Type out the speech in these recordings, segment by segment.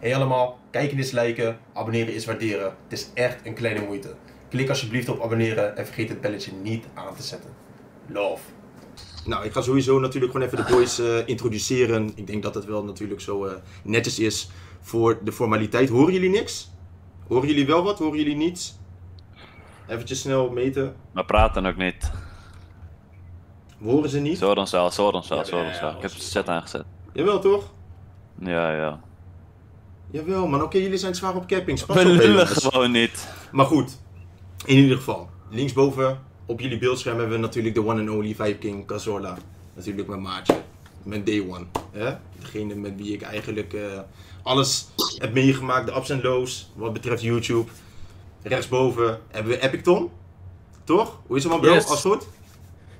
Hey allemaal, kijken is liken, abonneren is waarderen. Het is echt een kleine moeite. Klik alsjeblieft op abonneren en vergeet het belletje niet aan te zetten. Love. Nou, ik ga sowieso natuurlijk gewoon even de boys eh, introduceren. Ik denk dat het wel natuurlijk zo eh, netjes is voor de formaliteit. Horen jullie niks? Horen jullie wel wat? Horen jullie niets? Eventjes snel meten. We praten ook niet. We horen ze niet? Zo dan zelf, zo dan zelf, zo dan zelf. Ik heb het set aangezet. Jawel toch? Ja, ja. Jawel man, oké jullie zijn zwaar op capping. Pas We op, hè, lullen gewoon niet. Maar goed, in ieder geval. Linksboven op jullie beeldscherm hebben we natuurlijk de one and only Five King Cazorla. Natuurlijk mijn maatje. Mijn day one. Hè? Degene met wie ik eigenlijk eh, alles heb meegemaakt. De ups en lows wat betreft YouTube. Rechtsboven hebben we Epicton. Toch? Hoe is het man bro? Yes. Alles goed?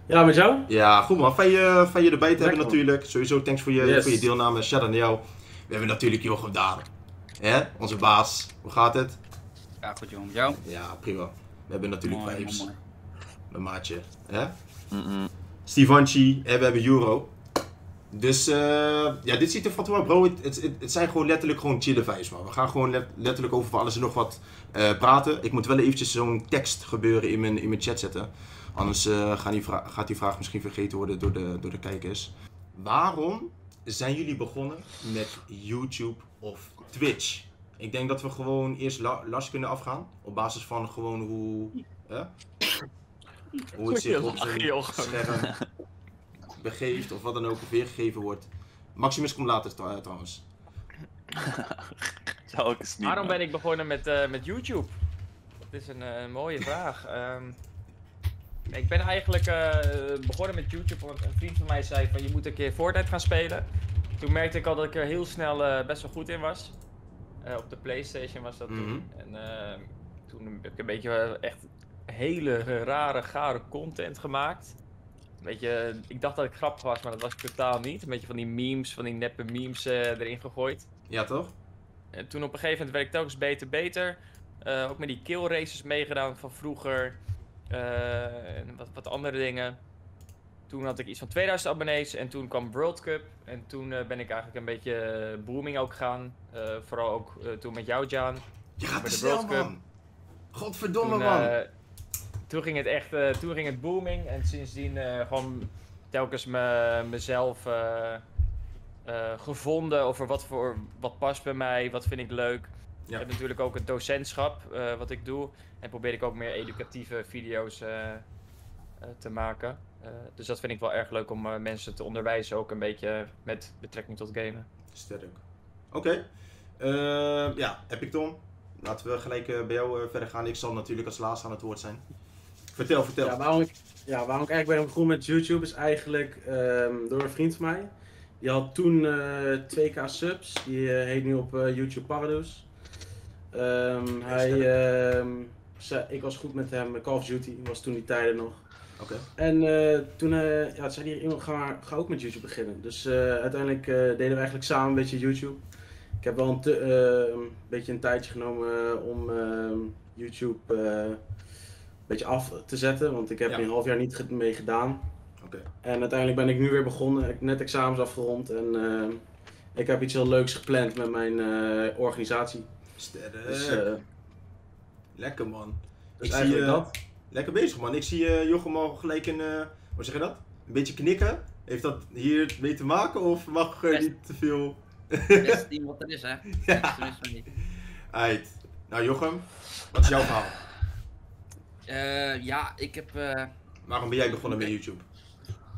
Ja, met jou? Ja, goed man. Fijn je, fijn je erbij te hebben Lekker, natuurlijk. Sowieso thanks voor je, Yes. voor je deelname. Shout out naar jou. We hebben natuurlijk Jochem Daan. Hè? Onze baas. Hoe gaat het? Ja, goed jongen. Met jou? Ja, prima. We hebben natuurlijk Mooi, vibes. mooi. Mijn maatje. Hè? En we hebben Euro. Dus eh, ja, dit ziet er van tevoren, bro. Het, het, het zijn gewoon letterlijk gewoon chille vibes, man. We gaan gewoon let- letterlijk over van alles en nog wat eh, praten. Ik moet wel eventjes zo'n tekst gebeuren in mijn, in mijn chat zetten. Anders eh, gaan die gaat die vraag misschien vergeten worden door de, door de kijkers. Waarom zijn jullie begonnen met YouTube of Twitch? Ik denk dat we gewoon eerst la Lars kunnen afgaan. Op basis van gewoon hoe, hè? hoe het zich op zijn scherm begeeft of wat dan ook weergegeven wordt. Maximus komt later tr- trouwens. Zou ik eens niet. Waarom ben ik begonnen met, eh, met YouTube? Dat is een eh, mooie vraag. Ehm, ik ben eigenlijk eh, begonnen met YouTube omdat een vriend van mij zei van je moet een keer Fortnite gaan spelen. Toen merkte ik al dat ik er heel snel eh, best wel goed in was. Eh, op de Playstation was dat toen. Mhm. En eh, toen heb ik een beetje echt hele rare, gare content gemaakt. Beetje, ik dacht dat ik grappig was, maar dat was ik totaal niet. Een beetje van die memes, van die neppe memes erin gegooid. Ja toch? En toen op een gegeven moment werd ik telkens beter, beter. Ook met die kill races meegedaan van vroeger. En wat, wat andere dingen. Toen had ik iets van 2000 abonnees en toen kwam World Cup. En toen eh, ben ik eigenlijk een beetje eh, booming ook gaan. Eh, vooral ook toen met jou, Jaan. Je gaat te de snel World Cup. man. Godverdomme Toen, man. toen ging het echt, toen ging het booming. En sindsdien gewoon telkens me, mezelf gevonden over wat, voor, wat past bij mij, wat vind ik leuk. Ja. Ik heb natuurlijk ook het docentschap, wat ik doe. En probeer ik ook meer educatieve video's te maken. Eh, dus dat vind ik wel erg leuk om eh, mensen te onderwijzen, ook een beetje met betrekking tot gamen. Sterk. Oké. Eh, ja, Epicton. Laten we gelijk eh, bij jou eh, verder gaan. Ik zal natuurlijk als laatste aan het woord zijn. Vertel, vertel. Ja, waarom ik, ja, waarom ik eigenlijk ben begonnen met YouTube is eigenlijk ehm, door een vriend van mij. Die had toen eh 2k subs. Die heet nu op eh, YouTube Paradox. Ehm, hij, ehm, zei- ik was goed met hem. Call of Duty was toen die tijden nog. Oké. En eh, toen eh, ja, zei hij, "Iemand, ga, ga ook met YouTube beginnen. Dus eh, uiteindelijk deden we eigenlijk samen een beetje YouTube. Ik heb wel een, te- een beetje een tijdje genomen om ehm, YouTube een beetje af te zetten. Want ik heb Ja. een half jaar niet mee gedaan. Oké. En uiteindelijk ben ik nu weer begonnen. Ik heb net examens afgerond. En ik heb iets heel leuks gepland met mijn organisatie. Sterk. Dus, Lekker man. dus ik zie eigenlijk dat. Lekker bezig man. Ik zie eh Jochem al gelijk een, eh, hoe zeg je dat? Een beetje knikken. Heeft dat hier mee te maken of mag er niet te veel? Best team wat er is, hè? Ja. Tenminste, niet. Uit. Nou Jochem, wat is jouw verhaal? Eh, ja, ik heb Waarom ben jij begonnen met YouTube?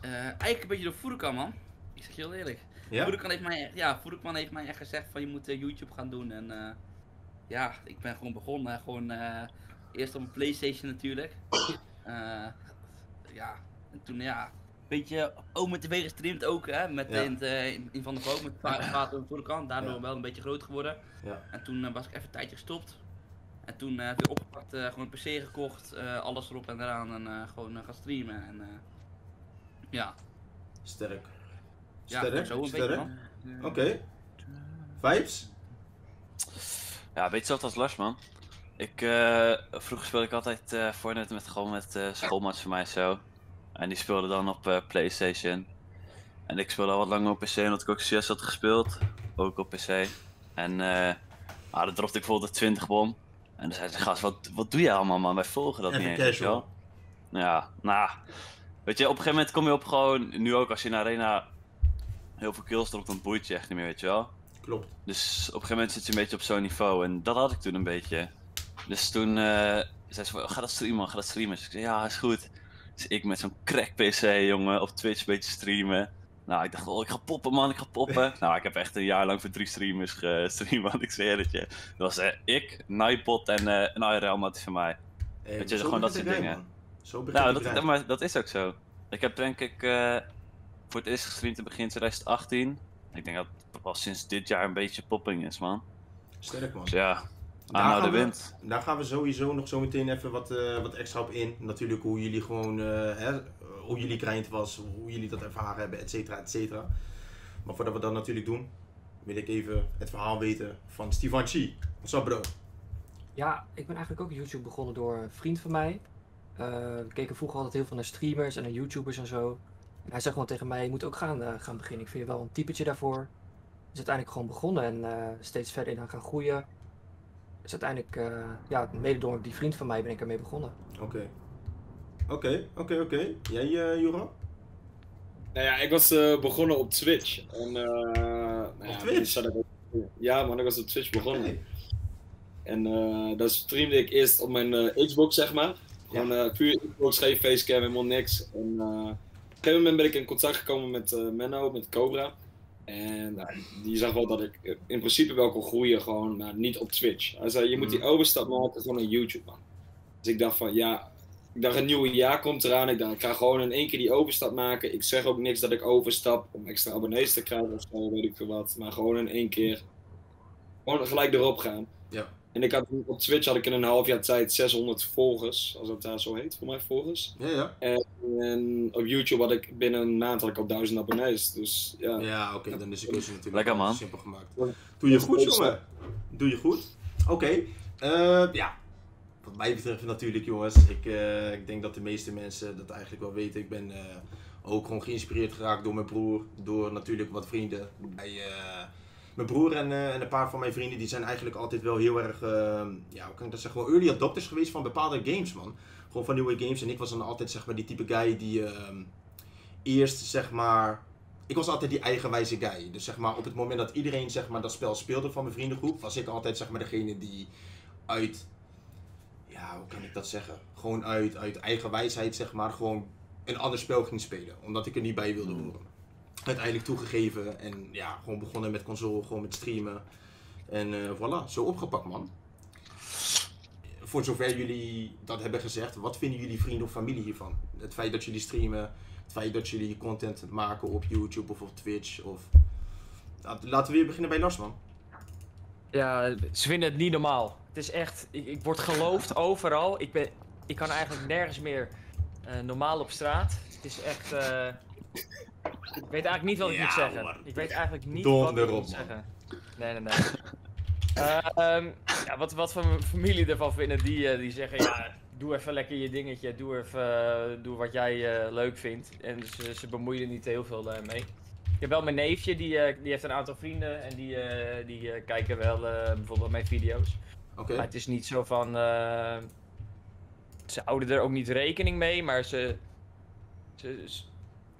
eh, eigenlijk een beetje door Voerkan, man. Ik zeg je heel eerlijk. Ja? Heeft mij echt, ja, Voerkan heeft mij echt gezegd van je moet YouTube gaan doen. En eh, ja, ik ben gewoon begonnen. Gewoon eh, eerst op een Playstation natuurlijk. Eh, ja, en toen ja, een beetje Ome TV gestreamd ook, hè. Met Ja. in, het, eh, in, in Van der Voog, met Va- Vater en Voerkan. Daardoor Ja. wel een beetje groot geworden. Ja. En toen eh, was ik even een tijdje gestopt. En toen eh weer opgepakt, eh, gewoon een PC gekocht, eh, alles erop en eraan en eh, gewoon gaan streamen. En eh, ja, Sterk. ja Sterk, zo een sterk. Oké. Vibes? Ja, een beetje hetzelfde als Lars, man. Ik, eh, vroeger speelde ik altijd eh Fortnite met, gewoon met eh schoolmaats van mij zo. En die speelde dan op Playstation. En ik speelde al wat langer op PC, omdat ik ook CS had gespeeld. Ook op PC. En eh ah, dan dropte ik bijvoorbeeld de 20 bom. En dan zei ze, gast, wat, wat doe je allemaal man? Wij volgen dat Even niet eens, wel. Ja, nou, weet je, op een gegeven moment kom je op gewoon, nu ook als je in arena heel veel kills dropt, dan boeit je echt niet meer, weet je wel. Klopt. Dus op een gegeven moment zit je een beetje op zo'n niveau en dat had ik toen een beetje. Dus toen eh, zei ze ga dat streamen, ga dat streamen. Dus ik zei, ja, is goed. Dus ik met zo'n crack PC, jongen, op Twitch een beetje streamen. Nou, ik dacht, oh, ik ga poppen, man, ik ga poppen. nou, ik heb echt een jaar lang voor drie streamers gestreamd, want ik zweer het je. Dat was eh, ik, Nightbot en eh een IRL mat van mij. Hey, Weet je, gewoon dat soort dingen. man. Zo Nou, dat, grind. maar dat is ook zo. Ik heb denk ik voor het eerst gestreamd in begin 2018. Ik denk dat het pas sinds dit jaar een beetje popping is, man. Sterk man. Dus ja, Daar aan nou de gaan we-. Daar gaan we sowieso nog zo meteen even wat, eh, wat extra op in. Natuurlijk hoe jullie gewoon, eh, hè, hoe jullie grind was, hoe jullie dat ervaren hebben, et cetera, et cetera. Maar voordat we dat natuurlijk doen, wil ik even het verhaal weten van Stivanchi. What's up bro? Ja, ik ben eigenlijk ook YouTube begonnen door een vriend van mij. Eh, we keken vroeger altijd heel veel naar streamers en naar YouTubers en zo. En hij zei gewoon tegen mij, je moet ook gaan, eh, gaan beginnen. Ik vind je wel een typetje daarvoor. Dus uiteindelijk gewoon begonnen en eh, steeds verder in aan gaan groeien. Dus uiteindelijk, eh, ja, mede door die vriend van mij ben ik ermee begonnen. Oké. Oké, oké, oké. Jij uh, Juro? Nou ja, ik was eh, begonnen op Twitch. En, eh, nou ja, Twitch? Ja man, ik was op Twitch begonnen. En eh daar streamde ik eerst op mijn eh, Xbox, zeg maar. Gewoon eh, puur Xbox, geen facecam, helemaal niks. En eh, op een gegeven moment ben ik in contact gekomen met eh, Menno, met Cobra. En nou, die zag wel dat ik eh, in principe wel kon groeien, gewoon, maar niet op Twitch. Hij zei, je moet die Mhm. overstap maken gewoon naar YouTube, man. Dus ik dacht van, ja, ik dacht een nieuwe jaar komt eraan. Ik dacht, ik ga gewoon in één keer die overstap maken. Ik zeg ook niks dat ik overstap om extra abonnees te krijgen of zo, weet ik veel wat. Maar gewoon in één keer, gewoon gelijk erop gaan. Ja. En ik had, op Twitch had ik in een half jaar tijd 600 volgers, als dat daar zo heet, voor mij volgers. Ja, ja. En op YouTube had ik binnen een maand had ik al 1000 abonnees. Dus ja, Ja, oké, dan is de keuze natuurlijk Lekker, wel man. simpel gemaakt. Doe je goed, jongen. Doe je goed. Oké, eh, ja. Wat mij betreft natuurlijk, jongens. Ik, eh, ik denk dat de meeste mensen dat eigenlijk wel weten. Ik ben eh, ook gewoon geïnspireerd geraakt door mijn broer. Door natuurlijk wat vrienden. Bij, eh, mijn broer en, eh, en een paar van mijn vrienden, die zijn eigenlijk altijd wel heel erg, eh, ja, hoe kan ik dat zeggen, gewoon early adopters geweest van bepaalde games, man. Gewoon van nieuwe games. En ik was dan altijd, zeg maar, die type guy die ehm, eerst, zeg maar, ik was altijd die eigenwijze guy. Dus zeg maar, op het moment dat iedereen zeg maar, dat spel speelde van mijn vriendengroep, was ik altijd zeg maar, degene die uit, ja, hoe kan ik dat zeggen? Gewoon uit, uit eigen wijsheid, zeg maar, gewoon een ander spel ging spelen. Omdat ik er niet bij wilde horen. Uiteindelijk toegegeven en ja, gewoon begonnen met console, gewoon met streamen. En eh voilà, zo opgepakt man. Voor zover jullie dat hebben gezegd, wat vinden jullie vrienden of familie hiervan? Het feit dat jullie streamen, het feit dat jullie content maken op YouTube of op Twitch of... Laten we weer beginnen bij Lars man. Ja, ze vinden het niet normaal. Het is echt, ik, ik word geloofd overal. Ik, ben, ik kan eigenlijk nergens meer eh, normaal op straat. Het is echt. eh, ik weet eigenlijk niet wat ik Ja, moet zeggen. Ik weet eigenlijk niet Donder wat ik op, moet man. zeggen. Nee, nee, nee. Eh, ehm, ja, wat, wat van mijn familie ervan vinden, die, eh, die zeggen ja, doe even lekker je dingetje, doe even eh, doe wat jij eh, leuk vindt. En ze, ze bemoeien er niet heel veel mee. Ik heb wel mijn neefje, die, die heeft een aantal vrienden en die, die kijken wel bijvoorbeeld mijn video's. Oké. Maar het is niet zo van. ze houden er ook niet rekening mee, maar ze, ze, ze-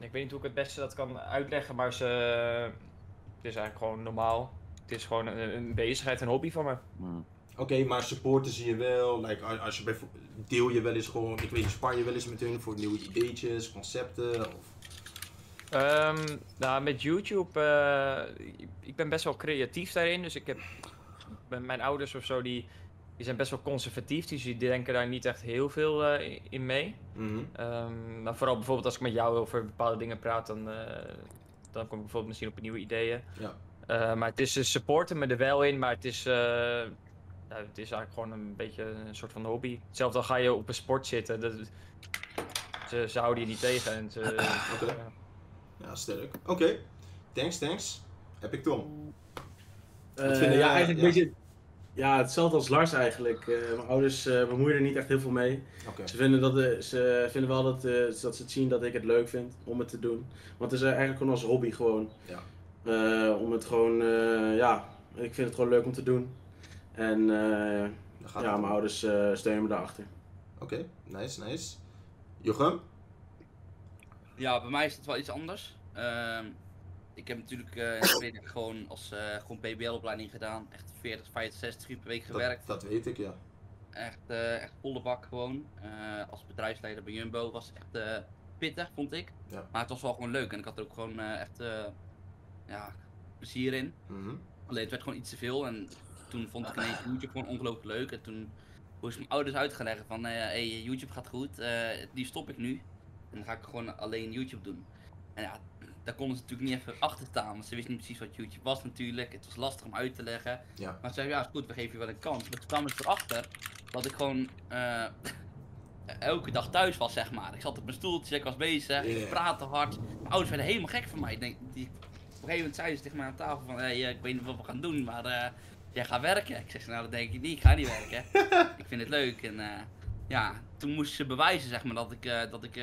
Ik weet niet hoe ik het beste dat kan uitleggen, maar ze. Het is eigenlijk gewoon normaal. Het is gewoon een, een bezigheid, een hobby van me. Hmm. Oké, maar supporten zie je wel. Like, als je deel je wel eens gewoon, ik weet spar je wel eens met hun voor nieuwe ideetjes, concepten? Of... Ehm, nou, met YouTube, eh, ik- ben best wel creatief daarin. Dus ik heb, mijn- mijn ouders of zo, die, die zijn best wel conservatief. Dus die denken daar niet echt heel veel eh, in mee. Mhm. Ehm, maar vooral bijvoorbeeld als ik met jou over bepaalde dingen praat, dan, eh, dan kom ik bijvoorbeeld misschien op nieuwe ideeën. Ja. Eh, maar het is ze supporten me er wel in, maar het is, eh, ja, het is eigenlijk gewoon een beetje een soort van hobby. Hetzelfde al ga je op een sport zitten, dat, ze, ze houden je niet tegen. En ze, ja. Ja, sterk. Oké, thanks, thanks. Heb ik Tom. Eh, ja, eigenlijk ja. een beetje ja, hetzelfde als Lars eigenlijk. Eh, mijn ouders eh, bemoeien er niet echt heel veel mee. Ze vinden, dat, eh, ze vinden wel dat, eh, dat ze het zien dat ik het leuk vind om het te doen. Want het is eigenlijk gewoon als hobby gewoon. Ja. Eh, om het gewoon, eh, ja, Ik vind het gewoon leuk om te doen. En eh, ja, mijn ouders eh, steunen me daarachter. Oké, nice, nice. Jochem? Ja, bij mij is het wel iets anders. Ik heb natuurlijk eh in gewoon als eh, gewoon BBL-opleiding gedaan. Echt 40, 50, 60 uur per week gewerkt. dat weet ik, ja. Echt, eh, echt volle bak gewoon. Als bedrijfsleider bij Jumbo was echt pittig, vond ik. Ja. Maar het was wel gewoon leuk en ik had er ook gewoon echt ja, plezier in. Mhm. Alleen het werd gewoon iets te veel en toen vond ik ineens YouTube gewoon ongelooflijk leuk. En toen moest ik mijn ouders uitgelegd van, hey, YouTube gaat goed, die stop ik nu. En dan ga ik gewoon alleen YouTube doen. En ja, daar konden ze natuurlijk niet even achter staan, want ze wisten niet precies wat YouTube was natuurlijk. Het was lastig om uit te leggen. Ja. Maar ze zeiden, ja is goed, we geven je wel een kans. Maar toen kwam ik erachter dat ik gewoon eh, elke dag thuis was, zeg maar. Ik zat op mijn stoeltje, ik was bezig, ik praatte hard. Mijn ouders werden helemaal gek van mij. Ik denk, die, op een gegeven moment zeiden ze tegen mij aan tafel van, hey, eh, ik weet niet wat we gaan doen, maar eh, jij gaat werken. Ik zeg, nou dat denk ik niet, ik ga niet werken. ik vind het leuk. En ja, toen moest ze bewijzen, zeg maar, dat ik, dat ik,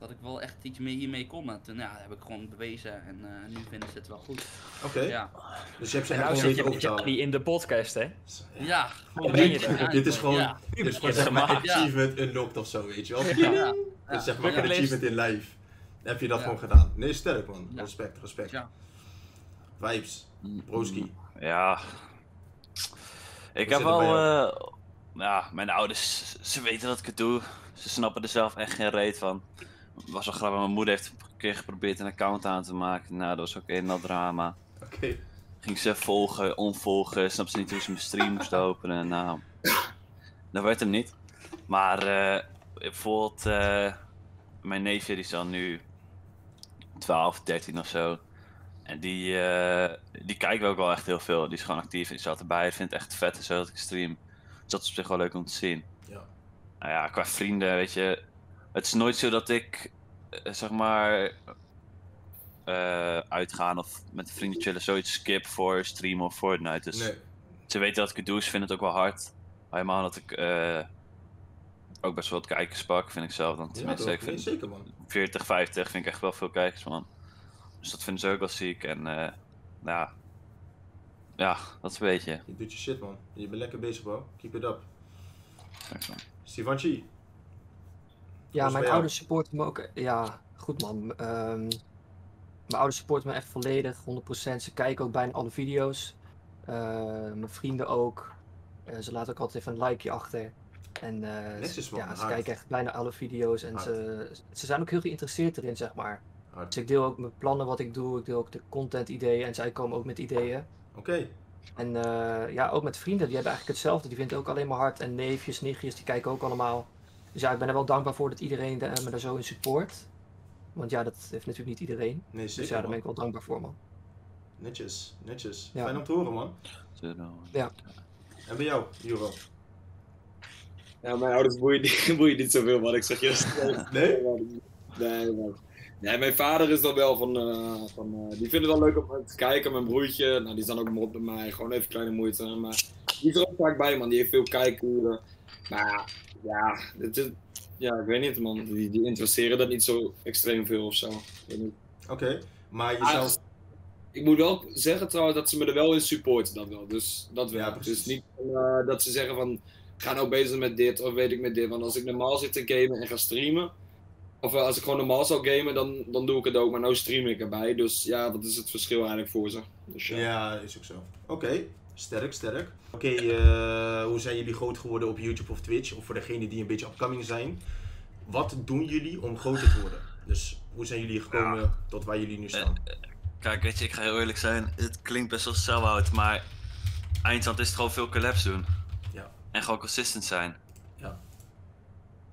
dat ik wel echt iets mee hiermee kon. En toen ja, heb ik gewoon bewezen en eh, nu vinden ze het wel goed. Oké, Ja, dus je hebt ze nou zit je met in de podcast, hè? ja. gewoon ben je. Dit is gewoon, Ja. dit is gewoon Ja, zeg maar achievement unlocked of zo, weet je wel. Ja. Dit is zeg maar Ja. een achievement in live. Heb je dat Ja. gewoon gedaan. Nee, sterk man. Ja. Respect, respect. Ja. Vibes, broski. Ja. Ik heb wel. eh, ja, mijn ouders, ze weten dat ik het doe. Ze snappen er zelf echt geen reet van. Was wel grappig, mijn moeder heeft een keer geprobeerd een account aan te maken. Nou, dat was ook een dat drama. Oké. Ging ze volgen, onvolgen, snap ze niet hoe ze mijn stream moest openen. Nou, dat werd hem niet. Maar eh, bijvoorbeeld, eh, mijn neefje die is dan nu 12, 13 of zo. En die, eh, die kijkt ook wel echt heel veel. Die is gewoon actief en die zat erbij. Vindt het echt vet en zo dat ik stream. Dus dat is op zich wel leuk om te zien. Ja. Nou ja, qua vrienden, weet je. Het is nooit zo dat ik, eh, zeg maar, eh, uitgaan of met vrienden chillen zoiets skip voor streamen of Fortnite. Dus Nee. ze weten dat ik het doe, ze vinden het ook wel hard. Helemaal dat ik eh, ook best wel wat kijkers pak, vind ik zelf dan. Ja, Tenminste, ik Nee, vind zeker man. 40, 50 vind ik echt wel veel kijkers, man. Dus dat vinden ze ook wel ziek. En eh, ja, ja, dat is een beetje. Je doet je shit man. Je bent lekker bezig bro. Keep it up. Thanks, man. Stivanchi. Ja, mijn ouders supporten me ook. Ja, goed man. Ehm, mijn ouders supporten me echt volledig, 100%. Ze kijken ook bijna alle video's. Eh, mijn vrienden ook. Eh, ze laten ook altijd even een likeje achter. En Netjes, ze- man, ja, ze kijken echt bijna alle video's. En Hard. ze, ze zijn ook heel geïnteresseerd erin, zeg maar. Hard. Dus ik deel ook mijn plannen, wat ik doe. Ik deel ook de content ideeën. En zij komen ook met ideeën. Oké. En eh, ja, ook met vrienden, die hebben eigenlijk hetzelfde. Die vinden het ook alleen maar hard. En neefjes, nichtjes, die kijken ook allemaal. Dus ja, ik ben er wel dankbaar voor dat iedereen eh, me daar zo in support. Want ja, dat heeft natuurlijk niet iedereen. Nee, Dus ja, daar man. ben ik wel dankbaar voor, man. Netjes, netjes. Ja. Fijn om te horen man. Zo dan. En bij jou, Juro? Ja, mijn ouders boeien, niet- boeien niet zoveel, wat ik zeg juist. Nee? Nee, man. Nee, mijn vader is dan wel van. eh, van eh, die vindt het wel leuk om te kijken. Mijn broertje, nou, die is dan ook mot bij mij. Gewoon even kleine moeite. Maar die is er ook vaak bij, man. Die heeft veel kijkuren. Maar ja, het is, ja, ik weet niet, man. Die, die interesseren dat niet zo extreem veel of zo. Ik weet niet. Oké. Maar Ah, jezelf... Ik moet wel zeggen trouwens dat ze me er wel in supporten, dat wel. Dus dat wel. Ja, precies. dus niet eh, dat ze zeggen van, ga nou bezig met dit of weet ik met dit. Want als ik normaal zit te gamen en ga streamen, of eh, als ik gewoon normaal zou gamen, dan, dan doe ik het ook. Maar nu stream ik erbij. Dus ja, dat is het verschil eigenlijk voor ze. Dus, ja. Ja, is ook zo. Oké, sterk, sterk. Oké, eh, hoe zijn jullie groot geworden op YouTube of Twitch? Of voor degenen die een beetje upcoming zijn. Wat doen jullie om groter te worden? Dus hoe zijn jullie gekomen tot waar jullie nu staan? Kijk, weet je, ik ga heel eerlijk zijn. Het klinkt best wel sell-out, maar eindstand is het gewoon veel collabs doen. Ja. En gewoon consistent zijn. Ja.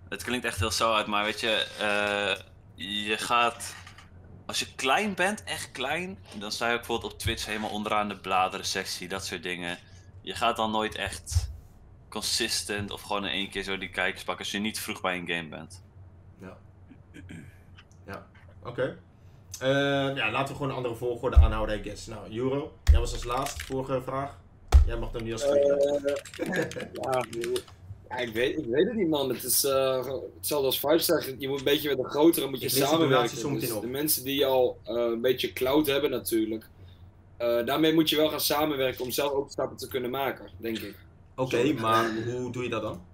Het klinkt echt heel sell-out, maar weet je, eh, je gaat... Als je klein bent, echt klein, dan sta je ook bijvoorbeeld op Twitch helemaal onderaan de bladeren sectie, dat soort dingen. Je gaat dan nooit echt consistent of gewoon in één keer zo die kijkers pakken als je niet vroeg bij een game bent. Oké. Eh, ja, laten we gewoon een andere volgorde aanhouden, I guess. Nou, Euro, jij was als laatst, vorige vraag. Jij mag dan niet als tweede. Eh, ja, ja, ik, weet, ik weet het niet, man. Het is eh, hetzelfde als Five zegt. Je moet een beetje met de grotere moet je Ik de samenwerken. Dus de mensen die al eh, een beetje cloud hebben natuurlijk. eh, daarmee moet je wel gaan samenwerken om zelf ook stappen te kunnen maken, denk ik. Oké, maar hoe doe je dat dan?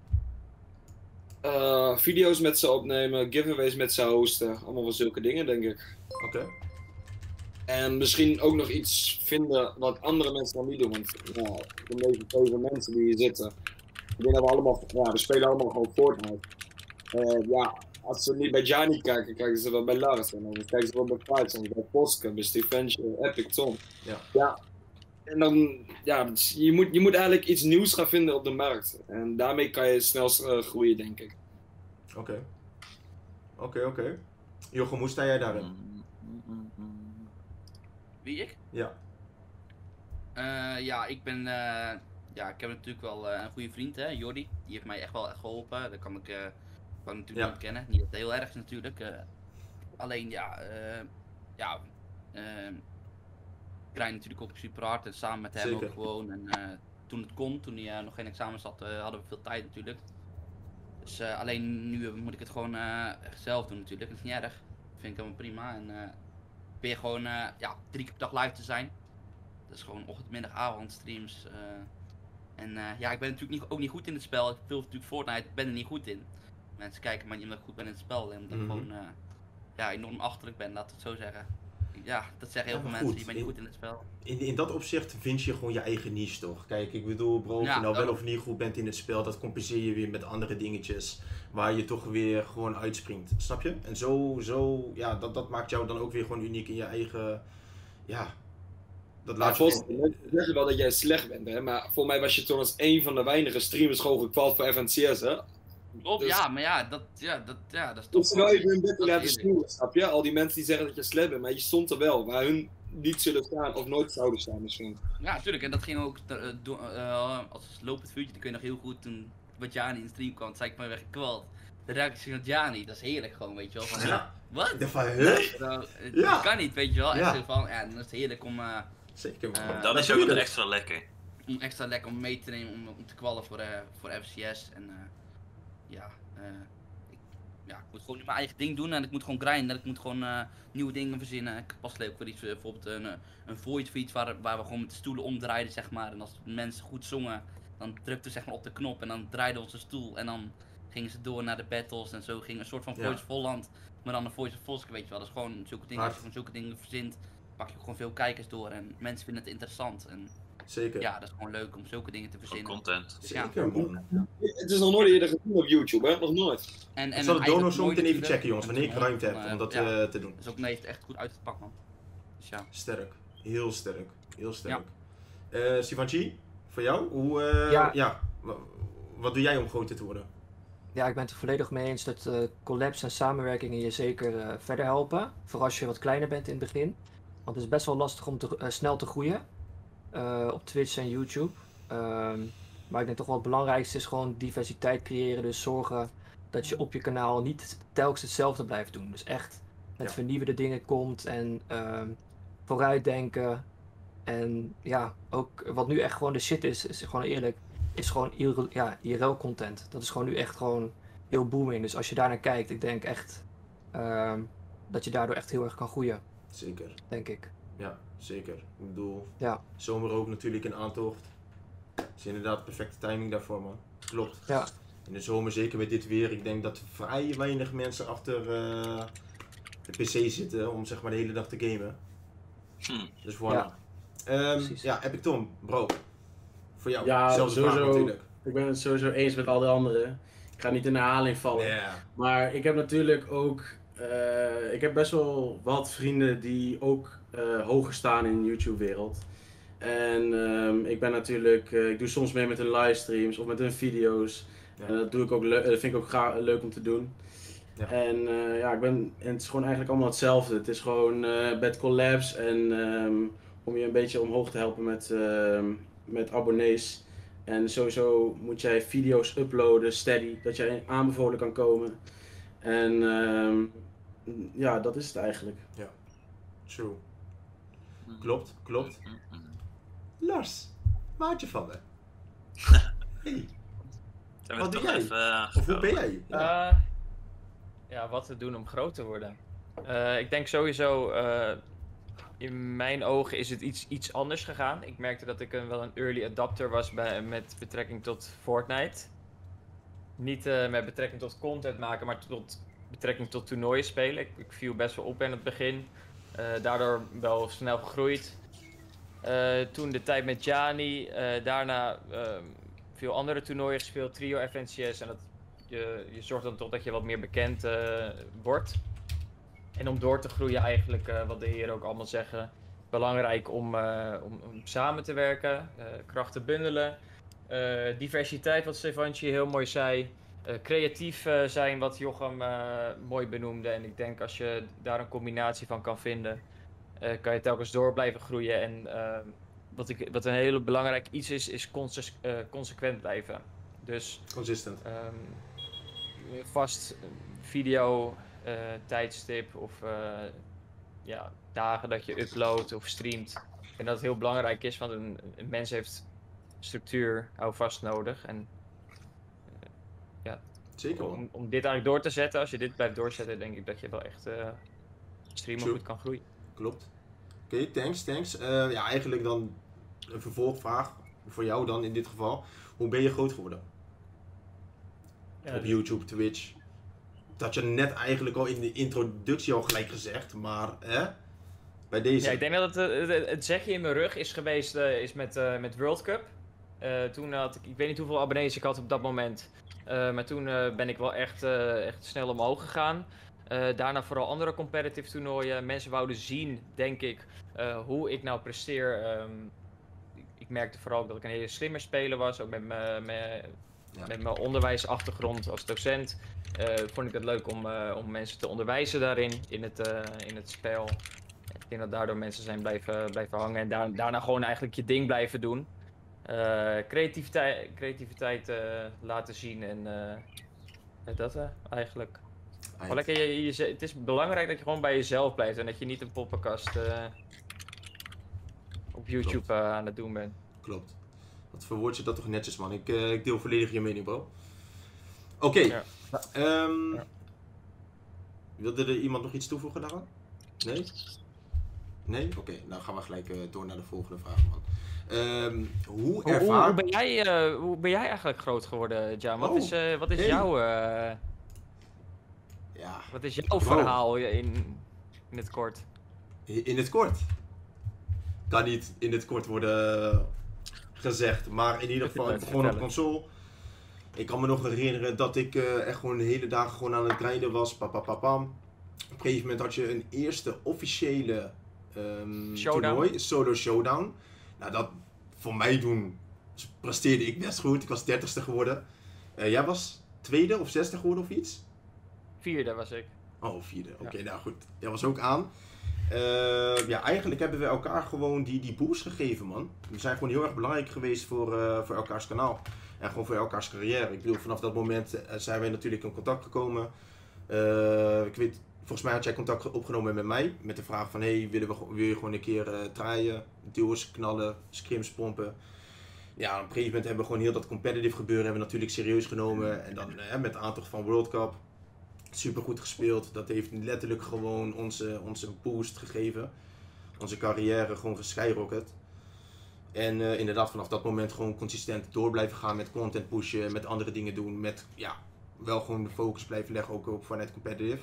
Video's met ze opnemen, giveaways met ze hosten, allemaal wel zulke dingen, denk ik. Oké. En misschien ook nog iets vinden wat andere mensen dan niet doen. Want ja, deze zeven mensen die hier zitten, ik denk dat we allemaal, ja, we spelen allemaal gewoon Fortnite. Eh, ja, als ze niet bij Gianni kijken, kijken ze wel bij Lars. En dan kijken ze wel bij Fights, bij Poske, bij Steventje, Epic, Tom. Ja. ja. En dan, ja, je moet, je moet eigenlijk iets nieuws gaan vinden op de markt. En daarmee kan je snel eh, groeien, denk ik. Oké. Oké, oké. Jochem, hoe sta jij daarin? Wie ik? Ja. Eh, ja, ik ben. Ja, ik heb natuurlijk wel eh, een goede vriend, hè, Jordi. Die heeft mij echt wel echt geholpen. Dat kan ik, eh, kan ik natuurlijk niet kennen. Niet heel erg natuurlijk. eh. alleen ja, ja. eh ik rijd natuurlijk ook super hard en samen met hem Zeker. ook gewoon. En toen het kon, toen hij nog geen examen zat, hadden we veel tijd natuurlijk. Dus alleen nu moet ik het gewoon zelf doen natuurlijk. Dat is niet erg. Vind ik helemaal prima. En eh weer gewoon ja, drie keer per dag live te zijn. Dat is gewoon ochtend, middag, avond streams. En eh, ja, ik ben natuurlijk niet, ook niet goed in het spel. Ik speel natuurlijk Fortnite, ik ben er niet goed in. Mensen kijken maar niet omdat ik goed ben in het spel. En dat ik Mhm. gewoon eh, ja, enorm achterlijk ben, laat ik het zo zeggen. Ja, dat zeggen heel Ja, veel mensen, goed, je bent niet goed in het spel. In, in dat opzicht vind je gewoon je eigen niche toch? Kijk, ik bedoel, bro, of Ja, je nou wel of niet goed bent in het spel, dat compenseer je weer met andere dingetjes waar je toch weer gewoon uitspringt. Snap je? En zo, zo ja, dat, dat maakt jou dan ook weer gewoon uniek in je eigen, ja, dat laat je volgens gewoon- mensen zeggen wel dat jij slecht bent, hè? maar voor mij was je toen als een van de weinige streamers gewoon gekwald voor FNCS, hè? Klopt, Dus- ja, maar ja, dat, ja, dat, ja, dat is toch... Wel even hun dat is laten sturen, snap je? Al die mensen die zeggen dat je slecht bent, maar je stond er wel, waar hun niet zullen staan of nooit zouden staan misschien. Ja, natuurlijk. En dat ging ook eh, door, eh, als lopend vuurtje. Dan kun je nog heel goed toen wat Jani in de stream kwam. zei ik maar weer gekwald. Dan ruik ik zich met Jani. Dat is heerlijk gewoon, weet je wel. Van, Ja. Wat? Dacht van, huh? Het Ja. dat kan niet, weet je wel. Ja. En van, ja, dan is het heerlijk om, eh, Zeker. Eh, Dan is het ook weer extra lekker. om extra lekker om mee te nemen, om, om te kwallen voor, eh voor FCS. En eh, ja, eh, ik, ja, ik moet gewoon nu mijn eigen ding doen en ik moet gewoon grinden. Ik moet gewoon eh, nieuwe dingen verzinnen. Ik pas leuk voor iets, bijvoorbeeld een, een void feed waar, waar we gewoon met de stoelen omdraaiden, zeg maar. En als mensen goed zongen, dan drukten we zeg maar op de knop en dan draaiden we onze stoel. En dan gingen ze door naar de battles en zo ging een soort van Ja. Voice of Holland, maar dan een Voice of Voske, weet je wel. Dat is gewoon zulke dingen, als je gewoon zulke dingen verzint, pak je ook gewoon veel kijkers door en mensen vinden het interessant. En Zeker. ja, dat is gewoon leuk om zulke dingen te Voor verzinnen. content. Dus ja. Zeker man. Het is nog nooit eerder gezien op YouTube, hè? Nog nooit. En, Ik en zal een de dono zo meteen even checken jongens, wanneer ik ruimte heb om dat eh, ja, eh, te doen. Dus ook nee, heeft echt goed uitgepakt man. Dus ja. Sterk. Heel sterk. Heel sterk. Eh Sivanchi, voor jou? Hoe, eh, Ja. ja. wa- Wat doe jij om groter te worden? Ja, ik ben het er volledig mee eens dat eh, collabs en samenwerkingen je zeker eh, verder helpen. Vooral als je wat kleiner bent in het begin. Want het is best wel lastig om te, eh, snel te groeien. eh, op Twitch en YouTube. Ehm, maar ik denk toch wel het belangrijkste is gewoon diversiteit creëren. Dus zorgen dat je op je kanaal niet telkens hetzelfde blijft doen. Dus echt met Ja. vernieuwende dingen komt en ehm, vooruitdenken. En ja, ook wat nu echt gewoon de shit is, is gewoon eerlijk, is gewoon IRL, ja, IRL content. Dat is gewoon nu echt gewoon heel booming. Dus als je daar naar kijkt, ik denk echt ehm, dat je daardoor echt heel erg kan groeien, Zeker. denk ik. Ja, zeker. Ik bedoel, Ja. zomer ook natuurlijk in aantocht. is inderdaad perfecte timing daarvoor, man. Klopt. Ja. In de zomer, zeker met dit weer, ik denk dat vrij weinig mensen achter eh, de PC zitten om zeg maar de hele dag te gamen. Hm. Dus voilà. Ja. Ehm, Precies. ja, Epic Tom, bro. Voor jou. Ja, Zelfde vraag sowieso. natuurlijk. Ik ben het sowieso eens met al de anderen. Ik ga niet in herhaling vallen. Maar ik heb natuurlijk ook. Eh, ik heb best wel wat vrienden die ook eh, hoger staan in de YouTube-wereld. En ehm, ik ben natuurlijk. eh, ik doe soms mee met hun livestreams of met hun video's. Ja. En dat, doe ik ook dat vind ik ook graag leuk om te doen. Ja. En ja, ik ben. En het is gewoon eigenlijk allemaal hetzelfde. Het is gewoon bad collabs en ehm, om je een beetje omhoog te helpen met, ehm, met abonnees. En sowieso moet jij video's uploaden, steady, dat jij aanbevolen kan komen. En ja, dat is het eigenlijk. True. Klopt, klopt. Lars, maatje van me. Hey, Zijn Wat doe jij? even eh, of hoe ben jij? Ja. Eh, ja, wat te doen om groot te worden. Eh, ik denk sowieso, eh, in mijn ogen is het iets, iets anders gegaan. Ik merkte dat ik een, wel een early adapter was bij, met betrekking tot Fortnite. Niet eh, met betrekking tot content maken, maar tot betrekking tot toernooien spelen. Ik, ik viel best wel op in het begin. Eh, daardoor wel snel gegroeid. Eh, toen de tijd met Jani, eh, daarna ehm, veel andere toernooien gespeeld, Trio, FNCS. En dat, je, je zorgt dan toch dat je wat meer bekend wordt. En om door te groeien eigenlijk, wat de heren ook allemaal zeggen, belangrijk om, om, samen te werken, krachten bundelen. Diversiteit, wat Stefantje heel mooi zei. Eh, creatief eh, zijn, wat Jochem eh, mooi benoemde. En ik denk als je daar een combinatie van kan vinden, kan je telkens door blijven groeien. En eh, wat, ik, wat een hele belangrijk iets is, is consequent blijven. Dus Consistent. ehm, vast video tijdstip of ja, dagen dat je uploadt of streamt. En dat het heel belangrijk is, want een, een mens heeft structuur houvast nodig. En Zeker om, om dit eigenlijk door te zetten, als je dit blijft doorzetten, denk ik dat je wel echt eh streamen True. goed kan groeien. Klopt. Oké, thanks, thanks. Eh, ja, eigenlijk dan een vervolgvraag voor jou dan in dit geval. Hoe ben je groot geworden? Ja, Op YouTube, Twitch. Dat je net eigenlijk al in de introductie al gelijk gezegd, maar hè? Bij deze. Ja, ik denk dat het, eh, het, het zegje in mijn rug is geweest eh, is met, eh, met World Cup. Eh, toen had ik, ik weet niet hoeveel abonnees ik had op dat moment. Eh, maar toen eh, ben ik wel echt, eh, echt snel omhoog gegaan. Daarna vooral andere competitive toernooien. Mensen wouden zien, denk ik, hoe ik nou presteer. Ehm, ik, merkte vooral dat ik een hele slimme speler was. Ook met mijn Ja. met mijn onderwijsachtergrond als docent. vond ik het leuk om, om mensen te onderwijzen daarin, in het, in het spel. Ik denk dat daardoor mensen zijn blijven, blijven hangen en daar, daarna gewoon eigenlijk je ding blijven doen. Eh, creativiteit creativiteit eh, laten zien en eh, dat eigenlijk. Gewoon lekker je, je- het is belangrijk dat je gewoon bij jezelf blijft en dat je niet een poppenkast op YouTube aan het doen bent. Klopt. Wat verwoord je dat toch netjes, man. Ik, ik deel volledig je mening, bro. Oké. Ja. ehm, Ja. Wilde er iemand nog iets toevoegen daaraan? Nee? Nee? Oké, nou gaan we gelijk door naar de volgende vraag, man. Ehm, hoe Hoe, hoe, ervaar... hoe ben jij, eh, hoe ben jij eigenlijk groot geworden, Jan? Wat Oh, is, eh, wat is hey. jouw, eh, Ja, wat is jouw Bro. verhaal in, in het kort? in het kort. Kan niet in het kort worden gezegd, maar in ieder geval, begon op console. Ik kan me nog herinneren dat ik echt gewoon de hele dagen gewoon aan het grinden was. Papapapam. Op een gegeven moment had je een eerste officiële Showdown. toernooi, solo showdown. Nou, dat voor mij doen presteerde ik best goed. Ik was dertigste geworden. Eh, jij was tweede of zesde geworden of iets? Vierde was ik. Oh, vierde. Oké, nou goed. Jij was ook aan. Eh, ja, eigenlijk hebben we elkaar gewoon die, die boost gegeven, man. We zijn gewoon heel erg belangrijk geweest voor, eh, voor elkaars kanaal. En gewoon voor elkaars carrière. Ik bedoel, vanaf dat moment zijn wij natuurlijk in contact gekomen. Ik weet, volgens mij had jij contact opgenomen met mij. Met de vraag van, hey, willen we, wil je gewoon een keer eh draaien? Duels, knallen, scrims pompen. Ja, op een gegeven moment hebben we gewoon heel dat competitive gebeuren hebben we natuurlijk serieus genomen. En dan eh, met de aantocht van World Cup super goed gespeeld. Dat heeft letterlijk gewoon onze, onze boost gegeven. Onze carrière gewoon geskyrocket. En eh, inderdaad, vanaf dat moment gewoon consistent door blijven gaan met content pushen, met andere dingen doen. Met ja, wel gewoon de focus blijven leggen ook op vanuit competitive.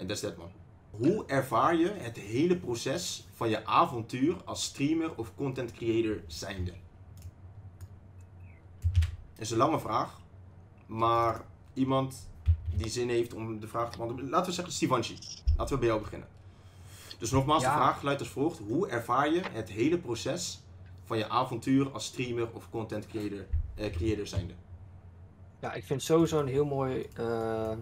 En dat is dat man. Hoe ervaar je het hele proces van je avontuur als streamer of content creator zijnde? Dat is een lange vraag, maar iemand die zin heeft om de vraag te beantwoorden. Laten we zeggen Sivanchi. Laten we bij jou beginnen. Dus nogmaals, Ja. de vraag luidt als volgt. Hoe ervaar je het hele proces van je avontuur als streamer of content creator, eh, creator zijnde? Ja, ik vind sowieso een heel mooi eh,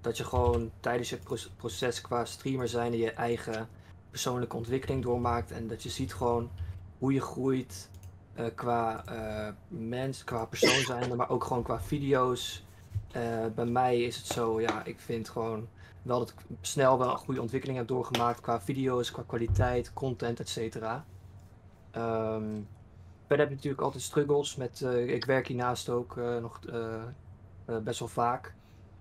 dat je gewoon tijdens pro- proces qua streamer zijn je eigen persoonlijke ontwikkeling doormaakt. En dat je ziet gewoon hoe je groeit eh, qua eh, mens, qua persoon zijnde, maar ook gewoon qua video's. Eh, bij mij is het zo, ja, ik vind gewoon wel dat ik snel wel een goede ontwikkeling heb doorgemaakt qua video's, qua kwaliteit, content, et cetera. Verder heb je natuurlijk altijd struggles met, ik werk hiernaast ook nog best wel vaak.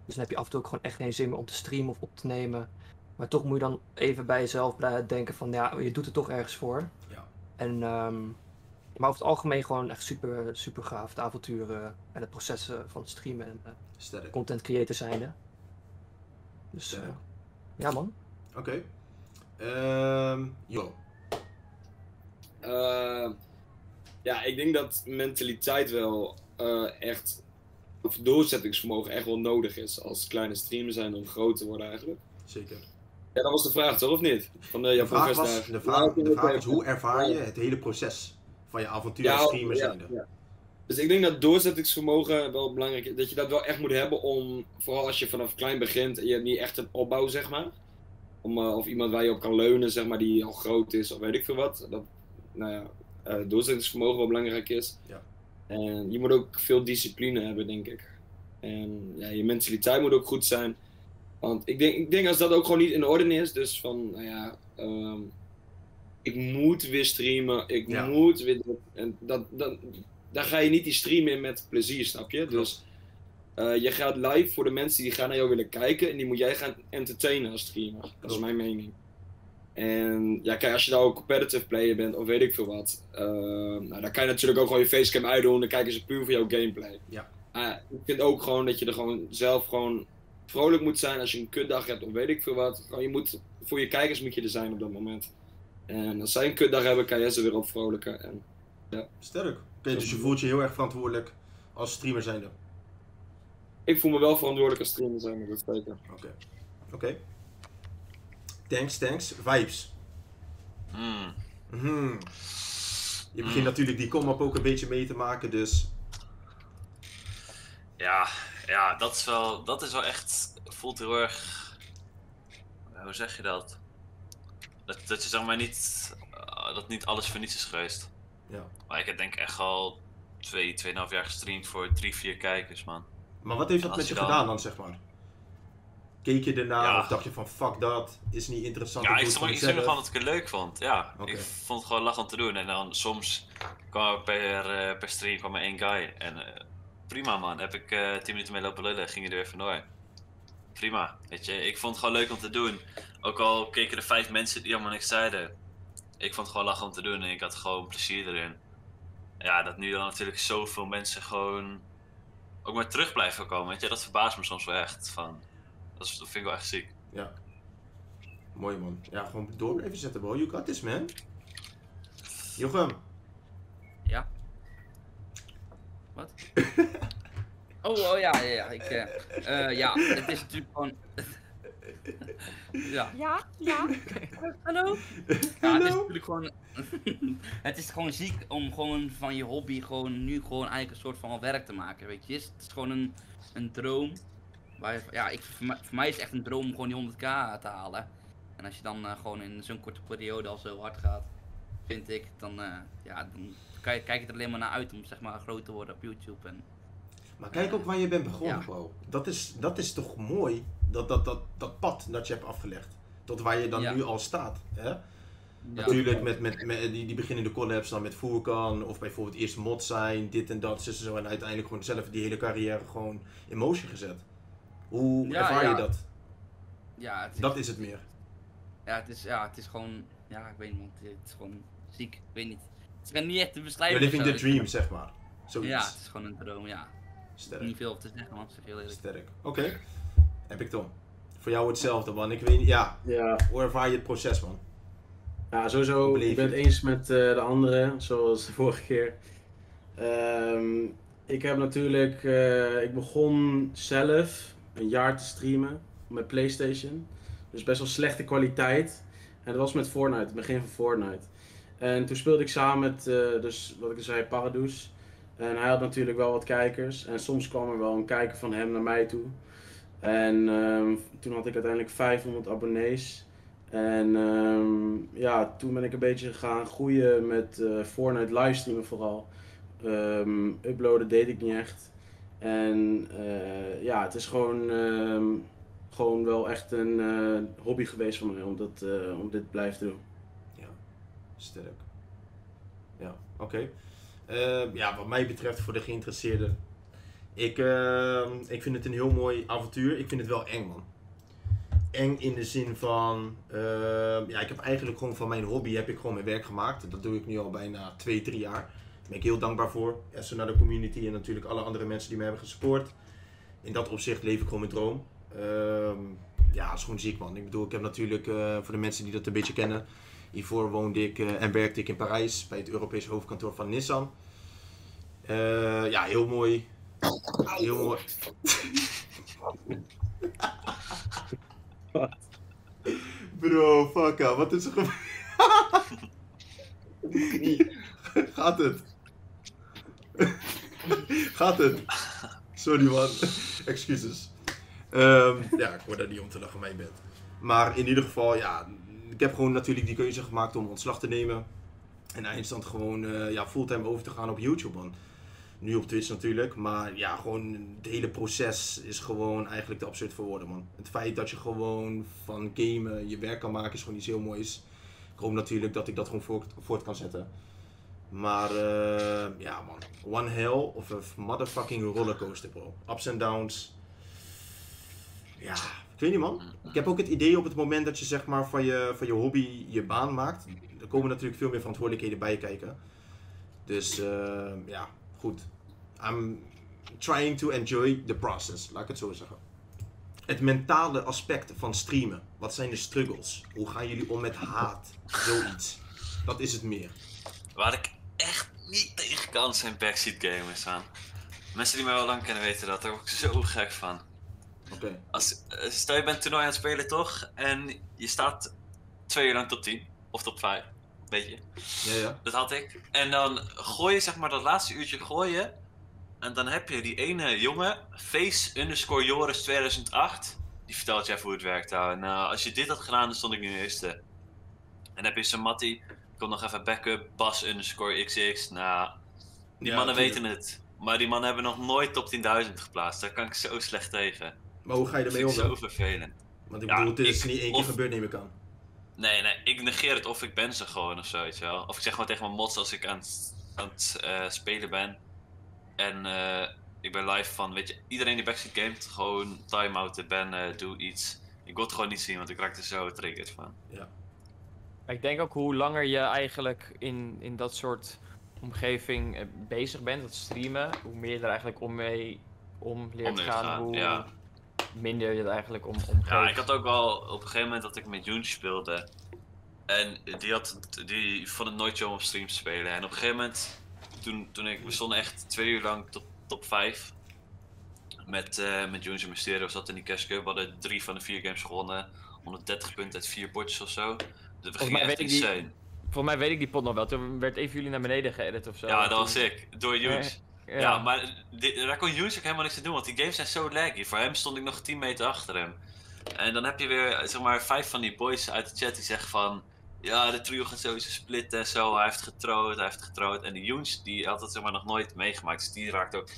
Dus dan heb je af en toe ook gewoon echt geen zin meer om te streamen of op te nemen. Maar toch moet je dan even bij jezelf blijven denken van ja, je doet er toch ergens voor. Ja. En, ehm, maar over het algemeen gewoon echt super, super gaaf. De avonturen en het proces van het streamen en eh, content creator zijnde. Dus eh, ja man. Oké. Ehm, Jo. Eh, ja, ik denk dat mentaliteit wel eh, echt, of doorzettingsvermogen echt wel nodig is als kleine streamer zijn om groot te worden eigenlijk. Zeker. Ja, dat was de vraag toch, of niet? Van de, De jouw vraag, was, de, vraag, de vraag is, hoe ervaar je het hele proces van je avontuur als streamer ja. Dus ik denk dat doorzettingsvermogen wel belangrijk is. Dat je dat wel echt moet hebben om, vooral als je vanaf klein begint en je hebt niet echt een opbouw, zeg maar. Om, eh, of iemand waar je op kan leunen, zeg maar, die al groot is of weet ik veel wat. Dat, nou ja, eh, doorzettingsvermogen wel belangrijk is. Ja. En je moet ook veel discipline hebben, denk ik. En ja, je mentaliteit moet ook goed zijn. Want ik denk, ik denk als dat ook gewoon niet in orde is, dus van, nou ja, ehm, ik moet weer streamen, ik Ja. moet weer. En dat, dat, daar ga je niet die stream in met plezier, snap je? Dus eh, je gaat live voor de mensen die gaan naar jou willen kijken en die moet jij gaan entertainen als streamer. Dat is mijn mening. En ja, kijk, als je nou een competitive player bent of weet ik veel wat, eh, nou, dan kan je natuurlijk ook gewoon je facecam uitdoen, dan kijken ze puur voor jouw gameplay. Ja. Ah, ik vind ook gewoon dat je er gewoon zelf gewoon vrolijk moet zijn als je een kutdag hebt of weet ik veel wat. Gewoon, je moet, voor je kijkers moet je er zijn op dat moment. En als zij een kutdag hebben, kan jij ze weer opvrolijken. En Sterk. Oké, dus je voelt je heel erg verantwoordelijk als streamer zijnde. ik voel me wel verantwoordelijk als streamer zijn, dat zeker. Oké. Oké. Thanks, thanks. Vibes. Hmm. Mhm. Je begint Mm. natuurlijk die kom-up ook een beetje mee te maken, dus... Ja, ja dat, is wel, dat is wel echt. Voelt heel erg. Hoe zeg je dat? Dat, dat je zeg maar niet. dat niet alles voor niets is geweest. Ja. Maar ik heb denk ik echt al twee, tweeënhalf jaar gestreamd voor drie, vier kijkers, man. Maar wat heeft dat met je je dan- gedaan dan, zeg maar? Keek je ernaar Ja. of dacht je van fuck dat, is niet interessant, Ja, ik het stond streamde mezelf? gewoon dat ik het leuk vond. Ja, ik vond het gewoon lach om te doen. En dan soms kwam er per, eh, per stream kwam er één guy. En eh, prima man, heb ik eh 10 minuten mee lopen lullen, ging je er weer vandoor. Prima, weet je, ik vond het gewoon leuk om te doen. Ook al keken er vijf mensen die allemaal niks zeiden. Ik vond het gewoon lachen om te doen en ik had gewoon plezier erin. Ja, dat nu dan natuurlijk zoveel mensen gewoon ook maar terug blijven komen, weet je, dat verbaast me soms wel echt. Van, dat, is, dat vind ik wel echt ziek. Ja. Mooi man. Ja, gewoon door blijven zetten bro. You got this man. Jochem. Ja. Wat? Oh, oh ja, ja, ja. Ik, eh, eh, ja, het is natuurlijk gewoon. ja. Ja, ja. Hallo? ja, het is natuurlijk gewoon. het is gewoon ziek om gewoon van je hobby gewoon nu gewoon eigenlijk een soort van werk te maken, weet je. Het is gewoon een, een droom. Waar je- ja, ik, voor, mij, voor mij is het echt een droom om gewoon die 100k te halen. En als je dan eh, gewoon in zo'n korte periode al zo hard gaat, vind ik, dan, eh, ja, dan kijk je er alleen maar naar uit om zeg maar groot te worden op YouTube. En, Maar kijk ook waar je bent begonnen Ja. bro. Dat is, dat is toch mooi, dat, dat, dat, dat pad dat je hebt afgelegd. Tot waar je dan Ja. nu al staat. Hè? ja, Natuurlijk met, met, met die, die beginnende collabs dan met Furkan of bijvoorbeeld eerst mod zijn, dit en dat, zo en uiteindelijk gewoon zelf die hele carrière gewoon in motion gezet. Hoe Ja, ervaar ja. je dat? ja, het is, Dat is het meer. ja, het is, ja, het is gewoon, ja, ik weet niet, het is gewoon ziek, ik weet niet. Het is niet echt te beschrijven. You're living the dream, zeg maar. Zoiets. Ja, het is gewoon een droom, ja. Sterk. Niet veel op te zeggen, man, zeg heel eerlijk. Sterk. Oké. Heb ik Tom. Voor jou hetzelfde, man. Ik weet niet, ja. Ja, Hoe ervaar je het proces, man? ja sowieso. Ik ben het eens met eh, de anderen, zoals de vorige keer. Ehm, ik heb natuurlijk, eh, ik begon zelf een jaar te streamen met PlayStation. Dus best wel slechte kwaliteit. En dat was met Fortnite, het begin van Fortnite. En toen speelde ik samen met, eh, dus wat ik zei, Paradoes. En hij had natuurlijk wel wat kijkers. En soms kwam er wel een kijker van hem naar mij toe. En ehm, toen had ik uiteindelijk 500 abonnees. En ehm, ja, toen ben ik een beetje gaan groeien met eh, Fortnite livestreamen vooral. Ehm, uploaden deed ik niet echt. En eh, ja, het is gewoon, ehm, gewoon wel echt een eh, hobby geweest van mij om, dat, eh, om dit blijven doen. Ja. Sterk. Ja, oké. Eh, ja, wat mij betreft, voor de geïnteresseerden. Ik, eh, ik vind het een heel mooi avontuur. Ik vind het wel eng, man. eng in de zin van, ehm, ja, ik heb eigenlijk gewoon van mijn hobby heb ik gewoon mijn werk gemaakt. Dat doe ik nu al bijna 2, 3 jaar. Ben heel dankbaar voor. Zo naar de community en natuurlijk alle andere mensen die mij hebben gesupport. In dat opzicht leef ik gewoon mijn droom. Ehm, ja, is gewoon ziek man. Ik bedoel, ik heb natuurlijk, eh, voor de mensen die dat een beetje kennen, hiervoor woonde ik eh, en werkte ik in Parijs bij het Europese hoofdkantoor van Nissan. Eh, ja, heel mooi. Heel mooi. Bro, fuck. Wat is er gebeurd? Gaat het? Gaat het? Sorry man. Excuses. Ehm, ja, ik word daar niet om te lachen, mijn bed. Maar in ieder geval, ja, ik heb gewoon natuurlijk die keuze gemaakt om ontslag te nemen. En eindstand gewoon eh, ja, fulltime over te gaan op YouTube, man. Nu op Twitch natuurlijk, maar ja, gewoon het hele proces is gewoon eigenlijk te absurd voor woorden, man. Het feit dat je gewoon van gamen je werk kan maken is gewoon iets heel moois. Ik hoop natuurlijk dat ik dat gewoon voort, voort kan zetten. Maar eh, ja, man. One hell of a motherfucking rollercoaster, bro. Ups en downs. Ja, ik weet niet, man. Ik heb ook het idee op het moment dat je zeg maar van je, van je hobby je baan maakt. Er komen natuurlijk veel meer verantwoordelijkheden bij kijken. Dus eh, ja, goed. I'm trying to enjoy the process, laat ik het zo zeggen. Het mentale aspect van streamen. Wat zijn de struggles? Hoe gaan jullie om met haat? Zoiets. Dat is het meer. Waar ik echt niet tegen kan zijn backseat gamers aan. Mensen die mij wel lang kennen weten dat, daar word ik zo gek van. Oké. Als, eh, stel je bent toernooi aan het spelen toch? En je staat twee uur lang top 10 of top 5. Weet je? Ja, ja. Dat had ik. En dan gooi je zeg maar dat laatste uurtje gooien. En dan heb je die ene jongen, face underscore Joris 2008. Die vertelt je even hoe het werkt. Nou, nou, als je dit had gedaan, dan stond ik nu eerste. En dan heb je zo'n Mattie. Komt nog even backup, Bas underscore XX. Nou, die Ja, mannen weten het. Maar die mannen hebben nog nooit top 10.000 geplaatst. Daar kan ik zo slecht tegen. Maar hoe ga je Dat ermee om ik zo dan? vervelend. Want ik Ja, bedoel, het is ik- niet één keer of- gebeurd, neem ik aan. Nee, nee, ik negeer het of ik ben ze gewoon of zo, weet je wel. Of ik zeg gewoon tegen mijn mods als ik aan het, aan het eh, spelen ben. En eh, ik ben live van, weet je, iedereen die backseat gamet, gewoon time-outen, bannen, doe iets. Ik wil het gewoon niet zien, want ik raak er zo triggerd van. Maar ik denk ook hoe langer je eigenlijk in, in dat soort omgeving eh, bezig bent, dat streamen, hoe meer je er eigenlijk om mee om leert Om gaan, gaan, hoe ja. minder je het eigenlijk om, Ja, ik had ook wel op een gegeven moment dat ik met Jun speelde. En die, had, die vond het nooit zo om op stream te spelen. En op een gegeven moment, toen, toen ik, we stonden echt twee uur lang top, top 5. Met, eh met Jones en Mysterio zat in die Cash Cup. We hadden drie van de vier games gewonnen. 130 punten uit vier potjes of zo. We Volgens mij echt weet ik die-. Volgens mij weet ik die pot nog wel. Toen werd even jullie naar beneden geëdit of zo. Ja, dat was ik. Door Jones. Ja, Ja, maar dit, daar kon Jones ook helemaal niks aan doen, want die games zijn zo laggy. Voor hem stond ik nog 10 meter achter hem. En dan heb je weer, zeg maar, vijf van die boys uit de chat die zeggen van... Ja, de trio gaat sowieso splitten en zo. Hij heeft getrooid, hij heeft getrooid. En die Joens, die had het zeg maar nog nooit meegemaakt. Dus die raakt ook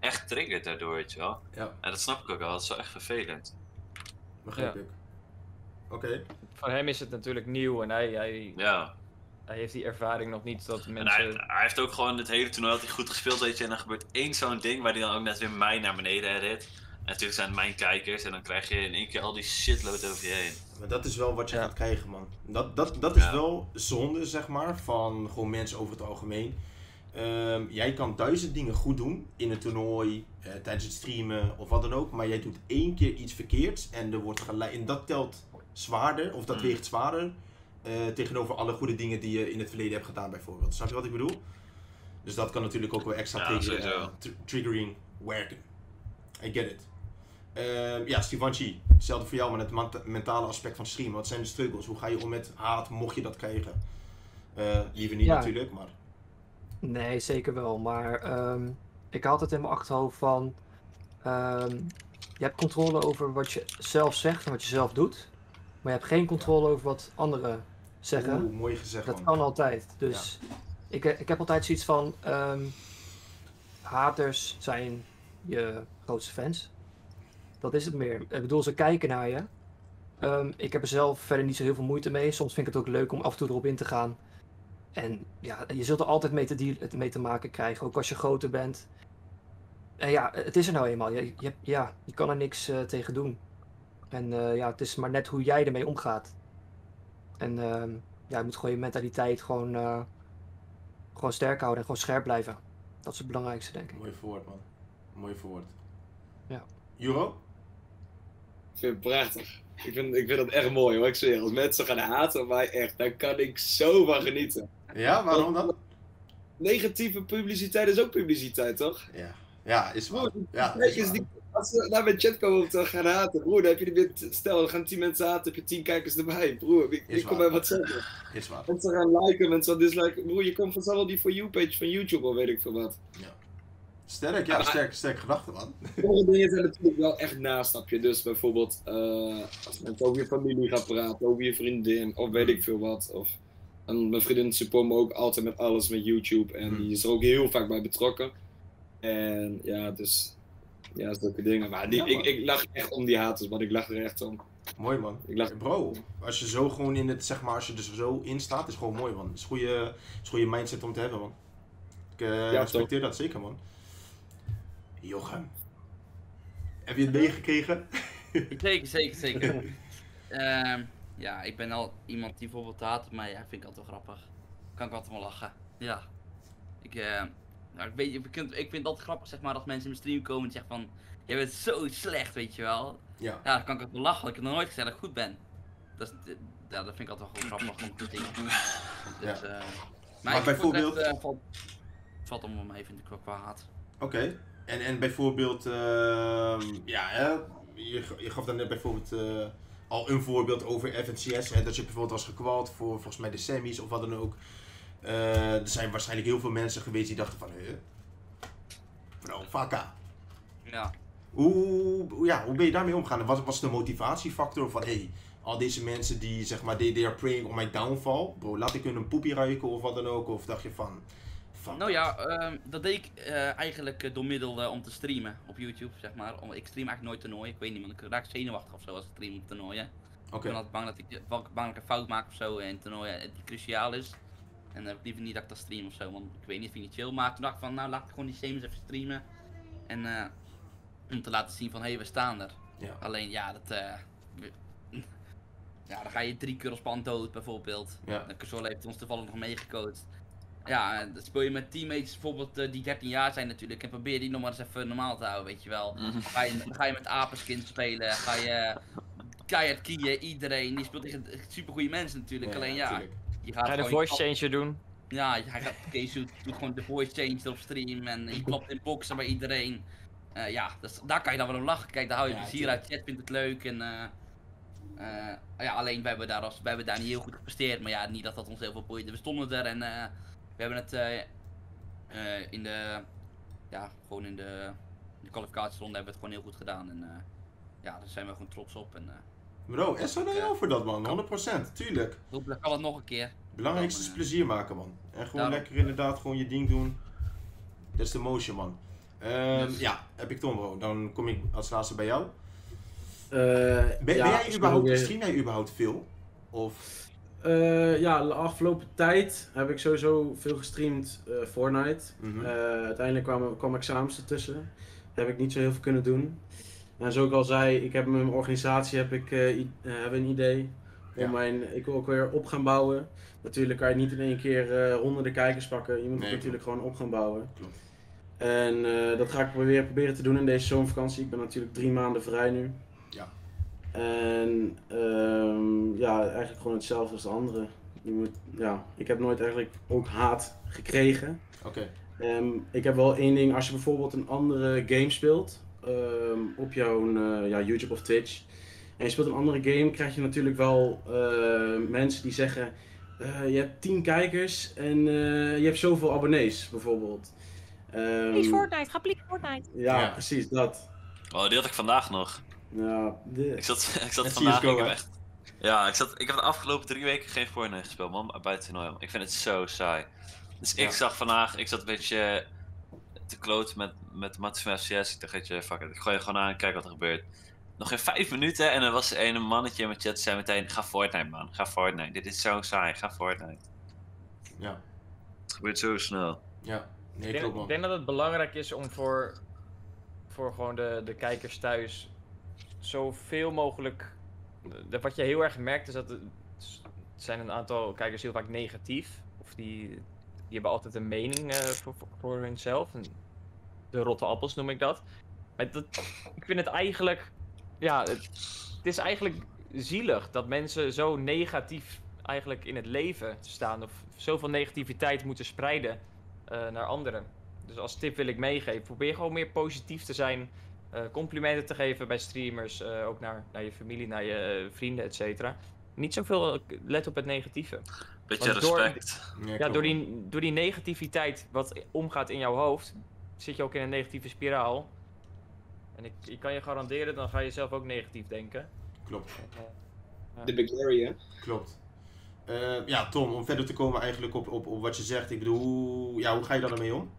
echt triggerd daardoor, weet je wel. Ja, En dat snap ik ook wel, dat is wel echt vervelend. begrijp Ja. ik. Oké. Voor hem is het natuurlijk nieuw en hij, hij, Ja. hij heeft die ervaring nog niet dat En mensen... hij, hij heeft ook gewoon het hele toernooi altijd goed gespeeld, weet je. En dan gebeurt één zo'n ding waar hij dan ook net weer mij naar beneden edit. En natuurlijk zijn het mijn kijkers en dan krijg je in één keer al die shitload over je heen. Maar dat is wel wat je Ja. gaat krijgen, man. Dat, dat, dat is Ja. wel zonde, zeg maar, van gewoon mensen over het algemeen. Ehm, jij kan duizend dingen goed doen in een toernooi, eh, tijdens het streamen of wat dan ook. Maar jij doet één keer iets verkeerds en er wordt gelijk. En dat telt zwaarder, of dat Mm. weegt zwaarder. eh, tegenover alle goede dingen die je in het verleden hebt gedaan, bijvoorbeeld. Snap je wat ik bedoel? Dus dat kan natuurlijk ook wel extra Ja, trigger- sowieso. tr- triggering werken. I get it. Ehm, ja, Stivanchi, hetzelfde voor jou, maar het menta- mentale aspect van streamen. Wat zijn de struggles? Hoe ga je om met haat, mocht je dat krijgen? Eh, liever niet Ja. natuurlijk, maar... Nee, zeker wel. Maar ehm, ik had het in mijn achterhoofd van. ehm, je hebt controle over wat je zelf zegt en wat je zelf doet. Maar je hebt geen controle over wat anderen zeggen. Oeh, mooi gezegd, dat man. kan altijd. Dus ik, ik heb altijd zoiets van. ehm, haters zijn je grootste fans. Dat is het meer. Ik bedoel, ze kijken naar je. Ehm, ik heb er zelf verder niet zo heel veel moeite mee. Soms vind ik het ook leuk om af en toe erop in te gaan. En ja, je zult er altijd mee te, deal- mee te maken krijgen, ook als je groter bent. En ja, het is er nou eenmaal. Je, je, ja, je kan er niks eh, tegen doen. En eh, ja, het is maar net hoe jij ermee omgaat. En ehm, ja, je moet gewoon je mentaliteit gewoon, eh, gewoon sterk houden en gewoon scherp blijven. Dat is het belangrijkste, denk ik. Mooi verwoord, man. Mooi verwoord. Ja. Euro? Ik vind het prachtig. Ik vind, ik vind dat echt mooi hoor. Ik zweer, als mensen gaan haten op mij, echt, daar kan ik zo van genieten. Ja, waarom dan? Negatieve publiciteit is ook publiciteit, toch? Ja, ja is waar. Ja, Kijk is eens, waar. die, als ze naar mijn chat komen om te gaan haten, broer, dan heb je met, stel, er gaan 10 mensen haten, heb je 10 kijkers erbij, broer, wie komt waar. mij wat zeggen? Is waar. Mensen gaan liken, mensen gaan disliken, broer, je komt vanzelf al die For You-page van YouTube of weet ik veel wat. Sterk, ja, sterk, sterk gedachte, man. Sommige dingen zijn natuurlijk wel echt naast, snap je? Dus bijvoorbeeld, eh, als mensen over je familie gaan praten, over je vriendin, of weet ik veel wat. Of, en mijn vriendin support me ook altijd met alles met YouTube. En Hmm. die is er ook heel vaak bij betrokken. En ja, dus, ja, zulke dingen. Maar die, Ja, ik, ik lach echt om die haters, man. Ik lach er echt om. Mooi, man. Ik lach Bro, als je zo gewoon in het, zeg maar, als je er zo in staat, is gewoon mooi, man. Het is een goede, is goede mindset om te hebben, man. Ik eh, Ja, respecteer dat zeker, man. Jochem. Heb je het meegekregen? Zeker, zeker, zeker. Ehm, ja, ik ben al iemand die bijvoorbeeld haat mij. Ja, vind ik altijd wel grappig. Kan ik altijd wel lachen. Ja. Ik, eh, nou, ik, weet, je kunt, ik vind het altijd grappig, zeg maar, als mensen in mijn stream komen en zeggen van... Je bent zo slecht, weet je wel. Ja. Ja, dan kan ik ook wel lachen, want ik heb nog nooit gezegd dat ik goed ben. Dat, is, ja, dat vind ik altijd wel grappig om te zien. Dus, Ja. eh, maar, ik het bijvoorbeeld- echt, eh, valt, valt om mij, vind ik wel qua haat. Oké. En, en bijvoorbeeld, ehm, ja, hè, je, je gaf dan net bijvoorbeeld eh, al een voorbeeld over FNCS. Hè, dat je bijvoorbeeld was gekwald voor volgens mij de semis of wat dan ook. Eh, er zijn waarschijnlijk heel veel mensen geweest die dachten van, huh? Bro, vakka. Ja. Hoe, ja, hoe ben je daarmee omgegaan? Wat was de motivatiefactor van, hey, al deze mensen die zeg maar, they, they are praying on my downfall. Bro, laat ik hun een poepie ruiken of wat dan ook. Of dacht je van, fuck Nou ja, ehm, dat deed ik eh, eigenlijk eh, door middel om te streamen op YouTube, zeg maar. Om, ik stream eigenlijk nooit toernooien, ik weet niet, man. Ik raak zenuwachtig of zo als ik stream op toernooien. Oké, Ik ben altijd bang dat ik, bang dat ik een fout maak of zo in toernooien die cruciaal is. En dan heb ik liever niet dat ik dat stream of zo, want ik weet niet of je niet chill. Maar toen dacht ik van, nou laat ik gewoon die semis even streamen. En eh, om te laten zien van, hé, hey, we staan er. ja. Alleen ja, dat... eh, ja, dan ga je drie keer op span dood bijvoorbeeld. Ja. Cazorla heeft ons toevallig nog meegecoacht. Ja, dan speel je met teammates bijvoorbeeld eh, die 13 jaar zijn natuurlijk. En probeer die nog maar eens even normaal te houden, weet je wel. Mhm. Ga je, dan ga je met apenskins spelen, ga je keihard kieën, iedereen. Die speelt tegen super goede mensen natuurlijk. Alleen ja. Je gaat Ga je de voice changer doen? Ja, hij gaat, Kees doet, doet gewoon de voice change op stream en je klopt in boxen bij iedereen. Eh, ja, dus, daar kan je dan wel om lachen. Kijk, daar hou je Ja, plezier uit. Chat vindt het leuk en... eh, eh, ja, alleen wij hebben, daar als, wij hebben daar niet heel goed gepresteerd. Maar ja, niet dat dat ons heel veel boeide. We stonden er en we hebben het in de... Ja, gewoon in de, in de kwalificatieronde hebben we het gewoon heel goed gedaan. En ja, daar zijn we gewoon trots op. En Bro, SO voor dat man, 100%, tuurlijk. hopelijk kan het nog een keer. Belangrijkste is plezier maken man. En gewoon daarom. lekker inderdaad gewoon je ding doen. Dat is de motion man. Ehm, Ja, heb ik Tom bro. Dan kom ik als laatste bij jou. Eh, Ben, ben ja, jij überhaupt, weer- stream jij überhaupt veel? Of, Eh, ja, de afgelopen tijd heb ik sowieso veel gestreamd eh, Fortnite. Eh, uiteindelijk kwamen kwam examens ertussen. Heb ik niet zo heel veel kunnen doen. En zoals ik al zei, ik heb met mijn organisatie heb ik, hebben een idee. Om mijn, ik wil ook weer op gaan bouwen. Natuurlijk kan je niet in één keer eh, honderden kijkers pakken. Je moet Nee, het natuurlijk gewoon op gaan bouwen. Klopt. En dat ga ik proberen, proberen te doen in deze zomervakantie. Ik ben natuurlijk drie maanden vrij nu. Ja. En ehm, ja, eigenlijk gewoon hetzelfde als de anderen. Je moet, ja, ik heb nooit eigenlijk ook haat gekregen. Oké, Ehm, ik heb wel één ding, als je bijvoorbeeld een andere game speelt ehm, op jouw eh, ja, YouTube of Twitch. En je speelt een andere game, krijg je natuurlijk wel eh, mensen die zeggen: eh, Je hebt 10 kijkers en eh, je hebt zoveel abonnees, bijvoorbeeld. Ehm, Please Fortnite, ga please Fortnite. ja, Ja. precies dat. Oh, die had ik vandaag nog. Ja, de- Ik zat, ik zat vandaag. Ik echt. Ja, ik, zat, ik heb de afgelopen drie weken geen Fortnite gespeeld, man. Buiten het toernooi. man. Ik vind het zo saai. Dus ik zag vandaag, ik zat een beetje te kloten met, met Mats van FCS. Ik dacht, weet je, fuck it. Ik gooi je gewoon aan en kijk wat er gebeurt. Nog geen vijf minuten en er was een mannetje in mijn chat zei meteen: Ga Fortnite, man. Ga Fortnite. Dit is zo saai. Ga Fortnite. ja. Het gebeurt zo snel. Ja, nee, Ik denk, klopt man. ik denk dat het belangrijk is om voor, voor gewoon de, de kijkers thuis zoveel mogelijk. de- wat je heel erg merkt is dat het, het zijn een aantal kijkers heel vaak negatief. Of die, die hebben altijd een mening eh, voor, voor, voor hunzelf. En De rotte appels noem ik dat. Maar dat, ik vind het eigenlijk. Ja, het, het is eigenlijk zielig dat mensen zo negatief eigenlijk in het leven staan. Of zoveel negativiteit moeten spreiden eh, naar anderen. Dus als tip wil ik meegeven, probeer gewoon meer positief te zijn. eh, complimenten te geven bij streamers, eh, ook naar, naar je familie, naar je vrienden, et cetera. Niet zoveel let op het negatieve. Beetje Want door- respect. Ja, Ja, door die, door die negativiteit wat omgaat in jouw hoofd, zit je ook in een negatieve spiraal. En ik, ik kan je garanderen, dan ga je zelf ook negatief denken. Klopt. De Big hè? Klopt. Eh, ja, Tom, om verder te komen eigenlijk op, op, op wat je zegt. Ik bedoel, hoe, ja, hoe ga je daar dan mee om?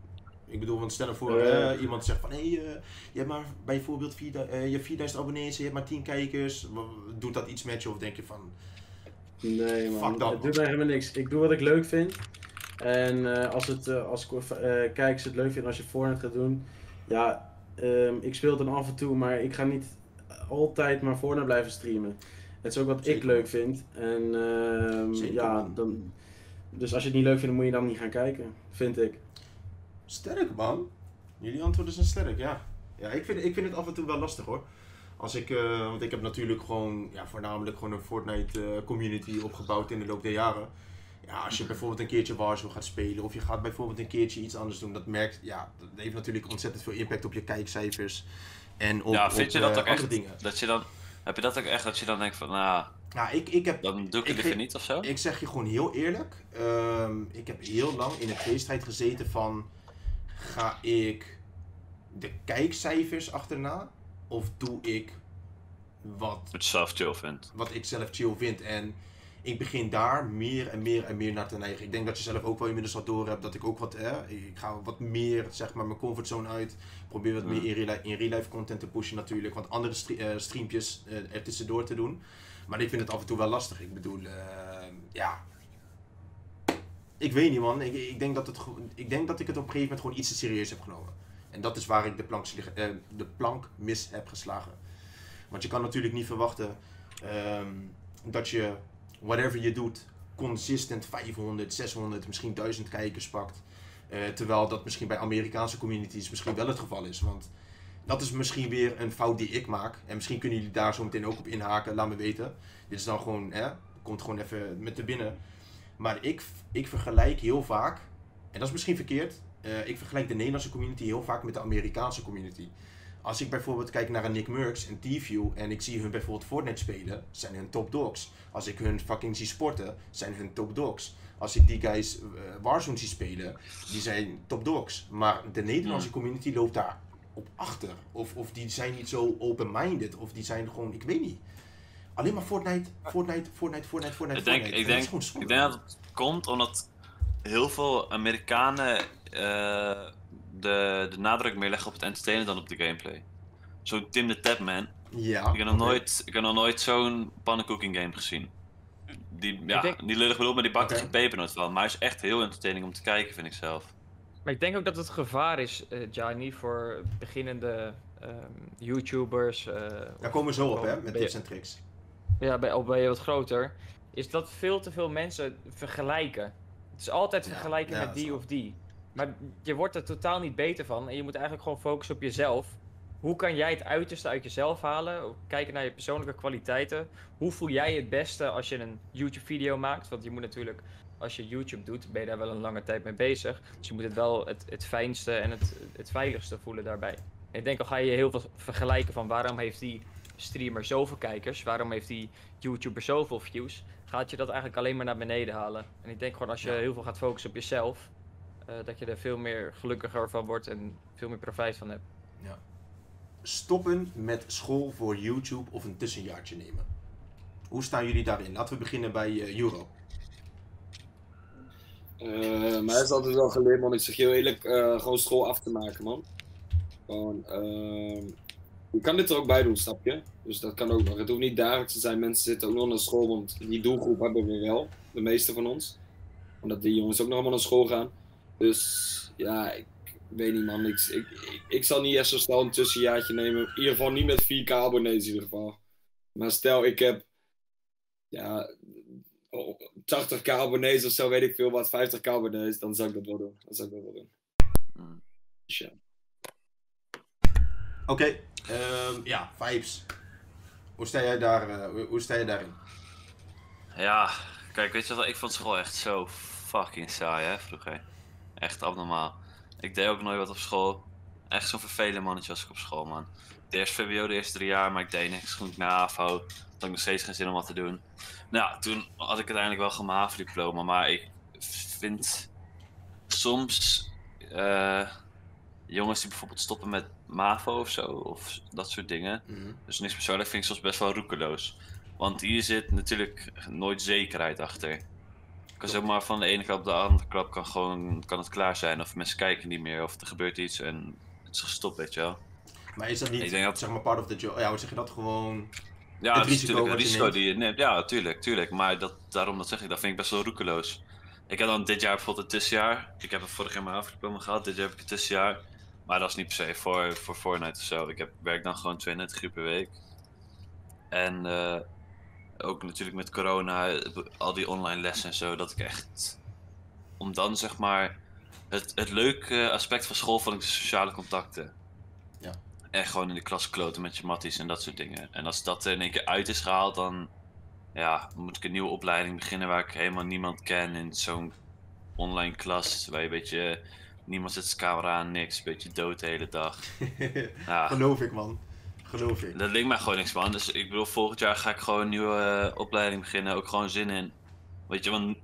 Ik bedoel, want stel je voor, Eh. eh, iemand zegt van, hé, hey, eh, je hebt maar bijvoorbeeld vier, eh, je hebt 4000 abonnees, je hebt maar 10 kijkers. Doet dat iets met je of denk je van, Nee man, Fuck dat, het doet mij helemaal niks. Ik doe wat ik leuk vind. En eh, als, het, eh, als eh, kijkers het leuk vinden als je Fortnite gaat doen. Ja, ehm, ik speel het dan af en toe, maar ik ga niet altijd maar Fortnite blijven streamen. Het is ook wat ik leuk vind. En ehm, Zeker, ja, dan, dus als je het niet leuk vindt, dan moet je dan niet gaan kijken. Vind ik. sterk man. Jullie antwoorden zijn sterk, ja. Ja, ik vind, ik vind het af en toe wel lastig hoor. Als ik, want ik heb natuurlijk gewoon, ja, voornamelijk gewoon een Fortnite community opgebouwd in de loop der jaren. Ja, als je bijvoorbeeld een keertje Warzone gaat spelen of je gaat bijvoorbeeld een keertje iets anders doen, dat merkt, ja, dat heeft natuurlijk ontzettend veel impact op je kijkcijfers en op, Ja, vind je dat eh, ook echt? andere dingen. Dat je dan, heb je dat ook echt dat je dan denkt van, nou, Ja, ik, ik heb, dan doe ik Ik het ge- niet of zo? ik zeg je gewoon heel eerlijk, ehm, ik heb heel lang in de tweestrijd gezeten van, ga ik de kijkcijfers achterna of doe ik wat Wat zelf chill vindt. wat ik zelf chill vind. En ik begin daar meer en meer en meer naar te neigen. Ik denk dat je zelf ook wel inmiddels al door hebt dat ik ook wat, hè, ik ga wat meer, zeg maar, mijn comfortzone uit. Probeer wat meer in real, in real life content te pushen natuurlijk. Want andere stre eh, streampjes eh, er tussendoor te doen. Maar ik vind het af en toe wel lastig. Ik bedoel, eh, ja. Ik weet niet man. Ik, ik, denk dat het, ik denk dat ik het op een gegeven moment gewoon iets te serieus heb genomen. En dat is waar ik de plank, de plank mis heb geslagen. Want je kan natuurlijk niet verwachten ehm, dat je, whatever je doet, consistent 500, 600, misschien 1000 kijkers pakt. Eh, terwijl dat misschien bij Amerikaanse communities misschien wel het geval is. Want dat is misschien weer een fout die ik maak. En misschien kunnen jullie daar zo meteen ook op inhaken. Laat me weten. Dit is dan gewoon, hè, komt gewoon even met de binnen. Maar ik, ik vergelijk heel vaak, en dat is misschien verkeerd, eh, ik vergelijk de Nederlandse community heel vaak met de Amerikaanse community. Als ik bijvoorbeeld kijk naar een Nick Merckx en T-View en ik zie hun bijvoorbeeld Fortnite spelen, zijn hun top dogs. Als ik hun fucking zie sporten, zijn hun top dogs. Als ik die guys eh, Warzone zie spelen, die zijn top dogs. Maar de Nederlandse community loopt daar op achter. Of, of die zijn niet zo open-minded. Of die zijn gewoon, ik weet niet. Alleen maar Fortnite, Fortnite, Fortnite, Fortnite, Fortnite, Ik denk, Fortnite. ik, dat denk, gewoon ik denk dat het komt omdat heel veel Amerikanen eh, de, de nadruk meer leggen op het entertainen dan op de gameplay. Zo'n Tim the Tapman. Ja. Ik heb nog nooit, ik heb nog nooit zo'n pannenkoeking game gezien. Die, ja, denk- niet lullig bedoeld, maar die bakt er Oké. geen pepernoot van. Maar hij is echt heel entertaining om te kijken, vind ik zelf. Maar ik denk ook dat het gevaar is, eh Gianni, voor beginnende ehm, YouTubers. eh, Daar komen we zo op, hè, met tips en tricks. Ja, bij, al ben je wat groter. Is dat veel te veel mensen vergelijken. Het is altijd vergelijken ja, met die of die. Maar je wordt er totaal niet beter van. En je moet eigenlijk gewoon focussen op jezelf. Hoe kan jij het uiterste uit jezelf halen? Kijken naar je persoonlijke kwaliteiten. Hoe voel jij het beste als je een YouTube-video maakt? Want je moet natuurlijk, als je YouTube doet, ben je daar wel een lange tijd mee bezig. Dus je moet het wel het, het fijnste en het, het veiligste voelen daarbij. En ik denk al ga je heel veel vergelijken van waarom heeft die streamer zoveel kijkers? Waarom heeft die YouTuber zoveel views? Gaat je dat eigenlijk alleen maar naar beneden halen? En ik denk gewoon als je heel veel gaat focussen op jezelf, eh, dat je er veel meer gelukkiger van wordt en veel meer profijt van hebt. Stoppen met school voor YouTube of een tussenjaartje nemen. Hoe staan jullie daarin? Laten we beginnen bij eh, Euro. Eh, maar hij is altijd wel geleerd, man. Ik zeg heel eerlijk, eh, gewoon school af te maken, man. Gewoon, ehm, je kan dit er ook bij doen, snap je? Dus dat kan ook nog. Het hoeft niet dagelijks te zijn. Mensen zitten ook nog naar school, want die doelgroep hebben we wel. De meeste van ons. Omdat die jongens ook nog allemaal naar school gaan. Dus ja, ik, weet niet man, ik, ik, ik, ik zal niet echt zo snel een tussenjaartje nemen. In ieder geval niet met 4k abonnees in ieder geval. Maar stel ik heb ja, oh, 80k abonnees of zo, weet ik veel wat, 50k abonnees, dan zou ik dat wel doen. Dan zou ik dat wel doen. Mm. Dus ja. Oké, ehm, ja, vibes. Hoe sta jij, daar, eh, hoe, hoe sta jij daarin? Ja, kijk, weet je wat, ik vond school echt zo fucking saai, hè, vroeger. Echt abnormaal. Ik deed ook nooit wat op school. Echt zo'n vervelend mannetje was ik op school, man. De eerste VWO, de eerste drie jaar, maar ik deed niks. Toen ik naar AVO, toen had ik nog steeds geen zin om wat te doen. Nou ja, toen had ik uiteindelijk wel gewoon mijn HAVO-diploma, maar ik vind soms eh, jongens die bijvoorbeeld stoppen met MAVO of zo, of dat soort dingen. Mhm. Dus niks persoonlijk vind ik soms best wel roekeloos. Want hier zit natuurlijk nooit zekerheid achter. Kan zomaar van de ene klap op de andere klap kan, gewoon, kan het klaar zijn. Of mensen kijken niet meer, of er gebeurt iets en het is gestopt, weet je wel. Maar is dat niet, Ik denk dat- zeg maar, part of the job? Ja, hoe zeg je dat gewoon? Ja, Het het is risico natuurlijk een je risico die je neemt. Ja, tuurlijk, tuurlijk. Maar dat, daarom dat zeg ik, dat vind ik best wel roekeloos. Ik heb dan dit jaar bijvoorbeeld een tussenjaar. Ik heb het vorig jaar mijn afdiploma gehad, dit jaar heb ik een tussenjaar. Maar dat is niet per se voor, voor Fortnite of zo. Ik heb, werk dan gewoon 32 uur per week. En eh, ook natuurlijk met corona, al die online lessen en zo, dat ik echt... Om dan zeg maar... Het, het leuke aspect van school vond ik de sociale contacten. Ja. En gewoon in de klas kloten met je matties en dat soort dingen. En als dat er in één keer uit is gehaald, dan ja, moet ik een nieuwe opleiding beginnen waar ik helemaal niemand ken in zo'n online klas. Waar je een beetje, niemand zet zijn camera aan, niks, een beetje dood de hele dag. Ja, Geloof ik, man. Geloof ik. dat leek mij gewoon niks man. Dus ik bedoel, volgend jaar ga ik gewoon een nieuwe eh, opleiding beginnen. Ook gewoon zin in. Weet je, want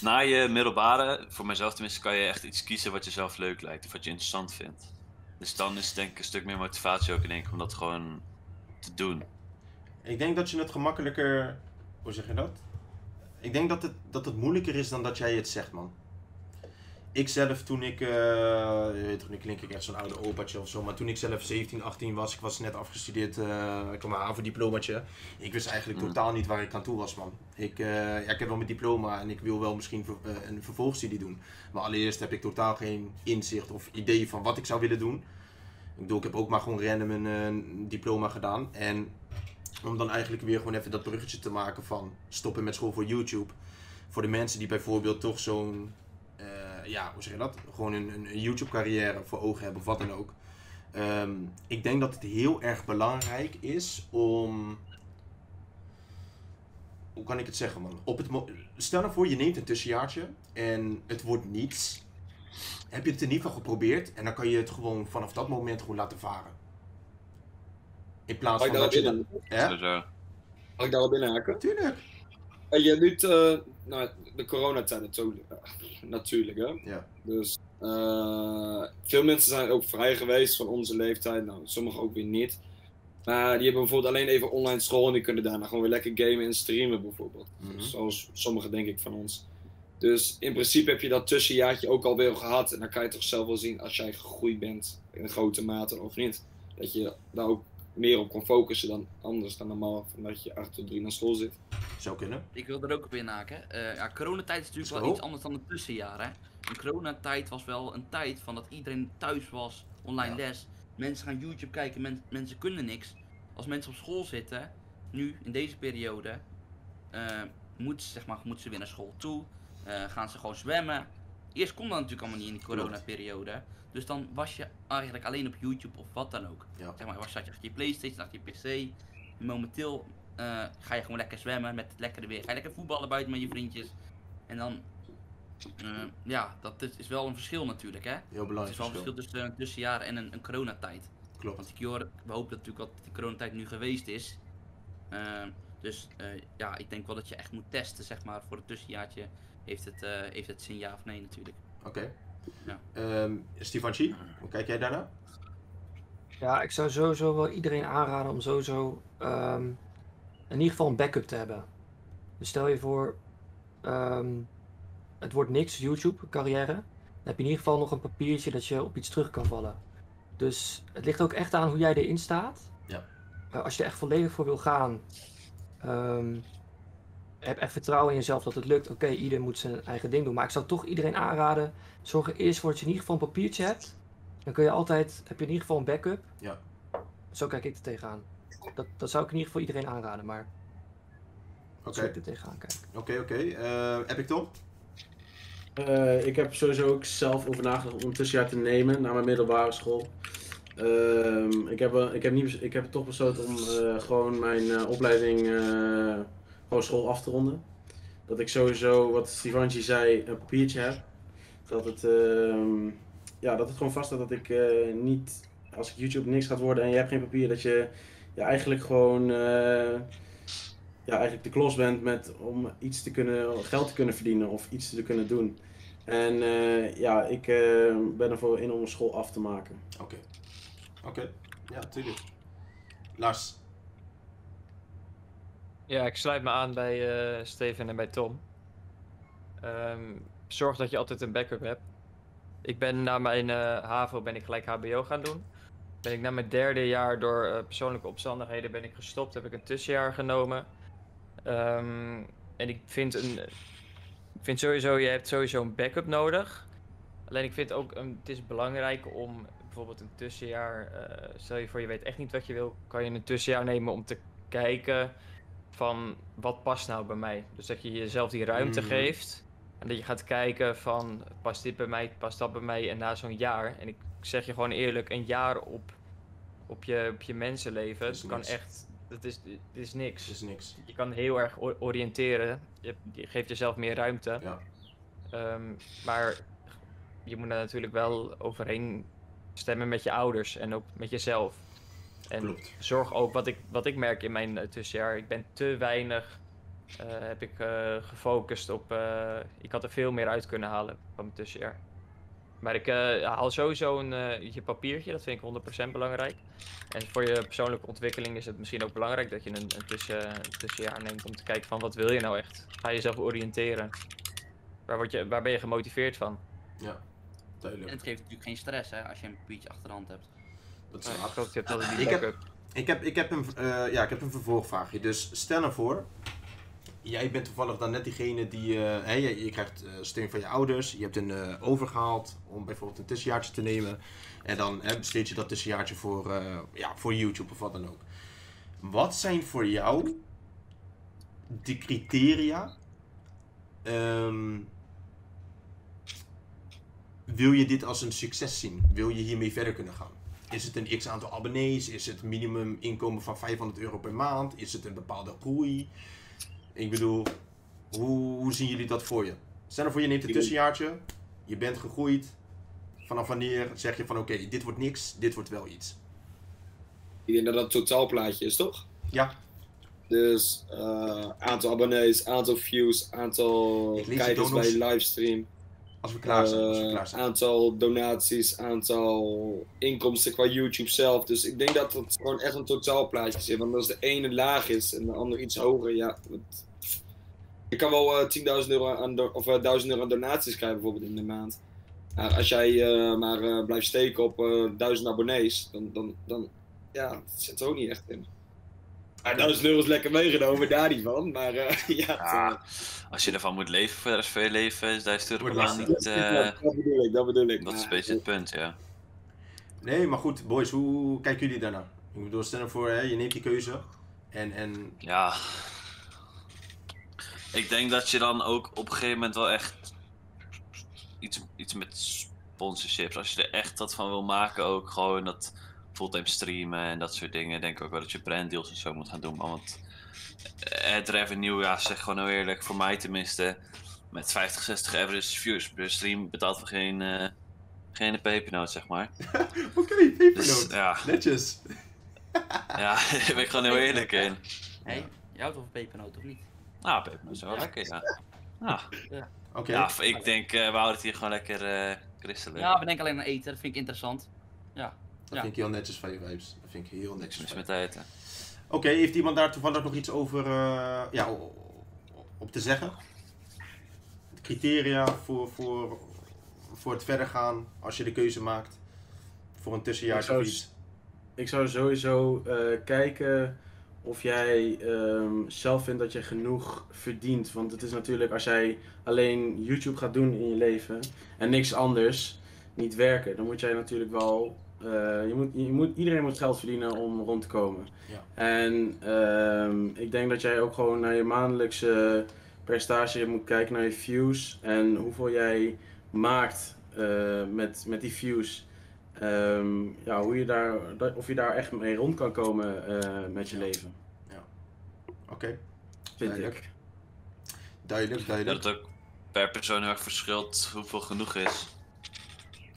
na je middelbare, voor mezelf tenminste, kan je echt iets kiezen wat je zelf leuk lijkt. Of wat je interessant vindt. Dus dan is het denk ik een stuk meer motivatie ook in één keer om dat gewoon te doen. Ik denk dat je het gemakkelijker. Hoe zeg je dat? Ik denk dat het, dat het moeilijker is dan dat jij het zegt, man. Ik zelf, toen ik. je weet nu klink ik echt zo'n oude opaatje of zo. Maar toen ik zelf 17, 18 was, ik was net afgestudeerd. eh ik had mijn HAVO-diplomaatje. Ik wist eigenlijk Mm. totaal niet waar ik aan toe was, man. Ik, eh, ja, ik heb wel mijn diploma en ik wil wel misschien eh, een vervolgstudie doen. Maar allereerst heb ik totaal geen inzicht of idee van wat ik zou willen doen. Ik bedoel, ik heb ook maar gewoon random een, diploma gedaan. En om dan eigenlijk weer gewoon even dat bruggetje te maken van stoppen met school voor YouTube. Voor de mensen die bijvoorbeeld toch zo'n, ja, hoe zeg je dat? Gewoon een, een, een YouTube carrière voor ogen hebben of wat dan ook. Ehm, ik denk dat het heel erg belangrijk is om, hoe kan ik het zeggen man? Op het mo- Stel nou voor je neemt een tussenjaartje en het wordt niets. Heb je het in ieder geval geprobeerd en dan kan je het gewoon vanaf dat moment gewoon laten varen. In plaats van dat je. Hè? Mag ik daar wel binnen haken? Tuurlijk. En je nu, eh, nou, de coronatijd natuurlijk, natuurlijk hè. Ja. Dus eh, veel mensen zijn ook vrij geweest van onze leeftijd, nou sommigen ook weer niet. Maar die hebben bijvoorbeeld alleen even online school en die kunnen daarna gewoon weer lekker gamen en streamen bijvoorbeeld. Mhm. Zoals sommigen denk ik van ons. Dus in principe heb je dat tussenjaartje ook alweer gehad. En dan kan je toch zelf wel zien als jij gegroeid bent in grote mate of niet. Dat je daar ook meer op kan focussen dan anders dan normaal. Omdat je 8 tot 3 naar school zit. Zou kunnen. Ik wil er ook op inhaken. Eh ja, coronatijd is natuurlijk Zo. wel iets anders dan een tussenjaar. Hè? Een coronatijd was wel een tijd van dat iedereen thuis was, online Ja. les. Mensen gaan YouTube kijken, men- mensen kunnen niks. Als mensen op school zitten, nu in deze periode, eh moeten, ze, zeg maar, moeten ze weer naar school toe. eh, gaan ze gewoon zwemmen. Eerst kon dat natuurlijk allemaal niet in die coronaperiode. Dus dan was je eigenlijk alleen op YouTube of wat dan ook. Ja. Zeg maar, was, zat je achter je Playstation, achter je PC. Momenteel eh, ga je gewoon lekker zwemmen met het lekkere weer. Ga je lekker voetballen buiten met je vriendjes. En dan, eh, ja, dat is, is wel een verschil natuurlijk, hè. Heel Het is belangrijk wel een verschil. tussen een tussenjaar en een, een coronatijd. Want Klopt. ik hoor, we hopen natuurlijk dat die coronatijd nu geweest is. Eh, dus eh, ja, ik denk wel dat je echt moet testen, zeg maar, voor het tussenjaartje. Heeft het, eh, heeft het zin ja of nee natuurlijk. Oké. Ja. Ehm, hoe kijk jij daarna? Ja, ik zou sowieso wel iedereen aanraden om sowieso ehm, in ieder geval een backup te hebben. Dus stel je voor, ehm, het wordt niks, YouTube, carrière. Dan heb je in ieder geval nog een papiertje dat je op iets terug kan vallen. Dus het ligt ook echt aan hoe jij erin staat. Ja. Als je er echt volledig voor wil gaan, ehm, heb echt vertrouwen in jezelf dat het lukt. Oké, ieder moet zijn eigen ding doen. Maar ik zou toch iedereen aanraden, zorg er eerst voor dat je in ieder geval een papiertje hebt dan kun je altijd, heb je in ieder geval een backup. Ja. Zo kijk ik er tegenaan. Dat, dat zou ik in ieder geval iedereen aanraden, maar Oké, ik er tegenaan kijk. oké, oké. Eh, Epic Tom? Eh, ik heb sowieso ook zelf over nagedacht om een tussenjaar te nemen na mijn middelbare school. Ehm, ik, heb, wel- ik, heb niet, ik heb toch besloten om eh, gewoon mijn eh, opleiding, eh, gewoon school af te ronden. Dat ik sowieso, wat Stivanji zei, een papiertje heb. Dat het, ehm, ja, dat het gewoon vaststaat dat ik eh, niet, als ik YouTube niks gaat worden en je hebt geen papier, dat je ja, eigenlijk gewoon eh, ja, eigenlijk de klos bent met, om iets te kunnen, geld te kunnen verdienen of iets te kunnen doen. En eh, ja, ik eh, ben ervoor in om een school af te maken. Oké. Oké, ja, tuurlijk. Lars? Ja, ik sluit me aan bij eh, Steven en bij Tom. Ehm, zorg dat je altijd een backup hebt. Ik ben na mijn eh, HAVO ben ik gelijk HBO gaan doen. Ben ik na mijn derde jaar door eh, persoonlijke omstandigheden ben ik gestopt. Heb ik een tussenjaar genomen. Ehm, en ik vind een, ik vind sowieso, je hebt sowieso een backup nodig. Alleen ik vind ook, het is belangrijk om bijvoorbeeld een tussenjaar, eh, stel je voor je weet echt niet wat je wil, kan je een tussenjaar nemen om te kijken van wat past nou bij mij. Dus dat je jezelf die ruimte Mhm. geeft en dat je gaat kijken van past dit bij mij, past dat bij mij en na zo'n jaar, en ik zeg je gewoon eerlijk, een jaar op, op, je, op je mensenleven, Dat kan niks. echt, dat is, is niks. Dat is niks. Je kan heel erg oriënteren. Je, je geeft jezelf meer ruimte. Ja. Ehm, maar je moet daar natuurlijk wel overeen stemmen met je ouders en ook met jezelf. En Klopt. zorg ook, wat ik, wat ik merk in mijn eh, tussenjaar, ik ben te weinig, eh, heb ik eh, gefocust op, ik had er veel meer uit kunnen halen van mijn tussenjaar. Maar ik eh, haal sowieso een, eh, je papiertje, dat vind ik 100% belangrijk. En voor je persoonlijke ontwikkeling is het misschien ook belangrijk dat je een, een, tussen, een tussenjaar neemt om te kijken van wat wil je nou echt? Ga je jezelf oriënteren? Waar, word je, waar ben je gemotiveerd van? Ja, En duidelijk. het geeft natuurlijk geen stress hè, als je een papiertje achter de hand hebt. Dat is Ja, Ik heb-. Ik heb, ik, heb een, eh, ja, ik heb een vervolgvraagje. Dus stel nou voor, jij bent toevallig dan net diegene die, eh, je, je krijgt eh, steun van je ouders, je hebt een eh, overgehaald om bijvoorbeeld een tussenjaartje te nemen. En dan besteed je dat tussenjaartje voor, ja, voor YouTube of wat dan ook. Wat zijn voor jou de criteria? ehm, wil je dit als een succes zien? Wil je hiermee verder kunnen gaan? Is het een x aantal abonnees? Is het minimum inkomen van 500 euro per maand? Is het een bepaalde groei? Ik bedoel, hoe, hoe zien jullie dat voor je? Stel voor je neemt een tussenjaartje, je bent gegroeid. Vanaf wanneer zeg je van oké, dit wordt niks, dit wordt wel iets. Ik denk dat dat het totaalplaatje is, toch? Ja, Dus eh, aantal abonnees, aantal views, aantal kijkers bij livestream. Als we klaar zijn. Als we eh, klaar zijn. aantal donaties, aantal inkomsten qua YouTube zelf. Dus ik denk dat het gewoon echt een totaalplaatje is. Want als de ene laag is en de andere iets hoger, ja. het- Je kan wel eh 10.000 euro aan of, eh, 1000 euro aan donaties krijgen bijvoorbeeld in de maand. Maar als jij eh, maar eh, blijft steken op eh 1000 abonnees, dan, dan, dan ja, dat zit er ook niet echt in. Ja, 1000 euro is lekker meegenomen, daar niet van. Maar eh, ja, eh, als je ervan moet leven voor de rest van je leven, is 1000 euro per maand niet... eh, dat, dat bedoel ik, dat bedoel ik. dat is een beetje het punt, ja. Nee, maar goed, boys, hoe kijken jullie daarnaar? Ik bedoel, stel nou voor, hè, je neemt die keuze. En, en Ja. Ik denk dat je dan ook op een gegeven moment wel echt iets, iets met sponsorships, als je er echt wat van wil maken, ook gewoon dat fulltime streamen en dat soort dingen, denk ik ook wel dat je branddeals en zo moet gaan doen. Want het revenue, ja, zeg gewoon nou eerlijk, voor mij tenminste, met 50, 60 average views per stream betaalt voor geen, eh geen pepernoot, zeg maar. Oké, Dus pepernoot. ja, Netjes. ja, daar ben ik gewoon heel eerlijk in. Hé, je houdt wel van pepernoot of niet? Nou, pepernoot is wel lekker, ja. Ah. Oké. Ja, ik denk, eh, we houden het hier gewoon lekker eh christelijk. Ja, we denken alleen aan eten, dat vind ik interessant. Dat ja. vind ik heel netjes van je vibes. Dat vind ik heel Niks netjes je. met eten. Oké, heeft iemand daar toevallig nog iets over eh, ja, op te zeggen? De criteria voor, voor, voor het verder gaan als je de keuze maakt voor een tussenjaar of iets. Ik zou sowieso eh, kijken of jij ehm, zelf vindt dat je genoeg verdient. Want het is natuurlijk als jij alleen YouTube gaat doen in je leven en niks anders. niet werken. Dan moet jij natuurlijk wel. Eh, je moet, je moet, iedereen moet geld verdienen om rond te komen. Ja. En ehm, ik denk dat jij ook gewoon naar je maandelijkse percentage moet kijken naar je views en hoeveel jij maakt eh, met, met die views. Ehm, ja, hoe je daar, dat- of je daar echt mee rond kan komen eh, met je leven, Oké, vind Duidelijk. ik. duidelijk, Dat duidelijk. het ook per persoon heel erg verschilt hoeveel genoeg is.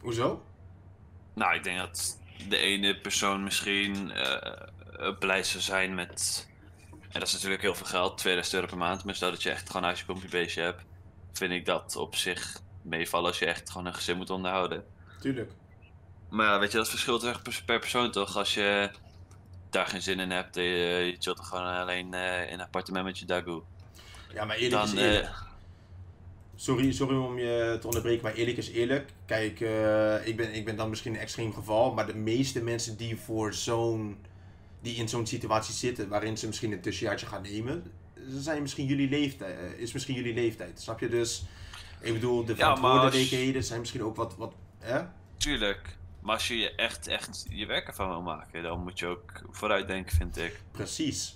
Hoezo? Nou, ik denk dat de ene persoon misschien eh blij zou zijn met. En dat is natuurlijk heel veel geld, 2000 euro per maand. Maar stel dat je echt gewoon huisje, pompje, beestje hebt. Vind ik dat op zich meevallen als je echt gewoon een gezin moet onderhouden. Tuurlijk. Maar ja, weet je, dat verschilt echt per, per persoon toch? Als je daar geen zin in hebt, je, je chillt er gewoon alleen eh, in een appartement met je dagoe. Ja, maar eerlijk Dan, is eerlijk. Sorry, sorry om je te onderbreken, maar eerlijk is eerlijk. Kijk, eh, ik, ben, ik ben dan misschien een extreem geval, maar de meeste mensen die voor zo'n. die in zo'n situatie zitten waarin ze misschien een tussenjaartje gaan nemen, zijn misschien jullie leeftijd, eh, is misschien jullie leeftijd. Snap je? Dus, ik bedoel, de Ja, maar als- verantwoordelijkheden zijn misschien ook wat. wat hè? tuurlijk. Maar als je je echt, echt je werk ervan wil maken, dan moet je ook vooruit denken, vind ik. Precies.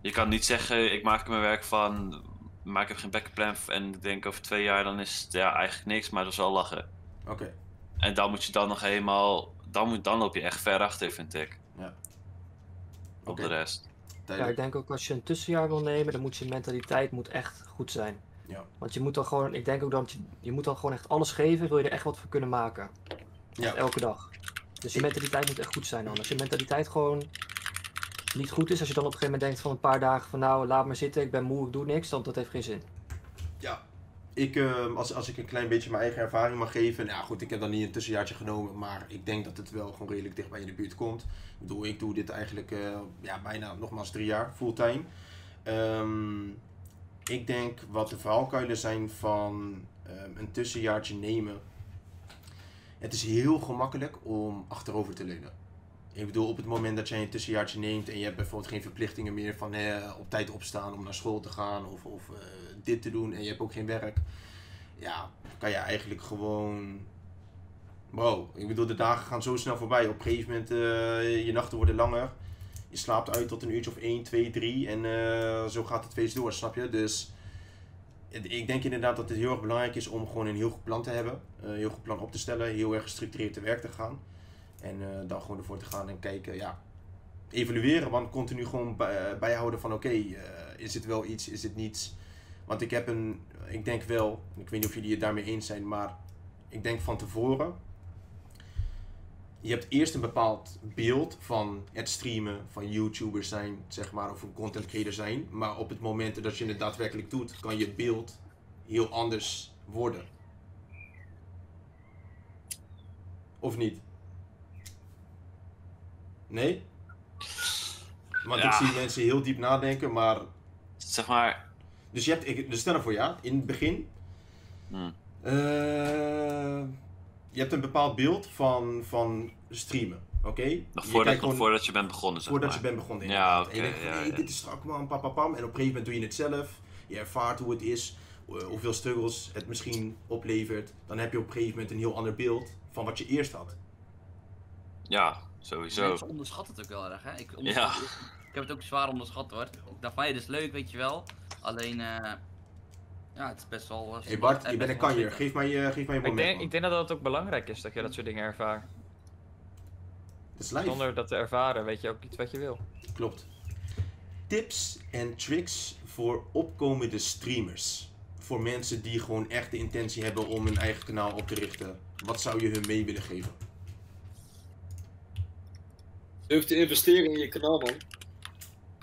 Je kan niet zeggen, ik maak er mijn werk van, maar ik heb geen backup plan en ik denk over twee jaar dan is het ja, eigenlijk niks, maar dat is wel lachen. Oké. En dan moet je dan nog helemaal, dan, moet, dan loop je echt ver achter, vind ik. Ja. Op de rest. Ja, ik denk ook als je een tussenjaar wil nemen, dan moet je mentaliteit moet echt goed zijn. Ja. Want je moet dan gewoon, ik denk ook dat je, je moet dan gewoon echt alles geven, wil je er echt wat voor kunnen maken. Ja. Echt elke dag. Dus je mentaliteit moet echt goed zijn dan. Als je mentaliteit gewoon niet goed is, als je dan op een gegeven moment denkt van een paar dagen van nou laat maar zitten, ik ben moe, ik doe niks, dan dat heeft geen zin. Ja. Ik, eh, als, als ik een klein beetje mijn eigen ervaring mag geven. Nou goed, ik heb dan niet een tussenjaartje genomen. Maar ik denk dat het wel gewoon redelijk dichtbij in de buurt komt. Ik bedoel, ik doe dit eigenlijk eh, ja, bijna nogmaals drie jaar fulltime. Ehm, ik denk wat de valkuilen zijn van ehm, een tussenjaartje nemen. Het is heel gemakkelijk om achterover te leunen. Ik bedoel, op het moment dat jij een tussenjaartje neemt en je hebt bijvoorbeeld geen verplichtingen meer van eh, op tijd opstaan om naar school te gaan of, of eh, dit te doen en je hebt ook geen werk. Ja, kan je eigenlijk gewoon. Bro, ik bedoel, de dagen gaan zo snel voorbij. Op een gegeven moment, eh je nachten worden langer. Je slaapt uit tot een uurtje of 1, 2, 3 en eh, zo gaat het feest door, snap je? Dus ik denk inderdaad dat het heel erg belangrijk is om gewoon een heel goed plan te hebben. Een heel goed plan op te stellen, heel erg gestructureerd te werk te gaan. En eh, dan gewoon ervoor te gaan en kijken, ja, evalueren. Want continu gewoon bij- bijhouden van oké, eh, is dit wel iets, is dit niets? Want ik heb een, ik denk wel, ik weet niet of jullie het daarmee eens zijn, maar ik denk van tevoren. Je hebt eerst een bepaald beeld van het streamen, van YouTubers zijn, zeg maar, of een content creator zijn. Maar op het moment dat je het daadwerkelijk doet, kan je beeld heel anders worden. Of niet? Nee? Want ik zie mensen heel diep nadenken, maar Zeg maar, dus je hebt, ik, dus stel ervoor ja, in het begin. Hmm. eh, je hebt een bepaald beeld van, van streamen, oké? Je voordat, gewoon je bent begonnen, zeg voordat maar. je bent begonnen. Ja, oké, en je denkt van, ja, hey, ja. dit is strak man, pam, pam, pam. En op een gegeven moment doe je het zelf. Je ervaart hoe het is, eh, hoeveel struggles het misschien oplevert. Dan heb je op een gegeven moment een heel ander beeld van wat je eerst had. Ja, sowieso. Mensen onderschatten het ook wel erg, hè? Ik, onderschat- ik heb het ook zwaar onderschat hoor. Ik dacht van, je, dit is leuk, weet je wel. Alleen, eh ja, het is best wel... eh, Hé Bart, je bent een kanjer. Geef mij, je geef mij een Ik moment, denk, ik denk dat het ook belangrijk is dat je dat soort dingen ervaart. Het is live. Zonder dat te ervaren weet je ook niet wat je wil. Klopt. Tips en tricks voor opkomende streamers. Voor mensen die gewoon echt de intentie hebben om hun eigen kanaal op te richten. Wat zou je hun mee willen geven? Durf te investeren in je kanaal, man.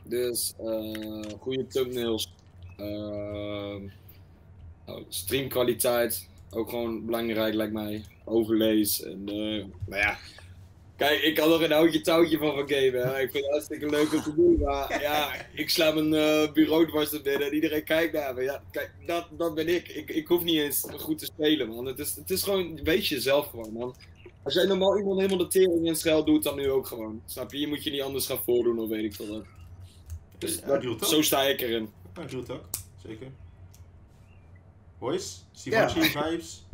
Dus eh goede thumbnails, nou, streamkwaliteit, ook gewoon belangrijk lijkt mij. Overlees en nou ja. Kijk, ik kan er een houtje touwtje van van gamen. Hè. Ik vind het hartstikke leuk om te doen. Maar ja, ik sla mijn bureau dwars binnen en iedereen kijkt naar me. Ja, kijk, dat, dat ben ik. ik. Ik hoef niet eens goed te spelen, man. Het is, het is gewoon, wees jezelf gewoon, man. Als jij normaal iemand helemaal de tering en schel doet, dan nu ook gewoon. Snap je? Je moet je niet anders gaan voordoen of weet ik veel wat. Dus Ja, dat- zo sta ik erin. Ja, real talk. Zeker. Boys? Stivachi vibes?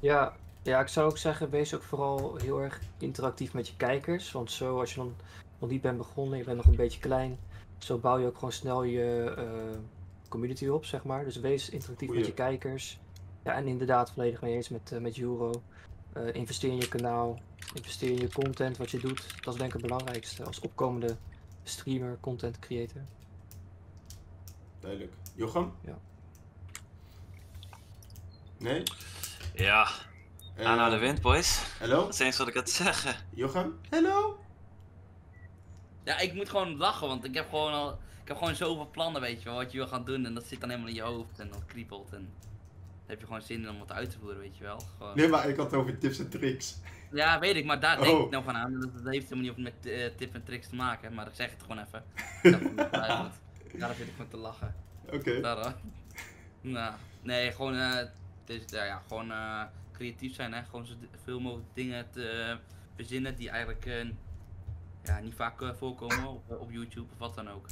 Ja, Ja, ik zou ook zeggen, wees ook vooral heel erg interactief met je kijkers. Want zo, als je dan nog niet bent begonnen, je bent nog een beetje klein, zo bouw je ook gewoon snel je eh, community op, zeg maar. Dus wees interactief met je kijkers. Ja, en inderdaad, volledig mee eens met, eh, met Euro. Eh, investeer in je kanaal, investeer in je content, wat je doet. Dat is denk ik het belangrijkste als opkomende streamer, content creator. Duidelijk. Jochem? Ja. Nee? Ja, Eh, aan naar de wind, boys. Hallo? Dat is eens wat ik had te zeggen. Jochem? Hallo? Ja, ik moet gewoon lachen, want ik heb gewoon al. Ik heb gewoon zoveel plannen, weet je wel, wat je wil gaan doen. En dat zit dan helemaal in je hoofd en dat kriebelt. En heb je gewoon zin in om wat uit te voeren, weet je wel. Gewoon... Nee, maar ik had het over tips en tricks. Ja, weet ik, maar daar denk Oh. ik nou van aan. Dat, dat heeft helemaal niet met eh, tip en tricks te maken, maar ik zeg het gewoon even. Dat het niet eruit moet. Ja, daar zit ik van te lachen. Oké. Nou, nee, gewoon, eh, het is, ja, ja, gewoon eh, creatief zijn, hè. Gewoon zoveel mogelijk dingen te verzinnen die eigenlijk ja, niet vaak voorkomen op, op YouTube of wat dan ook.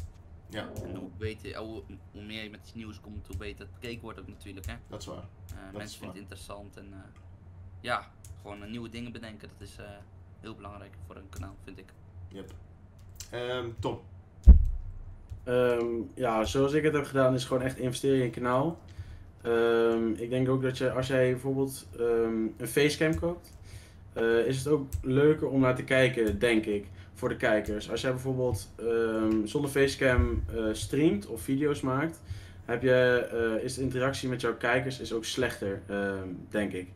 Ja, En hoe, beter, hoe, hoe meer je met iets nieuws komt, hoe beter het bekeken wordt ook natuurlijk, hè. dat is waar. Eh, mensen vinden het interessant en eh, ja, gewoon eh, nieuwe dingen bedenken, dat is eh, heel belangrijk voor een kanaal, vind ik. Yep. Ehm, Tom? Ehm, ja, zoals ik het heb gedaan, is gewoon echt investeren in je kanaal. Ehm, ik denk ook dat je, als jij bijvoorbeeld ehm, een facecam koopt, eh, is het ook leuker om naar te kijken, denk ik, voor de kijkers. Als jij bijvoorbeeld ehm, zonder facecam eh, streamt of video's maakt, heb je, eh, is de interactie met jouw kijkers is ook slechter, ehm, denk ik.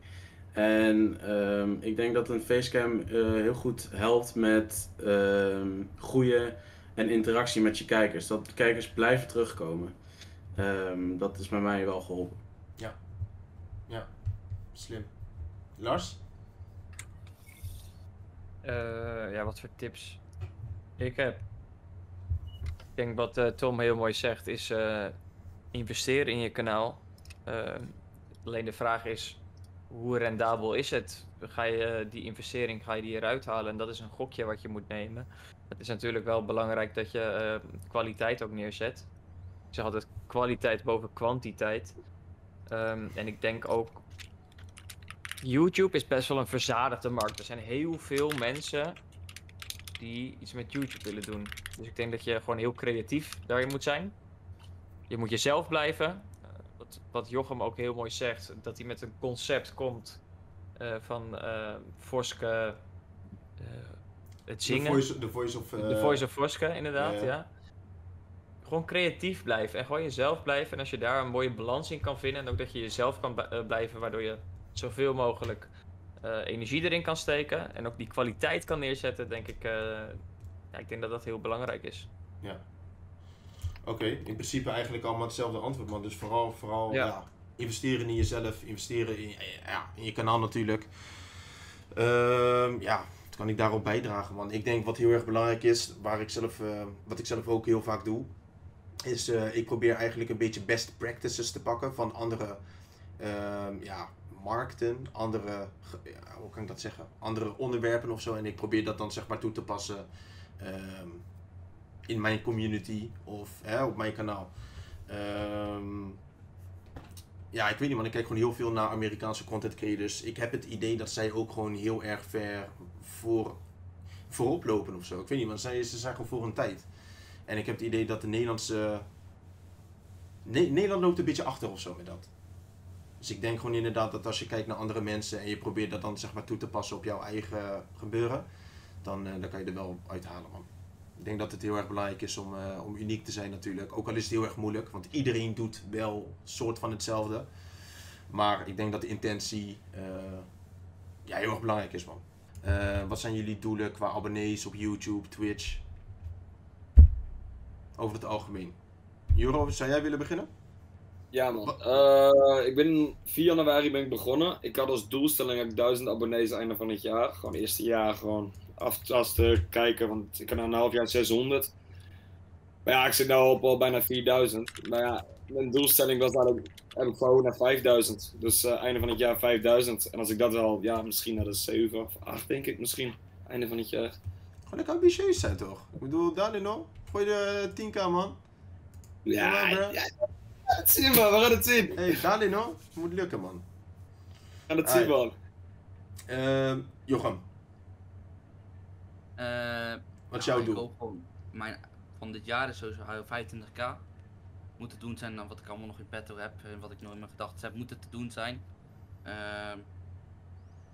En ehm, ik denk dat een facecam eh, heel goed helpt met groeien en interactie met je kijkers. Dat kijkers blijven terugkomen. Dat is bij mij wel geholpen. Slim. Lars? Eh, ja, wat voor tips ik heb. Ik denk wat eh, Tom heel mooi zegt, is eh, investeren in je kanaal. Alleen de vraag is, hoe rendabel is het? Ga je die investering ga je die eruit halen? En dat is een gokje wat je moet nemen. Het is natuurlijk wel belangrijk dat je kwaliteit ook neerzet. Ik zeg altijd kwaliteit boven kwantiteit. Ehm, en ik denk ook YouTube is best wel een verzadigde markt. Er zijn heel veel mensen die iets met YouTube willen doen. Dus ik denk dat je gewoon heel creatief daarin moet zijn. Je moet jezelf blijven. Eh, wat, wat Jochem ook heel mooi zegt, dat hij met een concept komt eh, van eh Voske, het De zingen. voice, de voice of... De Voice of Voske, inderdaad, ja. ja. Gewoon creatief blijven en gewoon jezelf blijven. En als je daar een mooie balans in kan vinden en ook dat je jezelf kan blijven, waardoor je zoveel mogelijk eh, energie erin kan steken en ook die kwaliteit kan neerzetten, denk ik, eh, ja, ik denk dat dat heel belangrijk is. Oké, in principe eigenlijk allemaal hetzelfde antwoord, man. Dus vooral, vooral ja. Ja. investeren in jezelf, investeren in, ja, in je kanaal natuurlijk. Ehm, ja, wat kan ik daarop bijdragen, man? Ik denk wat heel erg belangrijk is, waar ik zelf, eh, wat ik zelf ook heel vaak doe, is eh, ik probeer eigenlijk een beetje best practices te pakken van andere ehm, ja, markten, andere, hoe kan ik dat zeggen, andere onderwerpen of zo. En ik probeer dat dan zeg maar toe te passen ehm, in mijn community of hè, op mijn kanaal. Ehm, ja, ik weet niet man, ik kijk gewoon heel veel naar Amerikaanse content creators. Ik heb het idee dat zij ook gewoon heel erg ver voor, voorop lopen of zo. Ik weet niet, want zij, ze zijn gewoon voor hun tijd. En ik heb het idee dat de Nederlandse... Ne- Nederland loopt een beetje achter of zo met dat. Dus ik denk gewoon inderdaad dat als je kijkt naar andere mensen en je probeert dat dan zeg maar toe te passen op jouw eigen gebeuren, dan, eh, dan kan je er wel uithalen man. Ik denk dat het heel erg belangrijk is om, eh, om uniek te zijn natuurlijk. Ook al is het heel erg moeilijk, want iedereen doet wel soort van hetzelfde. Maar ik denk dat de intentie eh, ja, heel erg belangrijk is man. Wat zijn jullie doelen qua abonnees op YouTube, Twitch? Over het algemeen. Juro, zou jij willen beginnen? Ja man, Eh, ik ben 4 januari ben ik begonnen. Ik had als doelstelling dat ik 1000 abonnees einde van het jaar. Gewoon het eerste jaar gewoon aftasten, kijken, want ik had na een half jaar 600. Maar ja, ik zit nu op al bijna 4000. Maar ja, mijn doelstelling was ik, heb ik gewoon naar 5000. Dus eh, einde van het jaar 5000. En als ik dat wel, ja, misschien naar de 7 of 8 denk ik misschien. Einde van het jaar. Gewoon lekker ambitieus zijn toch? Ik bedoel, Dani nog? Gooi de 10k man. Ja, ja, ja, het zien man, we gaan het zien. Hey, Dani nog? Moet lukken man. We gaan het zien man. Ehm Jochem, Eh, wat is nou, jouw ik doel? mijn, van dit jaar is sowieso 25k. Moet te doen zijn dan wat ik allemaal nog in petto heb en wat ik nog in mijn gedachten heb, moet het te doen zijn. Ehm,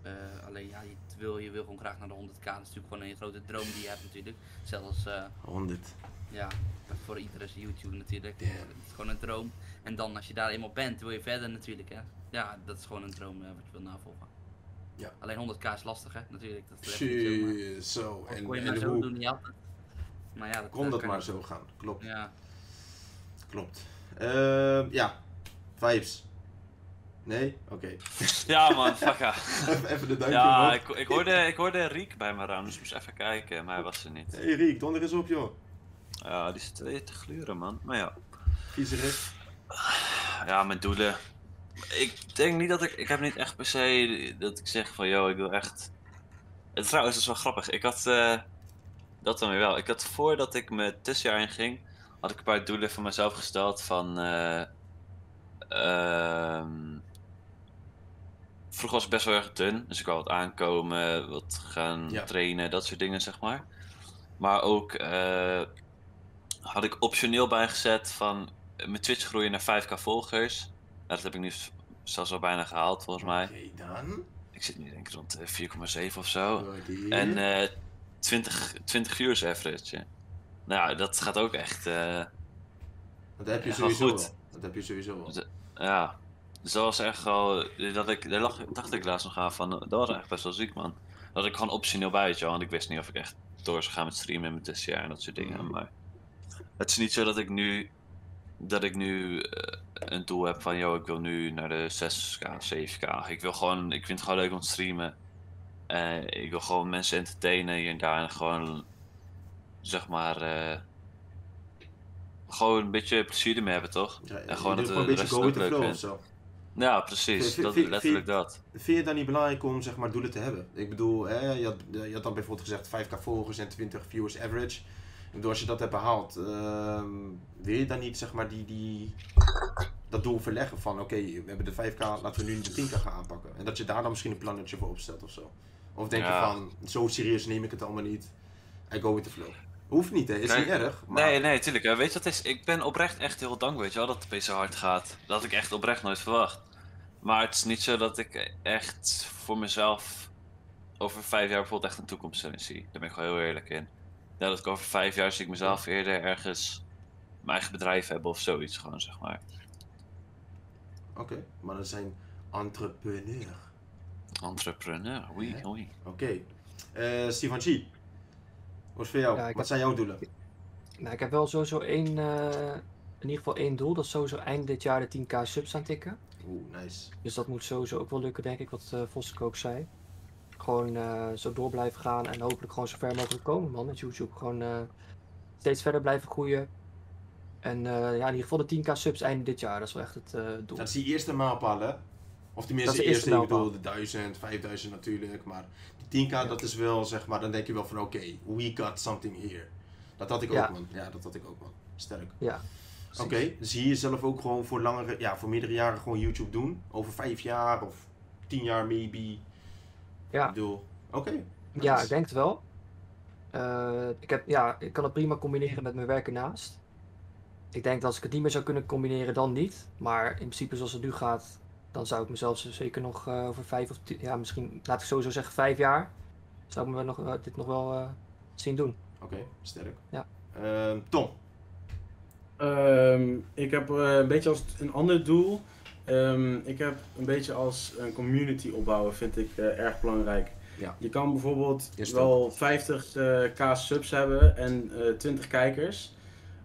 eh, alleen ja, je wil, je wil gewoon graag naar de 100k. Dat is natuurlijk gewoon een grote droom die je hebt natuurlijk. Zelfs eh, 100. ja, voor iedere YouTube natuurlijk. Het is gewoon een droom. En dan als je daar eenmaal bent, wil je verder natuurlijk hè. Ja, dat is gewoon een droom eh, wat je wil navolgen. Ja. Alleen 100k is lastig hè, natuurlijk. Dat is zo. En, kon je en maar zo hoe doen, niet altijd. Maar ja, dat kon dat maar zo gaan? Klopt, Ja. klopt. Ja, vibes. Nee? Oké. Ja man, fuck ja. even, even de duimpje Ja, ik, ik, hoorde, ik hoorde Riek bij me raam, dus ik moest even kijken, maar hij was er niet. Hey Riek, donder eens op joh. Ja, die zit weer te gluren man. Maar ja. Viezerik. Ja, mijn doelen. Ik denk niet dat ik. Ik heb niet echt per se dat ik zeg van, yo, ik wil echt. En trouwens, dat is wel grappig. Ik had. eh, dat dan weer wel. Ik had voordat ik mijn tussenjaar inging, had ik een paar doelen voor mezelf gesteld van. ehm, vroeger was ik best wel erg dun, dus ik wou wat aankomen, wat gaan Ja. trainen, dat soort dingen, zeg maar. Maar ook eh, had ik optioneel bijgezet van eh, mijn Twitch groeien naar 5k volgers. Nou, dat heb ik nu zelfs al bijna gehaald, volgens mij. Oké dan. Ik zit nu denk ik rond eh, 4,7 of zo. En eh 20, 20 viewers average. Nou ja, dat gaat ook echt. eh, dat heb je sowieso goed. wel. Dat heb je sowieso wel. Dus, ja. Dus dat was echt wel. Dat ik, daar lag, dacht ik laatst nog aan van. Dat was echt best wel ziek, man. Dat ik gewoon optioneel bij, weet je wel, Want ik wist niet of ik echt door zou gaan met streamen in mijn tussenjaar en dat soort dingen. Mhm. Maar het is niet zo dat ik nu. Dat ik nu eh, een doel heb van, yo, ik wil nu naar de 6k, 7k. Ik wil gewoon, ik vind het gewoon leuk om te streamen. Eh, ik wil gewoon mensen entertainen hier en daar en gewoon, zeg maar, eh, gewoon een beetje plezier ermee hebben, toch? Ja, en gewoon dat gewoon de een beetje rest ook leuk vindt. Ja, precies. Dat, letterlijk dat. Vind je het dan niet belangrijk om zeg maar doelen te hebben? Ik bedoel, hè, je, had, je had dan bijvoorbeeld gezegd 5k volgers en 20 viewers average. Ik bedoel, als je dat hebt behaald, ehm, wil je dan niet zeg maar die, die, dat doel verleggen van oké, we hebben de 5k, laten we nu de 10k gaan aanpakken. En dat je daar dan misschien een plannetje voor opstelt of zo. Of denk Ja. je van, zo serieus neem ik het allemaal niet. I go with the flow. Hoeft niet hè, is niet erg. Maar Nee, nee, tuurlijk. hè. Weet je wat is? Ik ben oprecht echt heel dankbaar, weet je wel, dat het opeens zo hard gaat. Dat had ik echt oprecht nooit verwacht. Maar het is niet zo dat ik echt voor mezelf over vijf jaar bijvoorbeeld echt een toekomst zie. Daar ben ik gewoon heel eerlijk in. Ja, dat ik over vijf jaar zie ik mezelf eerder ergens mijn eigen bedrijf hebben of zoiets gewoon, zeg maar. Oké, maar dat zijn entrepreneur. Entrepreneur, oei, Ja. oei. Oké. Eh Stefan G. Is voor jou? Ja, Wat heb- zijn jouw doelen? Nou, ik heb wel sowieso één, eh, in ieder geval één doel. Dat is sowieso eind dit jaar de 10k subs aan tikken. Oeh, nice. Dus dat moet sowieso ook wel lukken, denk ik, wat uh, ook zei. Gewoon eh, zo door blijven gaan en hopelijk gewoon zo ver mogelijk komen, man, met YouTube. Gewoon steeds verder blijven groeien. En ja, in ieder geval de 10k subs eind dit jaar, dat is wel echt het doel. Dat is die eerste mijlpaal, hè? Of tenminste, de de eerste, ik eerste bedoel de 1000, 5000 natuurlijk. Maar die 10k, dat is wel, zeg maar, dan denk je wel van oké, we got something here. Dat had ik Ja. ook, man. Ja, dat had ik ook, man. Sterk. Ja. Oké, precies. zie je jezelf ook gewoon voor langere, ja, voor meerdere jaren gewoon YouTube doen? Over vijf jaar of tien jaar maybe? Ja. Ik bedoel, oké. Ja, nice. ik denk het wel. Eh, ik, heb, ja, ik kan het prima combineren met mijn werk ernaast. Ik denk dat als ik het niet meer zou kunnen combineren, dan niet. Maar in principe zoals het nu gaat, dan zou ik mezelf zeker nog eh, over vijf of tien, ja, misschien, laat ik sowieso zeggen vijf jaar, zou ik me nog, eh, dit nog wel eh, zien doen. Oké, sterk. Ja. Ehm, Tom. Ehm, ik heb eh, een beetje als een ander doel. Ehm, ik heb een beetje als een community opbouwen, vind ik eh, erg belangrijk. Ja. Je kan bijvoorbeeld wel 50k subs hebben en eh 20 kijkers.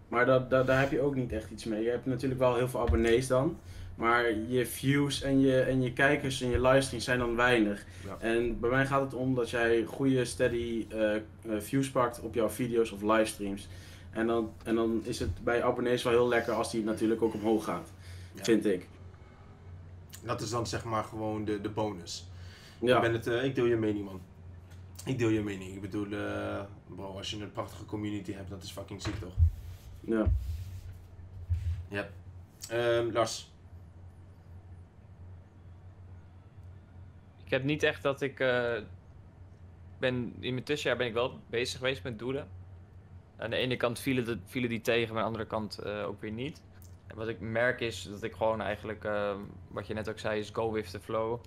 Maar dat, dat, daar heb je ook niet echt iets mee. Je hebt natuurlijk wel heel veel abonnees dan. Maar je views en je, en je kijkers en je livestreams zijn dan weinig. Ja. En bij mij gaat het om dat jij goede steady eh, eh, views pakt op jouw video's of livestreams. En dan, en dan is het bij abonnees wel heel lekker als die natuurlijk ook omhoog gaat. Ja. Vind ik. Dat is dan zeg maar gewoon de, de bonus. Ik, Ja, ben het, eh, ik deel je mening, man. Ik deel je mening. Ik bedoel, bro, als je een prachtige community hebt, dat is fucking ziek, toch? ja. Ehm, Lars. Ik heb niet echt dat ik. eh, ben, in mijn tussenjaar ben ik wel bezig geweest met doelen. Aan de ene kant vielen, de, vielen die tegen, maar aan de andere kant eh, ook weer niet. En wat ik merk is dat ik gewoon eigenlijk, eh, wat je net ook zei, is go with the flow.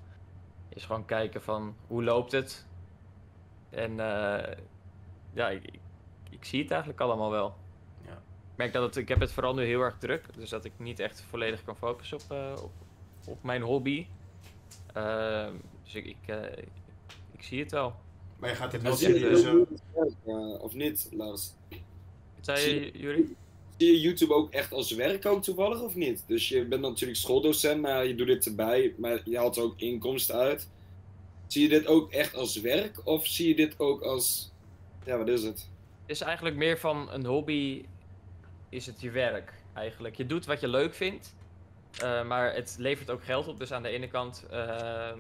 Is gewoon kijken van hoe loopt het. En ja, ik, ik, ik zie het eigenlijk allemaal wel. Ja. Ik merk dat het, ik heb het vooral nu heel erg druk, dus dat ik niet echt volledig kan focussen op, op, op mijn hobby. Ehm, dus ik, ik, eh, ik, zie het wel. Maar je gaat dit wel serieus... YouTube, eh, eh, of niet, Lars? Wat zei je? Zie je YouTube ook echt als werk ook toevallig of niet? Dus je bent natuurlijk schooldocent, maar je doet dit erbij, maar je haalt er ook inkomsten uit. Zie je dit ook echt als werk of zie je dit ook als, ja wat is het? Het is eigenlijk meer van een hobby is het je werk eigenlijk. Je doet wat je leuk vindt, eh, maar het levert ook geld op. Dus aan de ene kant ehm,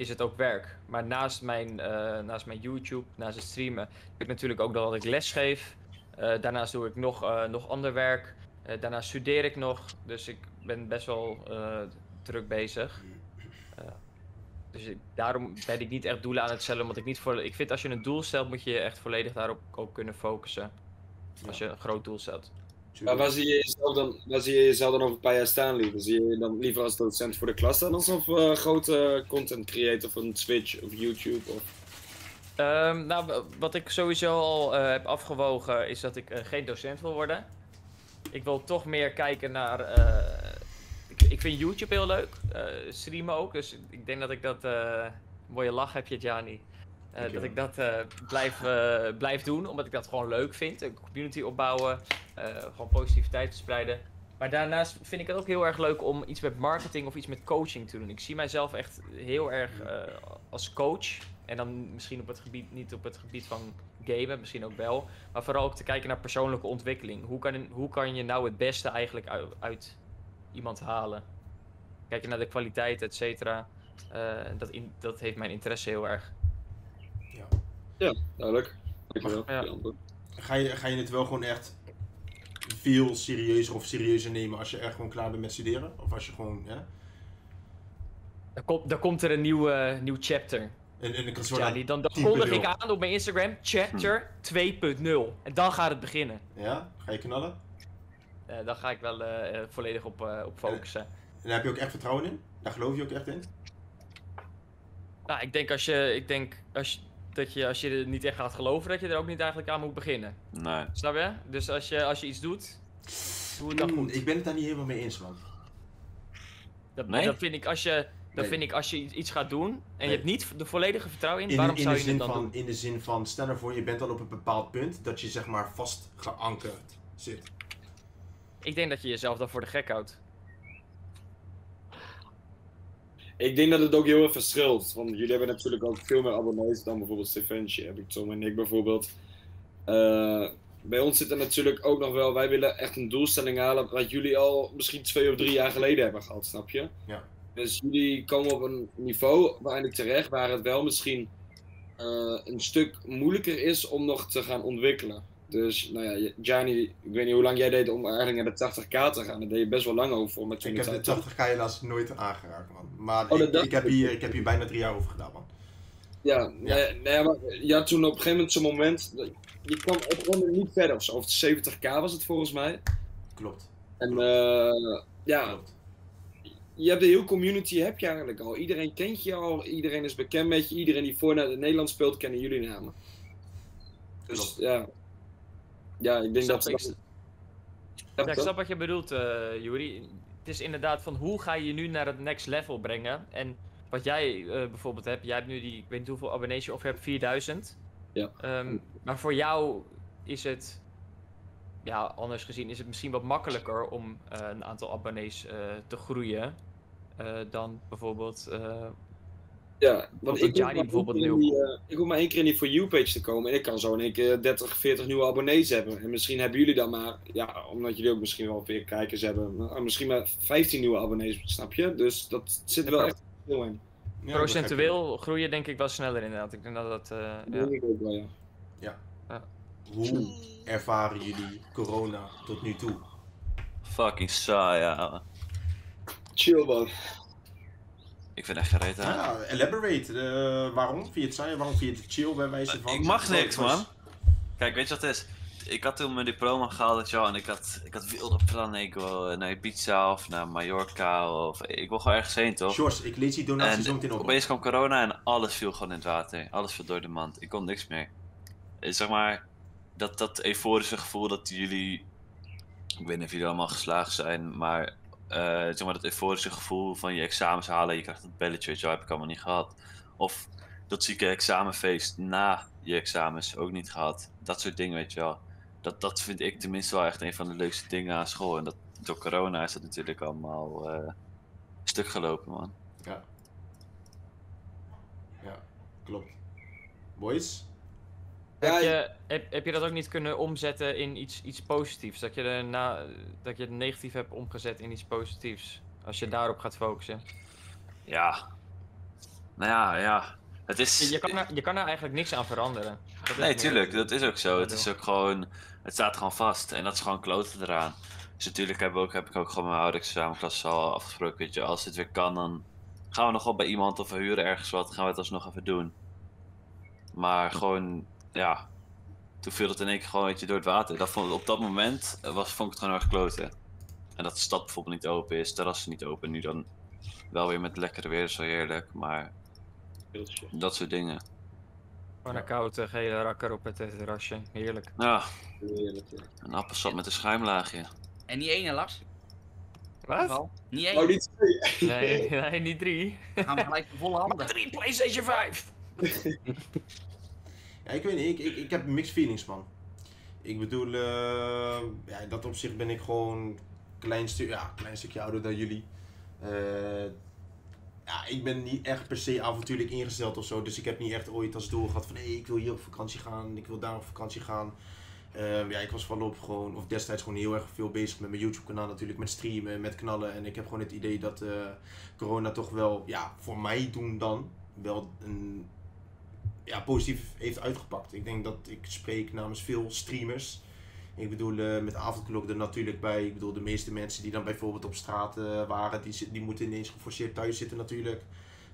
is het ook werk. Maar naast mijn, eh, naast mijn YouTube, naast het streamen, heb ik natuurlijk ook dat ik les geef. Eh, daarnaast doe ik nog, eh, nog ander werk. Daarnaast studeer ik nog. Dus ik ben best wel druk bezig. Dus ik- daarom ben ik niet echt doelen aan het stellen. Want ik niet voor. Ik vind als je een doel stelt, moet je je echt volledig daarop ook kunnen focussen. Als je een groot doel stelt. Maar waar zie je jezelf dan, waar zie je jezelf dan over een paar jaar staan liever? Zie je je dan liever als docent voor de klas dan alsof eh, grote content creator van Twitch of YouTube? Of... Ehm, nou, wat ik sowieso al eh, heb afgewogen is dat ik eh, geen docent wil worden. Ik wil toch meer kijken naar. ik, ik vind YouTube heel leuk, streamen ook. Dus ik denk dat ik dat. mooie lach heb je, Gianni. Eh, dat ik dat eh, blijf, eh, blijf doen, omdat ik dat gewoon leuk vind. Een community opbouwen, gewoon positiviteit verspreiden. Maar daarnaast vind ik het ook heel erg leuk om iets met marketing of iets met coaching te doen. Ik zie mijzelf echt heel erg als coach. En dan misschien op het gebied, niet op het gebied van gamen, misschien ook wel. Maar vooral ook te kijken naar persoonlijke ontwikkeling. Hoe kan, hoe kan je nou het beste eigenlijk uit, uit iemand halen? Kijken naar de kwaliteit, et cetera. Dat, in, dat heeft mijn interesse heel erg. Ja, duidelijk. Dankjewel. Ja. Ga je, ga je het wel gewoon echt veel serieuzer of serieuzer nemen als je echt gewoon klaar bent met studeren? Of als je gewoon, ja? Dan, komt dan komt er een nieuw, eh, nieuw chapter. En, en soort Ja, die, dan, dan 10.0. kondig ik aan op mijn Instagram, chapter 2.0. En dan gaat het beginnen. Ja? Ga je knallen? Eh, dan ga ik wel eh, volledig op, eh, op focussen. En daar heb je ook echt vertrouwen in? Daar geloof je ook echt in? Nou, ik denk als je, ik denk als je, dat je, als je er niet echt gaat geloven, dat je er ook niet eigenlijk aan moet beginnen. Nee. Snap je? Dus als je, als je iets doet, doe het dan Hmm, goed. ik ben het daar niet helemaal mee eens, man. Dat, Nee? dat vind ik als je, dat Nee. vind ik als je iets gaat doen en Nee. je hebt niet de volledige vertrouwen in, In, waarom in, zou de je het zin dan van, doen? in de zin van, stel nou voor, je bent al op een bepaald punt dat je zeg maar vast geankerd zit. Ik denk dat je jezelf dan voor de gek houdt. Ik denk dat het ook heel erg verschilt. Want jullie hebben natuurlijk ook veel meer abonnees dan bijvoorbeeld Stefanci, heb ik Tom en ik bijvoorbeeld. Eh, bij ons zit er natuurlijk ook nog wel, wij willen echt een doelstelling halen wat jullie al misschien twee of drie jaar geleden hebben gehad, snap je? Ja. Dus jullie komen op een niveau uiteindelijk terecht waar het wel misschien eh, een stuk moeilijker is om nog te gaan ontwikkelen. Dus, nou ja, Gianni, ik weet niet hoe lang jij deed om eigenlijk naar de 80k te gaan. Daar deed je best wel lang over met Ik 20 heb de 80k helaas nooit aangeraakt, man. Maar Oh, ik, heb hier, ik heb hier bijna drie jaar over gedaan, man. Ja, Ja. Nee, nee, maar je had toen op een gegeven moment zo'n moment. Je kwam op een gegeven moment niet verder of zo. Of 70k was het volgens mij. Klopt. En eh, ja, Klopt. je hebt de hele community heb je eigenlijk al. Iedereen kent je al. Iedereen is bekend met je. Iedereen die voor naar Nederland speelt, kennen jullie namen. Dus Klopt. ja. Ja, ik denk Snap dat. ik. Ja, ik snap wat je bedoelt, eh Juri. Het is inderdaad van hoe ga je je nu naar het next level brengen? En wat jij eh, bijvoorbeeld hebt, jij hebt nu die, ik weet niet hoeveel abonnees je of je hebt 4000. Ja. Ehm, maar voor jou is het, ja, anders gezien, is het misschien wat makkelijker om eh, een aantal abonnees te groeien. dan bijvoorbeeld. Eh, Ja, want ik hoef, maar één bijvoorbeeld keer in nu die, eh, ik hoef maar één keer in die For You-page te komen en ik kan zo in één keer 30, 40 nieuwe abonnees hebben. En misschien hebben jullie dan maar, ja, omdat jullie ook misschien wel weer kijkers hebben, nou, misschien maar 15 nieuwe abonnees, snap je? Dus dat zit er wel echt heel in. Ja, procentueel groeien denk ik wel sneller inderdaad. Ik denk dat dat. eh, Dat ja. denk ik ook wel, ja. Hoe ervaren jullie corona tot nu toe? Fucking saai, ja. Chill man. Ik vind echt gereed aan. Ja, elaborate. eh, waarom? Je het saai? Waarom vind je het chill bij wijze van... Ik mag niks, man. Kijk, weet je wat het is? Ik had toen mijn diploma gehaald, en ik had, ik had wilde plannen. Ik wil naar Ibiza of naar Mallorca of... Ik wil gewoon ergens heen, toch? Sjors, ik lees die donatie zo meteen En op. opeens kwam corona en alles viel gewoon in het water. Alles viel door de mand. Ik kon niks meer. Eh, Zeg maar, dat, dat euforische gevoel dat jullie... Ik weet niet of jullie allemaal geslaagd zijn, maar... eh, zeg maar, dat euforische gevoel van je examens halen. Je krijgt dat belletje, wel, heb ik allemaal niet gehad. Of dat zieke examenfeest na je examens ook niet gehad. Dat soort dingen, weet je wel. Dat, dat vind ik tenminste wel echt een van de leukste dingen aan school. En dat, door corona is dat natuurlijk allemaal eh, stuk gelopen, man. Ja. Ja, klopt. Boys? Ja, Heb je, heb, heb je dat ook niet kunnen omzetten in iets, iets positiefs? Dat je, de na, dat je het negatief hebt omgezet in iets positiefs? Als je daarop gaat focussen. Ja. Nou ja, ja. Het is... Je, je, kan, er, je kan er eigenlijk niks aan veranderen. Dat Nee, tuurlijk, dat is ook zo. Het is ook gewoon, het staat gewoon vast en dat is gewoon kloten eraan. Dus natuurlijk heb, we ook, heb ik ook gewoon mijn oude examenklas al afgesproken, weet je, als het weer kan dan gaan we nog wel bij iemand of we huren ergens wat, gaan we het alsnog even doen. Maar gewoon, ja, toen viel het in één keer gewoon een beetje door het water. Dat vond, op dat moment was, vond ik het gewoon erg kloten. En dat de stad bijvoorbeeld niet open is, terrassen niet open, nu dan wel weer met lekkere weer, zo heerlijk, maar dat soort dingen. Gewoon een koude gele rakker op het terrasje. Heerlijk. Ja, Heerlijk, ja. een appelsap met een schuimlaagje. En niet één, Lars? Wat? Niet Oh, één. niet twee. Nee, nee, niet drie. Dan gaan we gelijk de volle handen. drie PlayStation 5! Ik weet niet, ik, ik, ik heb mixed feelings, man. Ik bedoel, eh, ja, in dat opzicht ben ik gewoon klein, stu ja, klein stukje ouder dan jullie. Eh, ja, ik ben niet echt per se avontuurlijk ingesteld of zo, dus ik heb niet echt ooit als doel gehad van ik wil hier op vakantie gaan, ik wil daar op vakantie gaan. Eh, ja, ik was vooral op gewoon, of destijds gewoon heel erg veel bezig met mijn YouTube kanaal natuurlijk, met streamen, met knallen. En ik heb gewoon het idee dat corona toch wel, ja, voor mij doen dan, wel een ja, positief heeft uitgepakt. Ik denk dat ik spreek namens veel streamers. Ik bedoel, eh, met avondklok er natuurlijk bij. Ik bedoel, de meeste mensen die dan bijvoorbeeld op straat eh, waren, die, die moeten ineens geforceerd thuis zitten natuurlijk.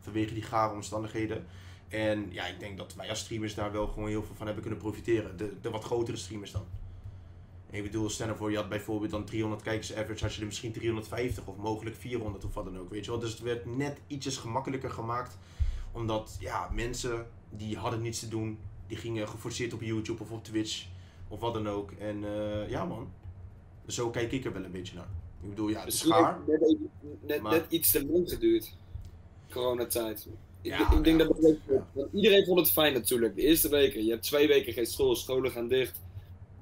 Vanwege die gare omstandigheden. En ja, ik denk dat wij als streamers daar wel gewoon heel veel van hebben kunnen profiteren. De, de wat grotere streamers dan. Ik bedoel, stel nou voor, je had bijvoorbeeld dan 300 kijkers average, had je er misschien 350 of mogelijk 400 of wat dan ook, weet je wel. Dus het werd net ietsjes gemakkelijker gemaakt, omdat ja, mensen die hadden niets te doen, die gingen geforceerd op YouTube of op Twitch of wat dan ook. En eh, ja man, zo kijk ik er wel een beetje naar. Ik bedoel, ja, het is Misschien gaar. net, net, maar- net iets te lang geduurd. Coronatijd. Ja, ik denk ja. dat want Iedereen vond het fijn natuurlijk. De eerste weken. Je hebt twee weken geen school. Scholen gaan dicht.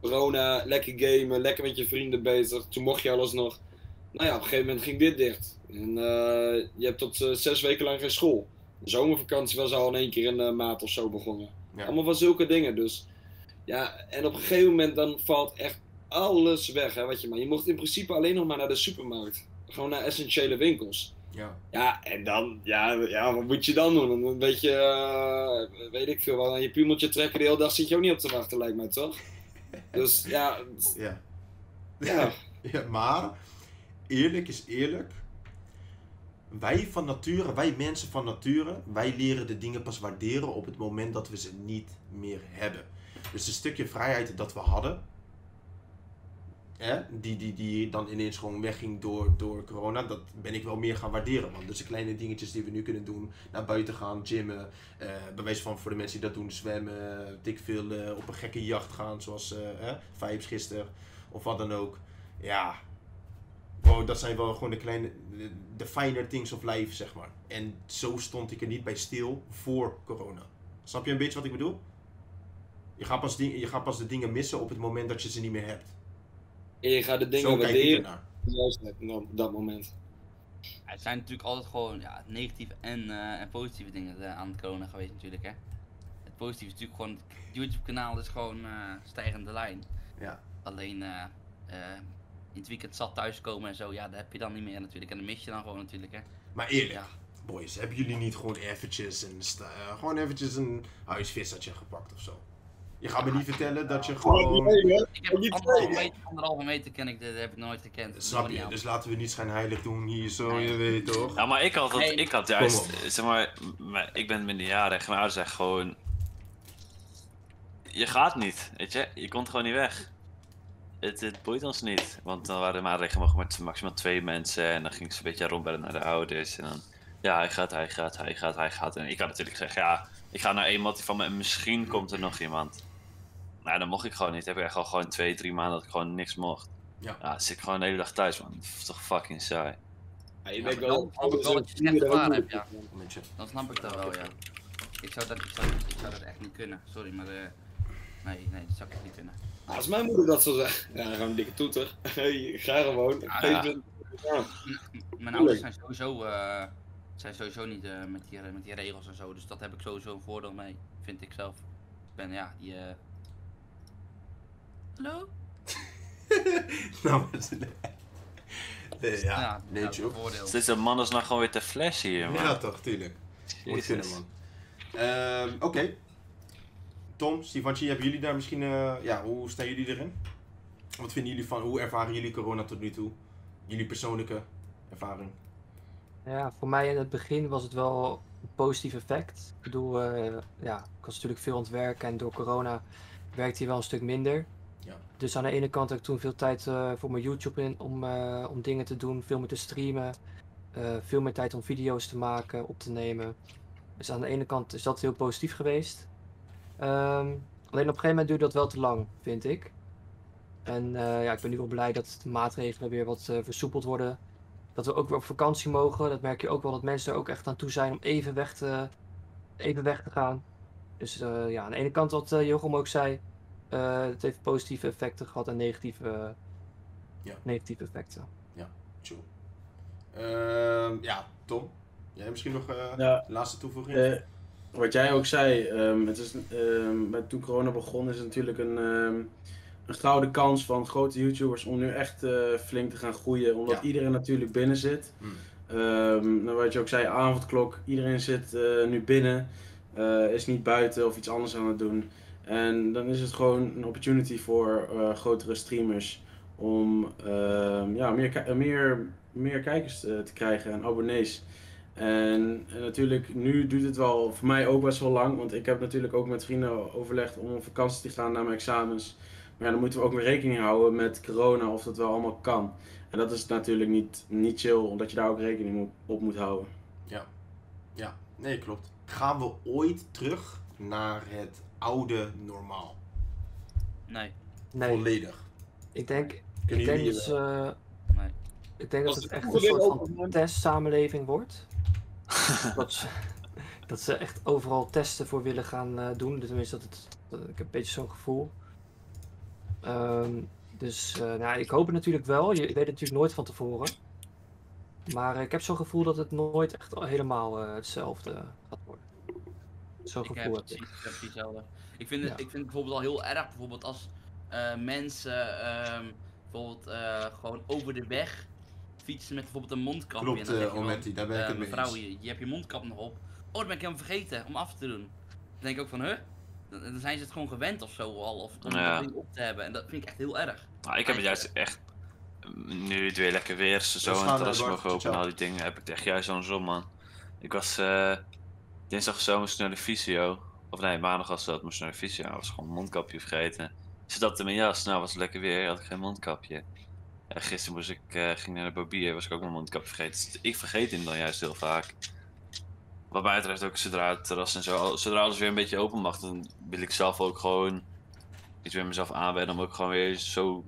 Corona, lekker gamen, lekker met je vrienden bezig. Toen mocht je alles nog. Nou ja, op een gegeven moment ging dit dicht. En eh, je hebt tot eh, zes weken lang geen school. De zomervakantie was al in één keer in eh, maart of zo begonnen. Ja. Allemaal van zulke dingen. Dus ja, en op een gegeven moment dan valt echt alles weg. Hè, wat je, maar je mocht in principe alleen nog maar naar de supermarkt. Gewoon naar essentiële winkels. Ja. Ja, en dan, ja, ja, wat moet je dan doen? Een beetje, eh, weet ik veel, wel aan je piemeltje trekken. De hele dag zit je ook niet op te wachten, lijkt mij toch? Dus ja, Ja. ja. Ja, maar eerlijk is eerlijk. Wij van nature, wij mensen van nature, wij leren de dingen pas waarderen op het moment dat we ze niet meer hebben. Dus een stukje vrijheid dat we hadden, hè, die, die, die dan ineens gewoon wegging door, door corona, dat ben ik wel meer gaan waarderen. Man. Dus de kleine dingetjes die we nu kunnen doen, naar buiten gaan, gymmen, eh bij wijze van voor de mensen die dat doen, zwemmen, dik veel eh, op een gekke jacht gaan, zoals eh Vibes gisteren, of wat dan ook. Ja, wow, dat zijn wel gewoon de kleine, de, finer things of life, zeg maar. En zo stond ik er niet bij stil voor corona. Snap je een beetje wat ik bedoel? Je gaat pas, ding, je gaat pas de dingen missen op het moment dat je ze niet meer hebt. En je gaat de dingen zo kijk ik waarderen juist op dat moment. Ja, het zijn natuurlijk altijd gewoon ja, negatieve en, eh, en positieve dingen eh, aan het corona geweest natuurlijk hè. Het positieve is natuurlijk gewoon, het YouTube kanaal is gewoon eh, stijgende lijn. Ja. Alleen in het weekend zat thuiskomen en zo, ja dat heb je dan niet meer natuurlijk. En dan mis je dan gewoon natuurlijk hè. Maar eerlijk, Ja. boys, hebben jullie niet gewoon eventjes een, eh, gewoon eventjes een huisvissertje gepakt of zo? Je gaat me niet vertellen dat je Oh, gewoon... Ik heb Niet anderhalve meter, anderhalve meter ken ik dit, heb ik nooit gekend. Snap je? Dus laten we niet schijnheilig doen hier zo, Nee. je weet toch? Ja, maar ik had, het, Nee. ik had juist, zeg maar, ik ben minderjarig, mijn ouders zeggen gewoon, je gaat niet, weet je, je komt gewoon niet weg. Het, het boeit ons niet, want dan waren de maatregelen mogen met maximaal twee mensen en dan ging ze een beetje rondbellen naar de ouders en dan, ja, hij gaat, hij gaat, hij gaat, hij gaat. En ik had natuurlijk gezegd, ja, ik ga naar iemand van me en misschien komt er nog iemand. Nou, dan mocht ik gewoon niet. Heb ik echt al gewoon twee, drie maanden dat ik gewoon niks mocht. Ja. Ja, dan zit ik gewoon de hele dag thuis, man. Dat is toch fucking saai. Ja, je maar wel... dan snap ik wel dat je slechte waar hebt, ja. Dan snap ik dat wel, ja. Ik zou dat, ik zou, ik zou dat echt niet kunnen, sorry, maar eh nee, nee, dat zou ik echt niet kunnen. Als mijn moeder dat zou zeggen, ja, gewoon een dikke toeter. Hey, Ga gewoon. Ja, Geef ja. me- ja. Mijn ouders zijn sowieso, eh, zijn sowieso niet eh, met, die, met die regels en zo, dus dat heb ik sowieso een voordeel mee, vind ik zelf. Ik ben, ja, die... eh Hallo? nou, nee, ja, ja, nee, een voordeel. Dus deze man is nou gewoon weer te flashen hier, man. Ja, toch, tuurlijk. Moet kunnen, man. Ehm, Oké. Tom, Stefantje, hebben jullie daar misschien... eh, ja, hoe staan jullie erin? Wat vinden jullie van... Hoe ervaren jullie corona tot nu toe? Jullie persoonlijke ervaring? Ja, voor mij in het begin was het wel een positief effect. Ik bedoel, eh, ja, ik was natuurlijk veel aan het werken en door corona werkte hij wel een stuk minder. Ja. Dus aan de ene kant heb ik toen veel tijd eh, voor mijn YouTube in om, om dingen te doen, veel meer te streamen, veel meer tijd om video's te maken, op te nemen. Dus aan de ene kant is dat heel positief geweest. Ehm, alleen op een gegeven moment duurde dat wel te lang, vind ik. En eh, ja, ik ben nu wel blij dat de maatregelen weer wat eh, versoepeld worden dat we ook weer op vakantie mogen. Dat merk je ook wel dat mensen er ook echt aan toe zijn om even weg te, even weg te gaan. Dus eh, ja, aan de ene kant wat uh, Jochem ook zei, eh, het heeft positieve effecten gehad en negatieve, Ja. negatieve effecten. Chill. Ehm, ja, Tom? Jij misschien nog eh Ja. laatste toevoeging? Wat jij ook zei, ehm, het is, ehm, toen corona begon is het natuurlijk een, ehm, een gouden kans van grote YouTubers om nu echt eh, flink te gaan groeien. Omdat Ja. iedereen natuurlijk binnen zit. Hmm. Nou, wat je ook zei, avondklok. Iedereen zit eh, nu binnen, eh, is niet buiten of iets anders aan het doen. En dan is het gewoon een opportunity voor grotere streamers om ja, meer, meer, meer kijkers te krijgen en abonnees. En, en natuurlijk, nu duurt het wel voor mij ook best wel lang, want ik heb natuurlijk ook met vrienden overlegd om op vakantie te gaan naar mijn examens. Maar ja, dan moeten we ook weer rekening houden met corona, of dat wel allemaal kan. En dat is natuurlijk niet, niet chill, omdat je daar ook rekening op, op moet houden. Ja, nee, klopt. Gaan we ooit terug naar het oude normaal? Nee, Nee, Volledig. ik denk, ik denk ze, nee. ik denk dat het echt een soort van testsamenleving wordt. dat, ze, dat ze echt overal testen voor willen gaan eh, doen. Tenminste, dat het, dat- ik heb een beetje zo'n gevoel. Ehm, dus eh, nou, ik hoop het natuurlijk wel. Je weet het natuurlijk nooit van tevoren. Maar ik heb zo'n gevoel dat het nooit echt helemaal eh, hetzelfde gaat worden. Zo'n gevoel heb ik. ik heb precies hetzelfde. Ik vind, het, Ja. ik vind het bijvoorbeeld al heel erg, bijvoorbeeld als mensen ehm, bijvoorbeeld gewoon over de weg fietsen met bijvoorbeeld een mondkapje. Klopt, en dan eh, daar ben ik eh, het mee Mevrouw, eens. je, je hebt je mondkap nog op. Oh, dat ben ik helemaal vergeten om af te doen. Dan denk ik ook van, huh? Dan dan zijn ze het gewoon gewend of zo al, of om Ja. dat ding op te hebben. En dat vind ik echt heel erg. Nou, ik heb het juist echt, nu het weer lekker weer is, zo en het terras mogen open en al die dingen, heb ik het echt juist zo'n zon, man. Ik was eh, dinsdag of zo moest ik naar de fysio, of nee, maandag was dat, moest naar de fysio, ik was gewoon een mondkapje vergeten. Ze dat in mijn jas, nou was het lekker weer, had ik geen mondkapje. En gisteren moest ik, eh, ging naar de barbier, was ik ook mijn mondkapje vergeten. Dus ik vergeet hem dan juist heel vaak. Wat mij betreft ook zodra het terras en zo, zodra alles weer een beetje open mag, dan wil ik zelf ook gewoon iets bij mezelf aanwennen om ook gewoon weer zo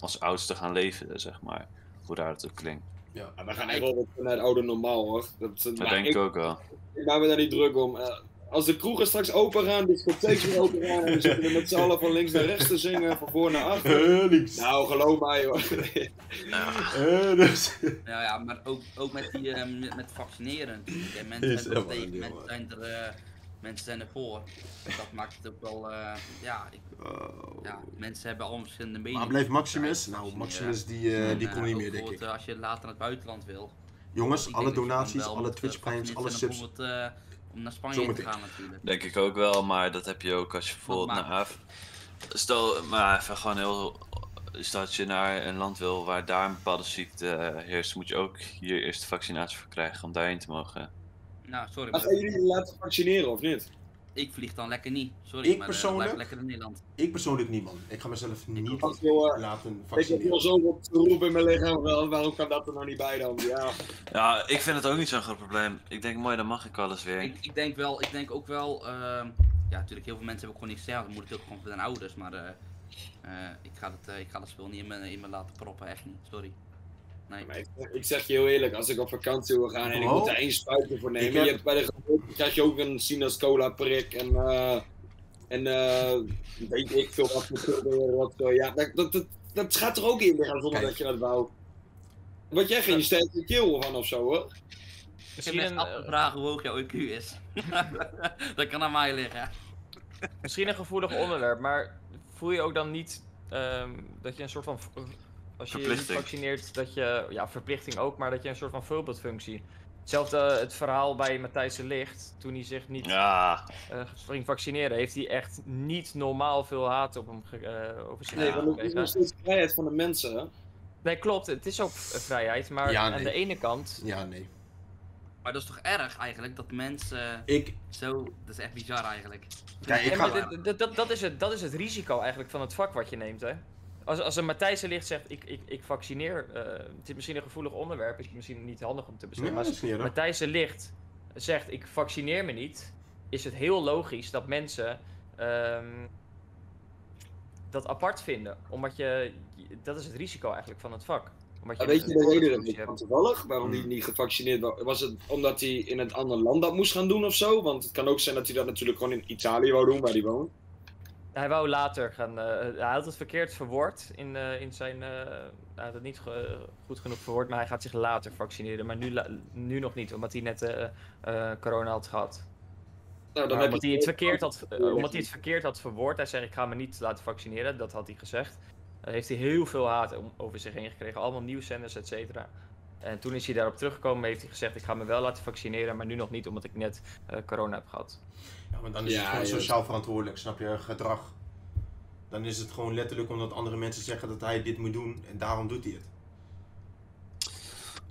als oudste gaan leven, zeg maar. Hoe raar het ook klinkt. Ja. We gaan echt wel weer naar het oude normaal hoor. Dat, Dat denk ik ook wel. Ik maak me daar niet druk om. Eh, als de kroegen straks open gaan, de discotheek weer open gaan, en we zitten we met z'n allen van links naar rechts te zingen, van voor naar achter. Eh, niks. Nou, geloof mij hoor. Eh, dus... Nou ja, maar ook, ook met, die, eh, met, met vaccineren natuurlijk. En mensen Is zijn er tegen, niet, mensen zijn, er, eh, mensen zijn ervoor. Dat maakt het ook wel, eh, ja, ik, Oh. ja, mensen hebben allemaal verschillende meningen. Maar blijft Maximus? Nou. Maximus die, eh, En, die eh, komt niet meer, denk ik. eh, als je later naar het buitenland wil. Jongens, alle dan donaties, alle eh, Twitch Primes, gevaccineerd alle zijn om naar Spanje te gaan natuurlijk. Denk ik ook wel, maar dat heb je ook als je bijvoorbeeld naar Af. Stel, maar even gewoon heel. Stel dat je naar een land wil waar daar een bepaalde ziekte eh, heerst, moet je ook hier eerst de vaccinatie voor krijgen om daarheen te mogen. Nou, sorry. Maar maar gaan jullie laten vaccineren of niet? Ik vlieg dan lekker niet. Sorry, Ik maar eh, persoonlijk? blijf lekker in Nederland. Ik persoonlijk niet, man. Ik ga mezelf niet Want, joh, laten Ik heb vaccineren. wel zoveel troep in mijn lichaam, wel, waarom kan dat er nou niet bij dan? Ja. Ja, ik vind het ook niet zo'n groot probleem. Ik denk, mooi, dan mag ik alles weer. Ik, ik denk wel, ik denk ook wel, ehm, ja natuurlijk heel veel mensen hebben ook gewoon niks te zeggen, dan moet het ook gewoon voor hun ouders, maar eh, eh, ik, ga het, eh, ik ga dat spul niet in me, in me laten proppen, echt niet, sorry. Nee. Maar ik, ik zeg je heel eerlijk, als ik op vakantie wil gaan en ik Bro, moet er één spuitje voor nemen, ik heb- je hebt bij de geboorte krijg je ook een sinus cola prik en, eh en eh weet ik veel wat voor wat zo. Ja, dat, dat, dat, dat gaat er ook in liggen zonder Kijk. dat je dat wou. Wat jij geen sterke keel van of zo hoor. Ik heb Misschien een, afgevraagd hoe hoog jouw IQ is. dat kan aan mij liggen. misschien een gevoelig onderwerp, maar voel je ook dan niet ehm, dat je een soort van. Als je je niet Verplichting. vaccineert, dat je. Ja, verplichting ook, maar dat je een soort van voorbeeldfunctie. Hetzelfde eh, het verhaal bij Matthijs de Licht. Toen hij zich niet Ja, eh, ging vaccineren, heeft hij echt niet normaal veel haat op hem ge- eh, over zich Nee, want het is nog steeds vrijheid van de mensen. hè. Nee, klopt. Het is ook vrijheid. Maar Ja, aan de ene kant. Ja, nee. Maar dat is toch erg eigenlijk, dat mensen Ik, zo, dat is echt bizar eigenlijk. Kijk, ik Ja, ga- dit- dat, dat, is het, dat is het risico eigenlijk van het vak wat je neemt. Hè? Als, als een Matthijs de Licht zegt: ik, ik, ik vaccineer. eh, het is misschien een gevoelig onderwerp. Is misschien niet handig om te nee, bespreken. maar als. Matthijs de Licht zegt: ik vaccineer me niet. Is het heel logisch dat mensen. ehm, dat apart vinden. Omdat je. Dat is het risico eigenlijk van het vak. Omdat Maar je weet je de reden ervan toevallig? Waarom Hmm. hij niet gevaccineerd was? Was het omdat hij in het andere land dat moest gaan doen of zo? Want het kan ook zijn dat hij dat natuurlijk gewoon in Italië wou doen, waar hij woont. Hij wou later gaan. eh, hij had het verkeerd verwoord in, eh, in zijn. eh, hij had het niet ge- goed genoeg verwoord, maar hij gaat zich later vaccineren. Maar nu, nu nog niet, omdat hij net corona had gehad. Nou, dan omdat, hij het verkeerd had, omdat hij het verkeerd had verwoord, hij zei: Ik ga me niet laten vaccineren, dat had hij gezegd. Eh, heeft hij heel veel haat om- over zich heen gekregen, allemaal nieuwszenders, et cetera. En toen is hij daarop teruggekomen, heeft hij gezegd: Ik ga me wel laten vaccineren, maar nu nog niet, omdat ik net corona heb gehad. Ja, maar dan is Ja, het gewoon sociaal verantwoordelijk, snap je? Gedrag. Dan is het gewoon letterlijk omdat andere mensen zeggen dat hij dit moet doen en daarom doet hij het.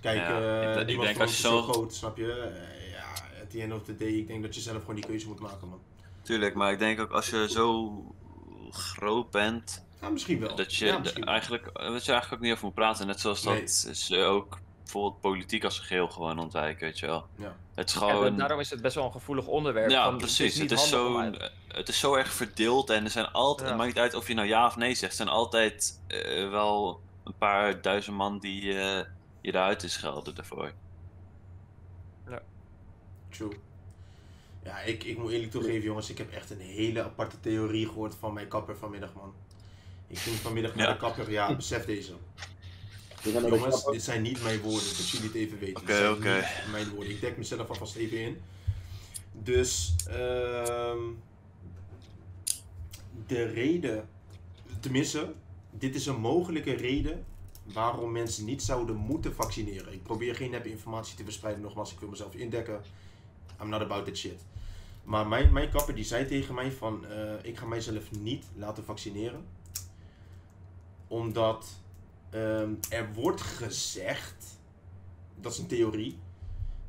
Kijk, Ja, eh, ik denk- die ik was denk gewoon als je zo zo- groot, snap je? Eh, ja, at the end of the day, ik denk dat je zelf gewoon die keuze moet maken, man. tuurlijk. Maar ik denk ook als je zo groot bent, Ja, misschien wel. dat je ja, eigenlijk, dat je eigenlijk ook niet over moet praten. Net zoals dat Nee. ze ook bijvoorbeeld politiek als geheel gewoon ontwijken, weet je wel. Ja. Het is En gewoon... daarom is het best wel een gevoelig onderwerp. Ja, van, precies. Het is, zo, het is zo erg verdeeld en er zijn altijd, Ja. het maakt niet uit of je nou ja of nee zegt, er zijn altijd eh, wel een paar duizend man die eh, je eruit te schelden daarvoor. True. Ja, ik, ik moet eerlijk toegeven, jongens, ik heb echt een hele aparte theorie gehoord van mijn kapper vanmiddag, man. Ik ging vanmiddag naar Ja. de kapper, ja, besef deze. We gaan naar de Jongens, dit zijn niet mijn woorden, dat jullie het even weten. Oké, Dit zijn oké. niet mijn woorden. Ik dek mezelf alvast even in. Dus, ehm de reden, tenminste, dit is een mogelijke reden waarom mensen niet zouden moeten vaccineren. Ik probeer geen nep informatie te verspreiden, nogmaals, ik wil mezelf indekken. I'm not about that shit. Maar mijn, mijn kapper die zei tegen mij van, eh, ik ga mijzelf niet laten vaccineren. Omdat ehm, er wordt gezegd, dat is een theorie,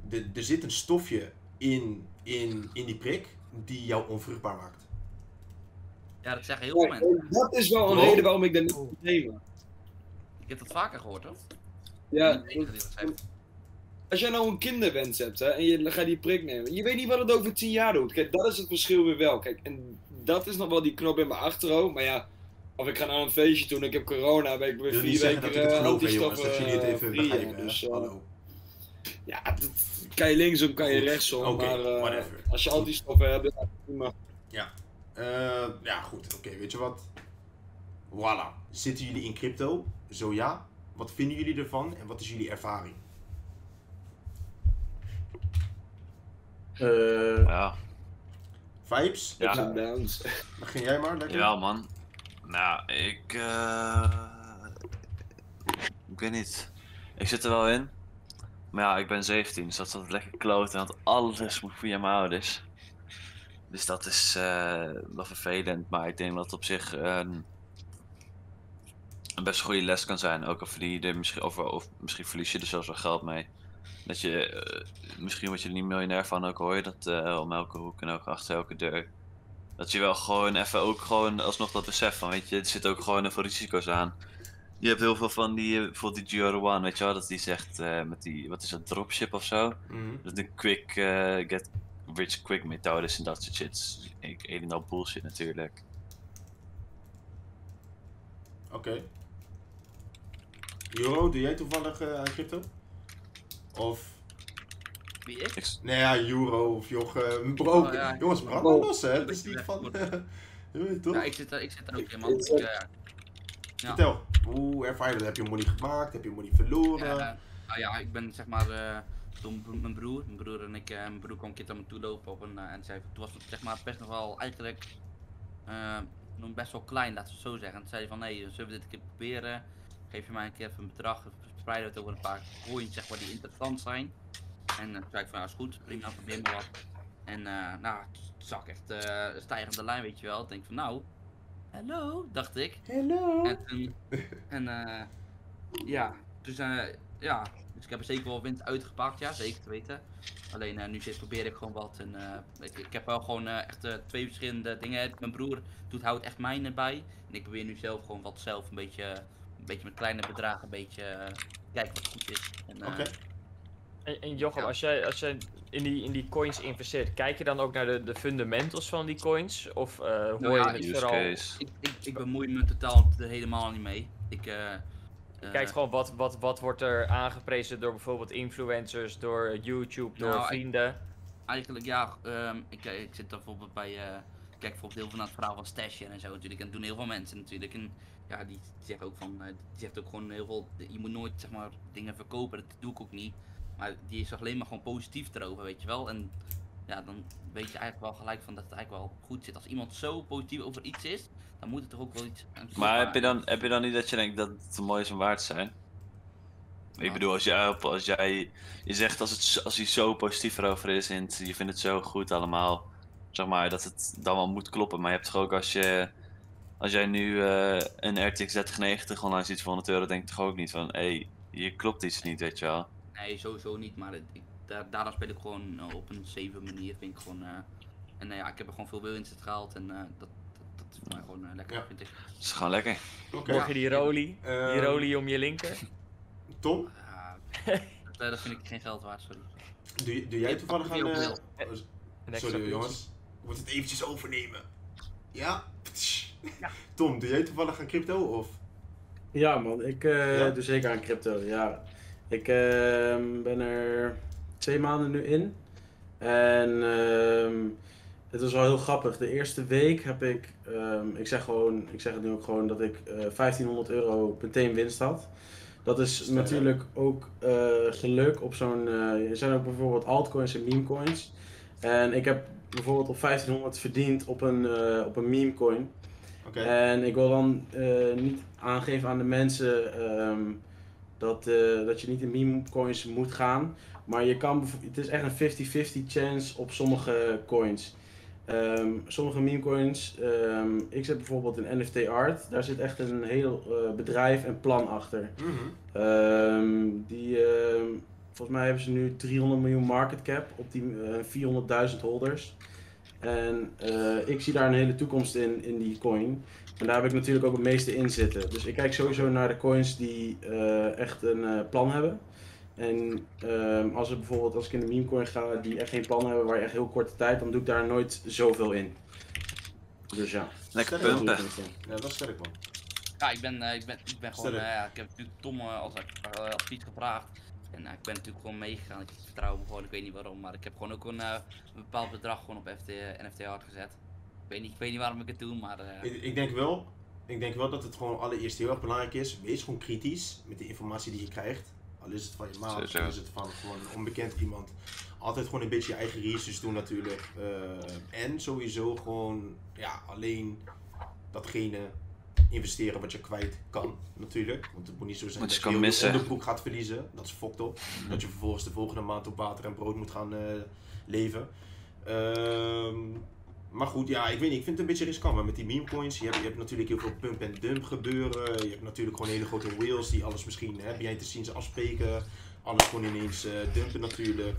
de, er zit een stofje in, in, in die prik die jou onvruchtbaar maakt. Ja, dat zeggen heel veel mensen. dat is wel een reden waarom ik dat niet moet nemen. Ik heb dat vaker gehoord hoor. Ja, als jij nou een kinderwens hebt hè, en je gaat die prik nemen, je weet niet wat het over tien jaar doet. Kijk, dat is het verschil weer wel. Kijk, en dat is nog wel die knop in mijn achterhoofd. Maar ja, of ik ga naar een feestje toe en ik heb corona, ben ik weer vier weken dat ik het eh, geloof, hè, jongens, dat jullie het eh, even begrijpen. Dus, eh, Hallo. ja, dat kan je linksom, kan je Goed. rechtsom. Oké, maar eh, whatever. als je antistoffen hebt, dan prima. Eh, ja, goed. Oké, weet je wat? Voilà. Zitten jullie in crypto? Zo ja. Wat vinden jullie ervan en wat is jullie ervaring? Eh, Ja, Vibes? Ja. Ups en downs. Begin jij maar, lekker? ja man. Nou, ik... eh, ik weet niet. Ik zit er wel in. Maar ja, ik ben 17, dus dat is altijd lekker kloten, want alles moet via mijn ouders. Dus dat is eh, wel vervelend, maar ik denk dat het op zich een, een best goede les kan zijn. Ook al, verdien je er misschien, of, of misschien verlies je er zelfs wel geld mee. Dat je, eh, misschien word je er niet miljonair van, ook hoor je dat om elke hoek en ook achter elke deur. Dat je wel gewoon even ook gewoon alsnog dat besef van, weet je, er zitten ook gewoon heel veel risico's aan. Je hebt heel veel van die, eh, bijvoorbeeld die Gioro One, weet je wel, dat die zegt eh, met die, wat is dat, dropship of zo? Mhm. Dat is een quick, eh, get rich quick methodes en dat soort shit. Ik een en al bullshit natuurlijk. Oké. Euro, doe jij toevallig aan crypto? Of, Wie ik? Ik, ja, euro of joch, eh, bro, Oh, ja. jongens, brand maar los hè, het is niet van, je weet toch? Ja, ik zit er, ik zit er ook in, man. Ik, eh, ja. Vertel, hoe ervaar je dat? Heb je money gemaakt? Heb je money verloren? Ja, nou ja, ik ben zeg maar eh, toen mijn broer, mijn broer en ik, eh, mijn broer kwam een keer naar me toe lopen op een, eh, en zei, toen was het zeg maar best nog wel eigenlijk eh, nog best wel klein, laten we het zo zeggen. En toen zei hij van, nee, zullen we dit een keer proberen? Geef je mij een keer even een bedrag, verspreiden we het over een paar coins zeg maar die interessant zijn. En eh, toen zei ik van, ja is goed, prima, probeer maar wat. En eh, nou, toen zag echt eh, een stijgende lijn, weet je wel. Ik denk van, nou, hallo, dacht ik. Hello. En, toen- en eh, ja, dus eh, ja, dus ik heb er zeker wel winst uitgepakt, ja, zeker te weten. Alleen eh, nu zit, probeer ik gewoon wat. En, eh, ik, ik heb wel gewoon eh, echt eh, twee verschillende dingen. Mijn broer doet, houdt echt mijne bij. En ik probeer nu zelf gewoon wat zelf een beetje, een beetje met kleine bedragen, een beetje eh, kijken wat goed is. En, eh, Oké. En, en Jochem, Ja. als jij, als jij in, die, in die coins investeert, kijk je dan ook naar de, de fundamentals van die coins? Of eh, hoor Nou ja, je het vooral... case. ik, ik, ik bemoei me totaal er helemaal niet mee. Ik, eh, Je eh, kijkt gewoon wat, wat, wat wordt er aangeprezen door bijvoorbeeld influencers, door YouTube, door Nou, ik- vrienden. Eigenlijk ja, ehm, ik, ik zit bijvoorbeeld bij, eh, ik kijk bijvoorbeeld heel veel naar het verhaal van Stasher en zo natuurlijk. En dat doen heel veel mensen natuurlijk. En ja, die, die zeggen ook van, eh, die zegt ook gewoon heel veel, je moet nooit zeg maar dingen verkopen, dat doe ik ook niet. Maar die is alleen maar gewoon positief erover, weet je wel. En ja, dan weet je eigenlijk wel gelijk van dat het eigenlijk wel goed zit. Als iemand zo positief over iets is, dan moet het toch ook wel iets... Maar heb je, dan, heb je dan niet dat je denkt dat het mooi is om waar te zijn? Ik Ja. bedoel, als jij, als jij je zegt als, het, als hij zo positief erover is en je vindt het zo goed allemaal, zeg maar, dat het dan wel moet kloppen. Maar je hebt toch ook als je, als jij nu eh, een RTX 3090 online ziet voor 100 euro, denk toch ook niet van, hé, hey, hier klopt iets niet, weet je wel. Nee, sowieso niet, maar het- ik, daar, daarom speel ik gewoon eh, op een safe manier, vind ik gewoon... eh, en eh, ja, ik heb er gewoon veel wil in zit gehaald en eh, dat, dat, dat is voor mij gewoon lekker, Ja. vind ik. Het is gewoon lekker. Oké. Volg je die rolie? die Ehm, rolie om je linker? Tom, Ja, dat, vind ik geen geld waard, sorry. doe, jij toevallig aan... Oh, extra sorry jongens, ik moet het eventjes overnemen. Ja? Tom, doe jij toevallig aan crypto of? Ja man, ik eh, Ja? doe zeker aan crypto. Ja. Ik ehm, ben er twee maanden nu in. En ehm, het was wel heel grappig. De eerste week heb ik, ehm, ik zeg gewoon, ik zeg het nu ook gewoon dat ik eh 1500 euro meteen winst had. Dat is natuurlijk ook eh, geluk op zo'n, eh, er zijn ook bijvoorbeeld altcoins en memecoins. En ik heb bijvoorbeeld op 1500 verdiend op een, op een memecoin. Oké. En ik wil dan niet aangeven aan de mensen dat, eh, dat je niet in meme coins moet gaan. Maar je kan, het is echt een 50-50 chance op sommige coins. Ehm, sommige meme coins, ehm, ik zet bijvoorbeeld een NFT art, daar zit echt een heel eh, bedrijf en plan achter. Mhm. Ehm, die, volgens mij hebben ze nu 300 miljoen market cap op die eh, 400.000 holders. En ik zie daar een hele toekomst in, in die coin. En daar heb ik natuurlijk ook het meeste in zitten. Dus ik kijk sowieso naar de coins die eh, echt een eh, plan hebben. En ehm, als, er bijvoorbeeld, als ik in de meme coin ga die echt geen plan hebben, waar je echt heel korte tijd, dan doe ik daar nooit zoveel in. Dus ja. Lekker pumpen. Ja, dat is sterk man. Ja, ik ben, eh, ik ben, ik ben gewoon, eh, ja, ik heb natuurlijk Tom als advies gevraagd. En ik ben natuurlijk gewoon meegegaan. Ik vertrouw hem gewoon, ik weet niet waarom. Maar ik heb gewoon ook een, een bepaald bedrag gewoon op FT, NFT Art gezet. Ik weet, niet, ik weet niet waarom ik het doe, maar eh, Ik, ik denk wel, ik denk wel dat het gewoon allereerst heel erg belangrijk is. Wees gewoon kritisch met de informatie die je krijgt. Al is het van je maat, al is het van gewoon een onbekend iemand. Altijd gewoon een beetje je eigen research doen natuurlijk. Eh, en sowieso gewoon, ja, alleen datgene investeren wat je kwijt kan, natuurlijk. Want het moet niet zo zijn je dat kan heel je missen. onderbroek gaat verliezen. Dat is fokt op. Dat je vervolgens de volgende maand op water en brood moet gaan eh, leven. Ehm, maar goed, ja, ik weet niet. Ik vind het een beetje riskant. Maar met die meme coins, je hebt, je hebt natuurlijk heel veel pump en dump gebeuren. Je hebt natuurlijk gewoon hele grote whales die alles misschien hè, behind the scenes afspreken. Alles gewoon ineens eh, dumpen natuurlijk.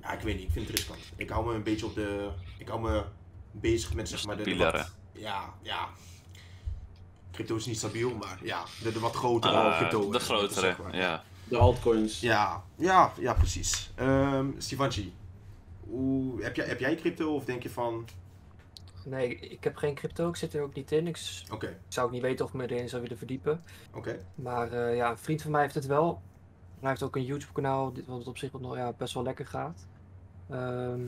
Ja, ik weet niet. Ik vind het riskant. Ik hou me een beetje op de... Ik hou me bezig met zeg maar de... de Stabielere. wat- ja, ja. Crypto is niet stabiel, maar ja, de, de wat grotere Ah, crypto. de grotere, zeg maar. ja. De altcoins. Ja, ja, ja, precies. Ehm Stivanci, hoe, heb, jij, heb jij crypto of denk je van... Nee, ik- heb geen crypto, ik zit er ook niet in. Ik s- Oké, ik zou ook niet weten of ik me erin zou willen verdiepen. oké. Maar eh, ja, een vriend van mij heeft het wel. Hij heeft ook een YouTube kanaal, dit- wat op zich nog ja, best wel lekker gaat. Ehm,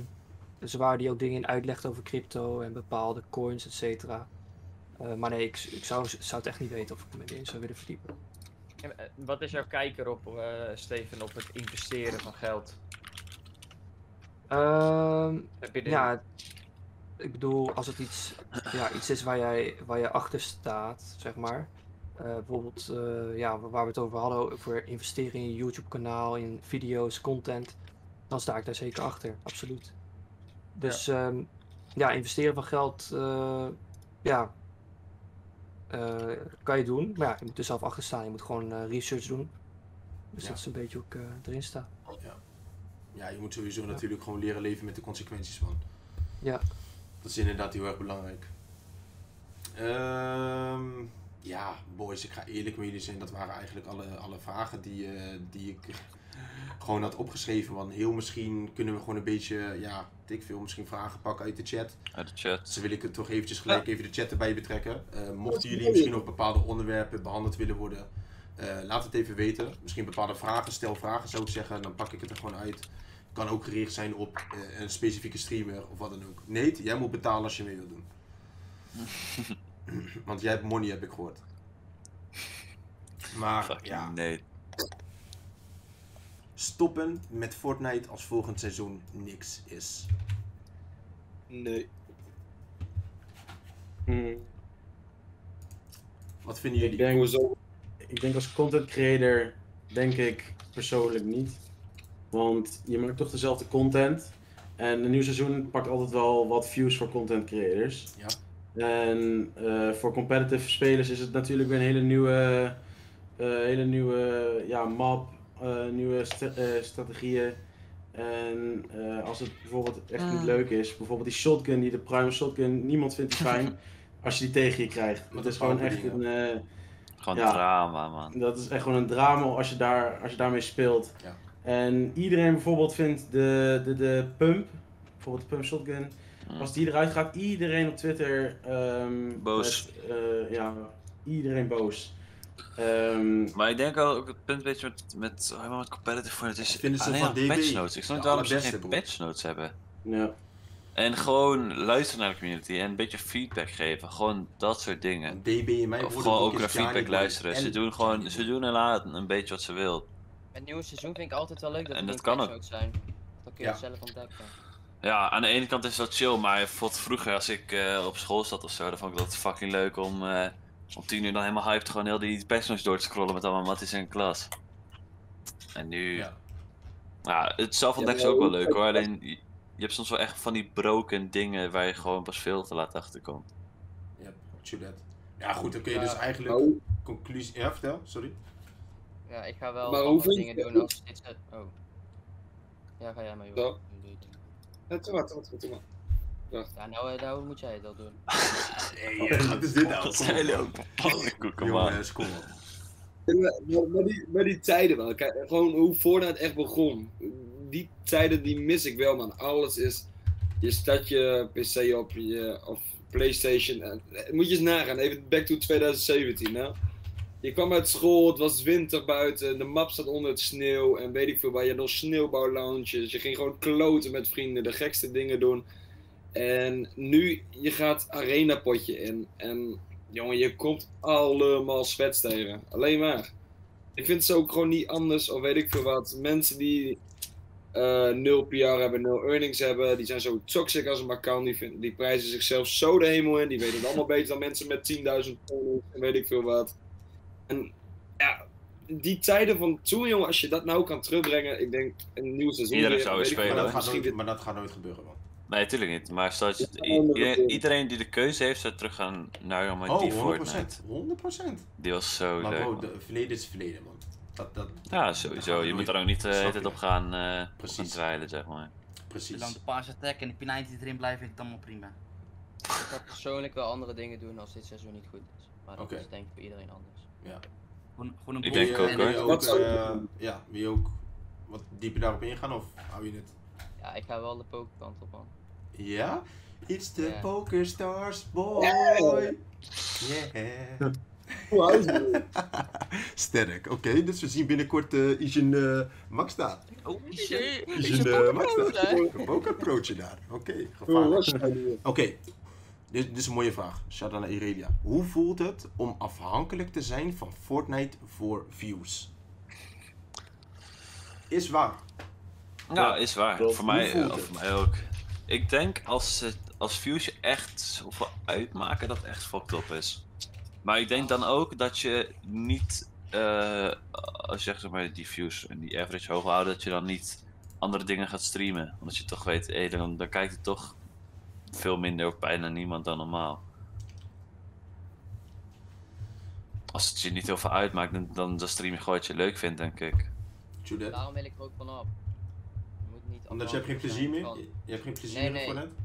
dus waar die ook dingen in uitlegt over crypto en bepaalde coins, et cetera. Eh, maar nee, ik, ik zou, zou het echt niet weten of ik me erin zou willen verdiepen. En, eh, wat is jouw kijker op, eh, Steven, op het investeren van geld? Ehm, Heb je er- ja, ik bedoel, als het iets, ja, iets is waar jij, waar je achter staat, zeg maar. Eh, bijvoorbeeld, eh, ja, waar we het over hadden, over investeren in je YouTube-kanaal, in video's, content. Dan sta ik daar zeker achter, absoluut. Dus ja, ja investeren van geld, eh, ja, kan je doen. Maar ja, je moet er zelf achter staan. Je moet gewoon research doen. Dus Ja. dat is een beetje hoe ik erin sta. Ja, je moet sowieso natuurlijk gewoon leren leven met de consequenties van. Ja. Dat is inderdaad heel erg belangrijk. Ehm, ja, boys, ik ga eerlijk met jullie zijn. Dat waren eigenlijk alle, alle vragen die, eh, die ik gewoon had opgeschreven. Want heel misschien kunnen we gewoon een beetje, ja, ik veel, misschien vragen pakken uit de chat. Uit de chat. Dus wil ik het toch eventjes gelijk even de chat erbij betrekken. Eh, mochten jullie misschien nog bepaalde onderwerpen behandeld willen worden, eh, laat het even weten. Misschien bepaalde vragen, stel vragen zou ik zeggen, dan pak ik het er gewoon uit. Kan ook gericht zijn op eh, een specifieke streamer of wat dan ook. Nee, jij moet betalen als je mee wilt doen. Want jij hebt money, heb ik gehoord. Maar Fucking ja, nee. stoppen met Fortnite als volgend seizoen niks is. Nee. Hmm. Wat vinden Ik jullie? denk, Hoezo? ik denk als content creator, denk ik persoonlijk niet. Want je maakt toch dezelfde content. En een nieuw seizoen pakt altijd wel wat views voor content creators. Ja. En eh, voor competitive spelers is het natuurlijk weer een hele nieuwe, eh, hele nieuwe ja, map, eh, nieuwe eh, strategieën. En eh, als het bijvoorbeeld echt niet Ah. leuk is, bijvoorbeeld die shotgun, die de prime shotgun, niemand vindt die fijn als je die tegen je krijgt. Het is gewoon echt een, eh, Gewoon Ja. drama, man. dat is echt gewoon een drama als je, daar, als je daarmee speelt. Ja. En iedereen bijvoorbeeld vindt de, de, de pump, bijvoorbeeld de pump shotgun, Mm. als die eruit gaat, iedereen op Twitter ehm, Boos. met, eh, ja, iedereen boos. Ehm, Maar ik denk ook het punt een beetje met, met, helemaal met competitive voor het is Vinden ze alleen van nog DB patch notes. Ik snap de niet waarom ze geen broer. patch notes hebben. ja. En gewoon luisteren naar de community en een beetje feedback geven. Gewoon dat soort dingen. DB in mijn Of gewoon ook naar feedback luisteren. Ze en doen gewoon, ze doen en laten een beetje wat ze wil. Het nieuwe seizoen vind ik altijd wel leuk dat En dat kan patch ook. zijn. Dan kun je Ja. zelf ontdekken. Ja, aan de ene kant is dat chill, maar bijvoorbeeld vroeger als ik eh, op school zat of zo, dan vond ik dat fucking leuk om eh, om tien uur dan helemaal hyped gewoon heel die notes door te scrollen met allemaal matties in de klas. En nu, Ja. ja, het zelf ontdekken Ja, is ook wel leuk hoor, alleen je, je hebt soms wel echt van die broken dingen waar je gewoon pas veel te laat achter komt. Ja, true that. Ja, goed, oké, Ja. dus eigenlijk Nou, conclusie. Ja, vertel, sorry. Ja, ik ga wel Maar hoe andere vind dingen je- doen als dit zet. Oh. Ja, ga jij maar joh. Zo. Ja, doe maar, doe maar. Ja, nou, eh, nou moet jij het doen. Hey, wat is dit nou? Kom zijn jullie ook. Jongens, kom op. Maar, maar, die, maar die tijden wel, kijk, gewoon hoe Fortnite echt begon. Die tijden die mis ik wel, man. Alles is. Je start je PC op, je, of PlayStation. eh, Moet je eens nagaan, even back to 2017, hè? Je kwam uit school, het was winter buiten, de map zat onder het sneeuw en weet ik veel waar. Je had nog sneeuwbouwlounges. Je ging gewoon kloten met vrienden, de gekste dingen doen. En nu, je gaat arena potje in. En jongen, je komt allemaal zwets tegen. Alleen maar. Ik vind ze ook gewoon niet anders, of weet ik veel wat. Mensen die eh, nul PR hebben, nul earnings hebben. Die zijn zo toxic als maar kan. Die, die prijzen zichzelf zo de hemel in. Die weten het allemaal beter dan mensen met 10.000 followers en weet ik veel wat. En ja, die tijden van toen, jongen, als je dat nou kan terugbrengen, ik denk een nieuw seizoen. Iedereen weer, zou weer Maar spelen, dat, wat, gaat misschien nooit, maar dat gaat nooit gebeuren, man. Nee, tuurlijk niet. Maar dat je- maar iedereen die de keuze heeft, zou teruggaan naar jongen, Oh, die 100%. Fortnite. 100%. Die was zo Maar leuk. bro, man. de verleden is verleden, man. Dat, dat, Ja, sowieso. Je moet er ook niet de hele Snap tijd je. op gaan, eh op gaan dweilen, zeg maar. precies. Zolang de pass attack en de penalty erin blijven, vind ik het allemaal prima. Ik ga persoonlijk wel andere dingen doen als dit seizoen niet goed is. Maar dat is denk ik voor iedereen anders. Gewoon, gewoon een Ik denk ook, hoor. je ook, Wat eh, ja, wil je ook wat dieper daarop ingaan of hou je het? Ja, ik ga wel de pokerkant op man. Ja? It's the Ja. Poker Stars boy. Yeah. Je? Sterk, oké. Dus we zien binnenkort eh Ijen eh Max daar. Oh, eh, Max daar. Een pokerprootje daar. Oké, Hoe gevaarlijk. Oké, dit, dit is een mooie vraag. Shout out naar Irelia. Hoe voelt het om afhankelijk te zijn van Fortnite voor views? Is waar. Ja, is waar. Voor mij, Hoe eh, voor mij ook. Ik denk als, het, als views je echt zoveel uitmaken, dat het echt fucked up is. Maar ik denk dan ook dat je niet, eh, als je zeg maar die views en die average hoog houden, dat je dan niet andere dingen gaat streamen. Omdat je toch weet, hé, dan, dan kijkt het toch veel minder of bijna niemand dan normaal. Als het je niet heel veel uitmaakt, dan, dan, dan stream je gewoon wat je leuk vindt, denk ik. Judith? Daarom wil ik er ook vanaf. Je moet niet Omdat je hebt geen plezier meer? van- Je, je hebt geen plezier Nee, meer in nee. Fortnite?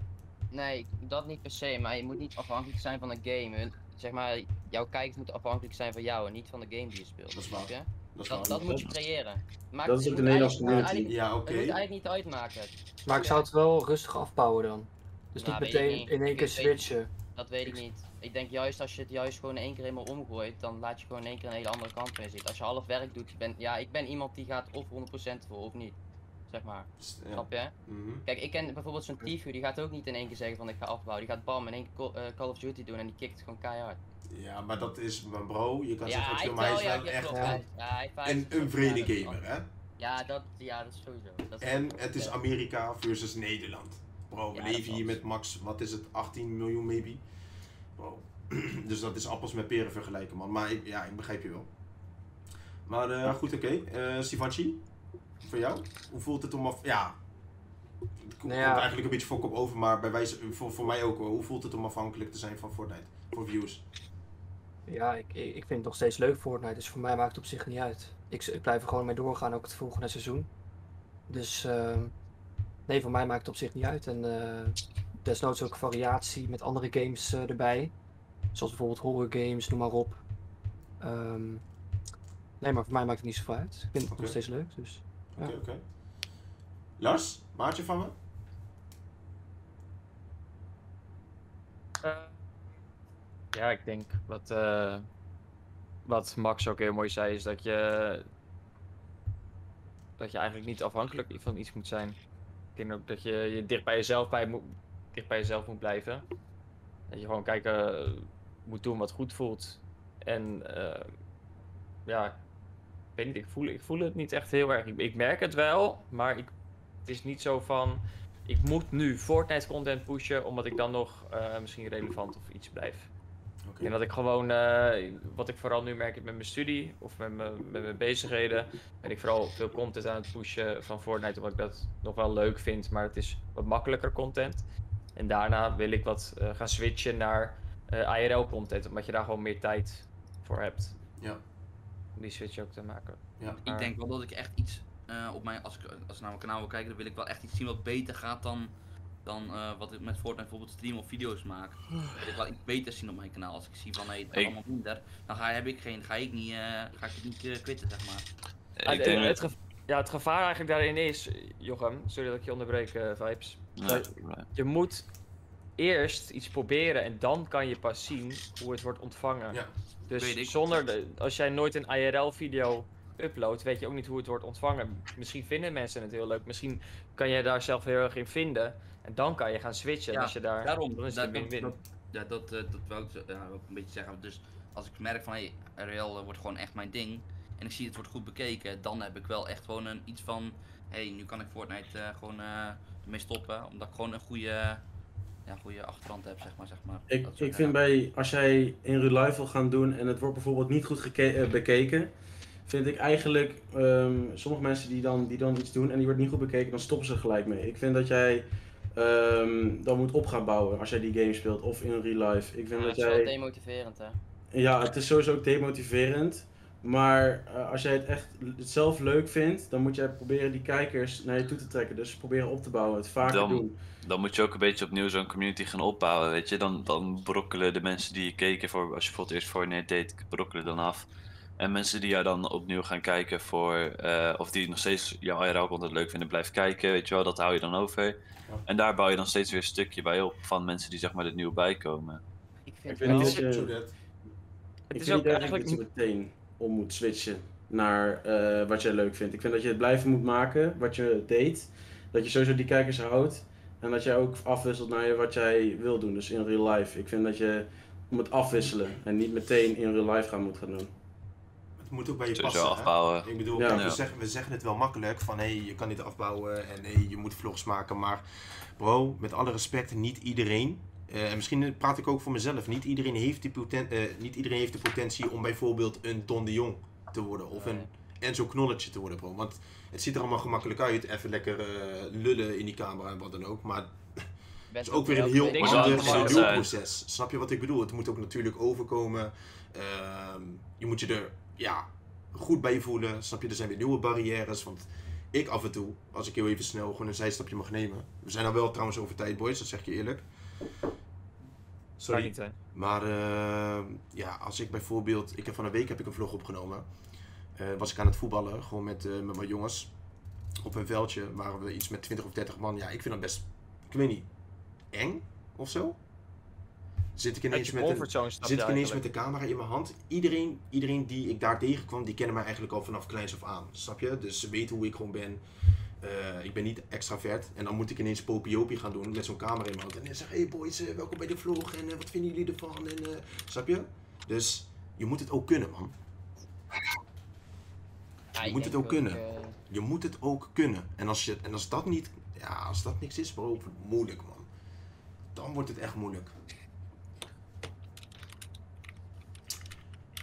Nee, dat niet per se, maar je moet niet afhankelijk zijn van een game. Zeg maar, jouw kijkers moeten afhankelijk zijn van jou en niet van de game die je speelt. Dat is waar. Dat Dat, moet je creëren. Maakt- Dat is ook de moet Nederlandse community. Ja, oké. Het moet eigenlijk niet uitmaken. Maar ik zou het wel rustig afbouwen dan. Dus Nou, niet meteen niet. in één keer weet- switchen. Dat weet ik niet. Ik denk juist als je het juist gewoon in één keer helemaal omgooit, dan laat je gewoon in één keer een hele andere kant mee zien. Als je half werk doet, je bent, ja, ik ben iemand die gaat of 100% voor of niet. Zeg maar. Ja. Snap je? Mhm. Kijk, ik ken bijvoorbeeld zo'n Tifu, die gaat ook niet in één keer zeggen van ik ga afbouwen. Die gaat bam in één keer Call, eh, Call of Duty doen en die kikt gewoon keihard. Ja, maar dat is mijn bro. Je kan Ja, zeggen wil, maar hij is wel, ja, echt hij een, een vrede gamer, hè? Ja, dat, ja, dat is sowieso. Dat is En het is. Amerika versus Nederland. Bro, we Ja, leven hier met max, wat is het, 18 miljoen maybe? Bro. dus dat is appels met peren vergelijken, man. Maar ik, ja, ik begrijp je wel. Maar eh, goed, oké. Eh Sivanchi, voor jou? Hoe voelt het om af... Ja, het komt Nou ja. eigenlijk een beetje fok op over, maar bij wijze, voor, voor mij ook. Hoe voelt het om afhankelijk te zijn van Fortnite? Voor views. Ja, ik, ik ik vind het nog steeds leuk Fortnite, dus voor mij maakt het op zich niet uit. Ik, ik blijf er gewoon mee doorgaan, ook het volgende seizoen. Dus ehm, nee, voor mij maakt het op zich niet uit. En eh, desnoods ook variatie met andere games eh, erbij. Zoals bijvoorbeeld horror games, noem maar op. Ehm, nee, maar voor mij maakt het niet zoveel uit. Ik vind het nog steeds leuk, dus... Oké, Ja. oké. Lars, maatje van me? Eh, ja, ik denk wat, eh, wat Max ook heel mooi zei, is dat je, dat je eigenlijk niet afhankelijk van iets moet zijn. Denk ook dat je, dicht, bij jezelf bij moet, dicht bij jezelf moet blijven. Dat je gewoon kijken eh, moet doen wat goed voelt. En eh, ja, ik weet niet, ik voel, ik voel het niet echt heel erg. Ik, ik merk het wel, maar ik, het is niet zo van ik moet nu Fortnite content pushen, omdat ik dan nog eh, misschien relevant of iets blijf. Denk dat ik gewoon, eh, wat ik vooral nu merk met mijn studie of met mijn, met mijn bezigheden, ben ik vooral veel content aan het pushen van Fortnite, omdat ik dat nog wel leuk vind, maar het is wat makkelijker content. En daarna wil ik wat eh, gaan switchen naar eh, IRL content, omdat je daar gewoon meer tijd voor hebt. Ja. Om die switch ook te maken. Ja. Ik denk wel dat ik echt iets eh, op mijn, als ik, als ik naar mijn kanaal wil kijken, dan wil ik wel echt iets zien wat beter gaat dan, dan eh, wat ik met Fortnite bijvoorbeeld stream of video's maak. Ik wil ik wel iets beter zien op mijn kanaal. Als ik zie van hey, het gaat allemaal minder, dan ga, heb ik geen, ga ik niet, eh, ga ik het niet eh, quitten, zeg maar. Ah, Ik de- denk het, gev- ja, het gevaar eigenlijk daarin is, Jochem, sorry dat ik je onderbreek, Vibes. Nee, Je moet eerst iets proberen en dan kan je pas zien hoe het wordt ontvangen. Ja. Dus zonder, de, als jij nooit een IRL-video uploadt, weet je ook niet hoe het wordt ontvangen. Misschien vinden mensen het heel leuk, misschien kan je daar zelf heel erg in vinden. En dan kan je gaan switchen. Ja, als je daar, Daarom, dan is dat, het dat, win-win. dat, ja, dat, eh, dat wil ik ja, ik een beetje zeggen. Dus als ik merk van hey, RL wordt gewoon echt mijn ding en ik zie het wordt goed bekeken, dan heb ik wel echt gewoon een, iets van hey, nu kan ik Fortnite eh, gewoon eh ermee stoppen. Omdat ik gewoon een goede, ja, goede achterhand heb, zeg maar. Zeg maar. Ik, Dat ik vind bij, als jij in real life wil gaan doen en het wordt bijvoorbeeld niet goed eh, bekeken, vind ik eigenlijk, ehm, sommige mensen die dan, die dan iets doen en die wordt niet goed bekeken, dan stoppen ze gelijk mee. Ik vind dat jij ehm, dan moet op gaan bouwen als jij die game speelt of in real life. Ik vind Ja, dat het is wel jij, demotiverend, hè. ja, het is sowieso ook demotiverend. Maar eh, als jij het echt het zelf leuk vindt, dan moet jij proberen die kijkers naar je toe te trekken. Dus proberen op te bouwen, het vaker Dan- doen. Dan moet je ook een beetje opnieuw zo'n community gaan opbouwen, weet je. Dan, dan brokkelen de mensen die je keken voor, als je bijvoorbeeld eerst Fortnite deed, brokkelen dan af. En mensen die jou dan opnieuw gaan kijken voor, eh, of die nog steeds jouw IRL-content leuk vinden, blijven kijken, weet je wel, dat hou je dan over. En daar bouw je dan steeds weer een stukje bij op van mensen die zeg maar er nieuw bij komen. Ik Ik vind vind wel... niet dat je, ik Het is vind ook niet eigenlijk dat je meteen om moet switchen naar eh, wat jij leuk vindt. Ik vind dat je het blijven moet maken, wat je deed. Dat je sowieso die kijkers houdt. En dat jij ook afwisselt naar wat jij wil doen, dus in real life. Ik vind dat je moet afwisselen en niet meteen in real life gaan moet gaan doen. Het moet ook bij je Sowieso passen. hè? afbouwen. Ik bedoel, Ja. we, zeggen, we zeggen het wel makkelijk van hé, je kan niet afbouwen en hé, je moet vlogs maken. Maar bro, met alle respect, niet iedereen. eh, en misschien praat ik ook voor mezelf. Niet iedereen, heeft die poten- eh, niet iedereen heeft de potentie om bijvoorbeeld een Don de Jong te worden. Of een Enzo Knolletje te worden, bro. Want het ziet er allemaal gemakkelijk uit. Even lekker eh, lullen in die camera en wat dan ook. Maar het is ook weer een heel ander proces. Snap je wat ik bedoel? Het moet ook natuurlijk overkomen. Ehm, je moet je er ja, goed bij voelen. Snap je? Er zijn weer nieuwe barrières. Want ik af en toe, als ik heel even snel gewoon een zijstapje mag nemen. We zijn al wel trouwens over tijd, boys. Dat zeg je eerlijk. Sorry. niet. Maar eh, ja, als ik bijvoorbeeld, ik heb van een week heb ik een vlog opgenomen. Eh, was ik aan het voetballen, gewoon met, eh, met mijn jongens. Op een veldje waren we iets met 20 of 30 man. Ja, ik vind dat best, ik weet niet, eng of zo. Zit ik ineens met een, zit ik ineens met de camera in mijn hand. Iedereen, iedereen die ik daar tegenkwam, die kennen mij eigenlijk al vanaf kleins af aan. Snap je? Dus ze weten hoe ik gewoon ben. Eh, ik ben niet extravert. En dan moet ik ineens popiopie gaan doen met zo'n camera in mijn hand. En dan zeg hey boys, eh, welkom bij de vlog. En eh, wat vinden jullie ervan? En, snap je? Dus je moet het ook kunnen, man. Ja, je moet het denk ook kunnen. Je moet het ook kunnen. En als, je, en als dat niet, ja, als dat niks is, bro, moeilijk, man. Dan wordt het echt moeilijk.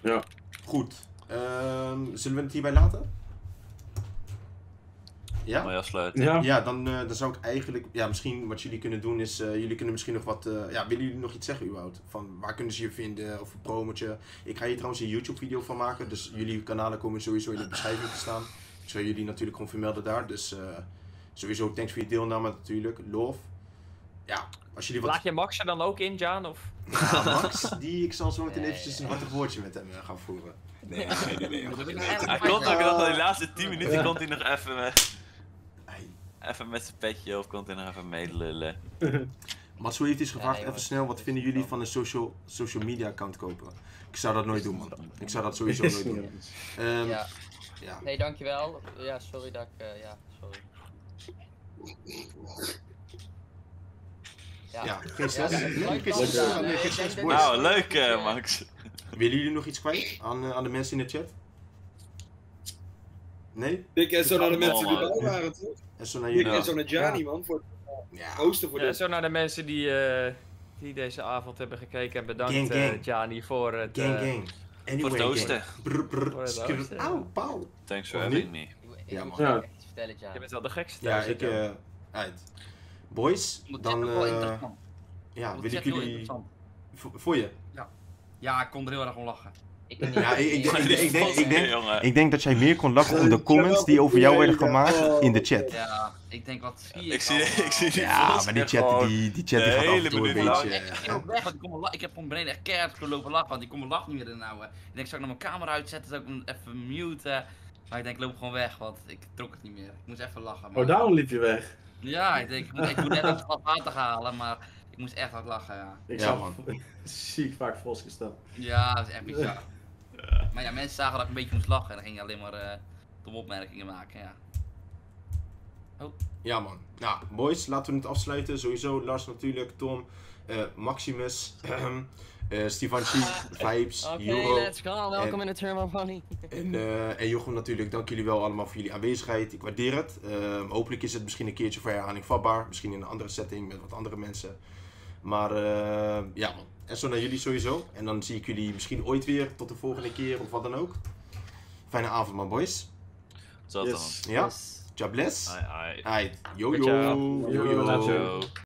Ja. Goed. Ehm, zullen we het hierbij laten? Ja? Mooi afsluiten. Ja, Ja, dan, eh, dan zou ik eigenlijk, ja, misschien wat jullie kunnen doen is, eh, jullie kunnen misschien nog wat, eh, ja, willen jullie nog iets zeggen überhaupt? Van waar kunnen ze je vinden of een promotje? Ik ga hier trouwens een YouTube video van maken, dus jullie kanalen komen sowieso in de beschrijving te staan. Ik zal jullie natuurlijk gewoon vermelden daar, dus eh, sowieso thanks voor je deelname natuurlijk, love. Ja, als jullie wat... Laat je Max er dan ook in, Jaan? Of? Ja, Max, die, ik zal zo meteen Nee, eventjes een hartig woordje met hem eh, gaan voeren. Nee, nee, nee, nee. nee, nee. Hij komt ook nog, de laatste 10 minuten komt hij nog even met, Hey, even met zijn petje of komt hij nog even meelullen. Matsu heeft iets gevraagd, even snel, wat vinden jullie van een social, social media account kopen? Ik zou dat nooit doen, man. Ik zou dat sowieso nooit doen. Ehm, ja. ja. Nee, dankjewel. Ja, sorry dat ik... eh, ja, sorry. Ja. Ja, geen stress. Ja, Nee, leuk geen dan. stress. Ja, Nee, nee, geen ik stress, denk boys. dat- Nou, leuk eh, Max. Willen jullie nog iets kwijt aan, eh, aan de mensen in de chat? Nee? Dik en zo naar de mensen die man. erbij waren, toch? En zo naar jullie? en zo naar Gianni, man. Voor Ja. het hosten voor Ja, dit. zo naar de mensen die, eh, die deze avond hebben gekeken. En bedankt, Gang, eh gang. Gianni, voor het... Gang, eh, gang. Anyway, Voor het hosten. gang. Brr, brr, Voor het ja. pauw. Thanks for having niet? me. Ik, ik Ja, man. ja. Je bent wel de gekste Ja, ik... Uit. Boys, Dat dan... is wel eh interessant. ja, wil ik jullie... interessant. Voor je? Ja, ik kon er heel erg om lachen. Ik Ja, ik- ik- ik- ik- ik denk- ik denk-. Ik dat jij meer kon lachen om de comments die over jou werden gemaakt in de chat. Ja, ik denk wat zie ik Ik zie, ik zie die Ja, maar die chat, die, die chat die gaat af en hele toe een beetje... Ik ging ook weg, want ik, la- ik heb gewoon beneden echt keihard gelopen lachen, want ik kon mijn lach niet meer inhouden. Ik denk, zou ik naar mijn camera uitzetten, zou ik hem even muten. Maar ik denk, ik loop gewoon weg, want ik trok het niet meer. Ik moest even lachen. Maar... Oh, daarom liep je weg. Ja, ik denk, ik moet, ik moet net een glas water halen, maar ik moest echt hard lachen, ja. Ik Ja, zag man. ziek vaak vals gestaan. Ja, dat is echt bizar. Maar ja, mensen zagen dat ik een beetje moest lachen en dan ging je alleen maar eh domme opmerkingen maken, ja. Ja man. Nou, boys, laten we het afsluiten. Sowieso Lars natuurlijk, Tom, Maximus. eh Stivanchi, Vibes, Oké, Juro. let's go. Welkom en- in de Turbo Money. En, eh, en Jochem natuurlijk, dank jullie wel allemaal voor jullie aanwezigheid. Ik waardeer het. Ehm, hopelijk is het misschien een keertje voor herhaling vatbaar. Misschien in een andere setting met wat andere mensen. Maar eh, ja man, en zo naar jullie sowieso. En dan zie ik jullie misschien ooit weer tot de volgende keer of wat dan ook. Fijne avond man boys. Tot dan. Yes. Ja? Jobless. Ai, ai. Aight. Yo yo. Yo yo.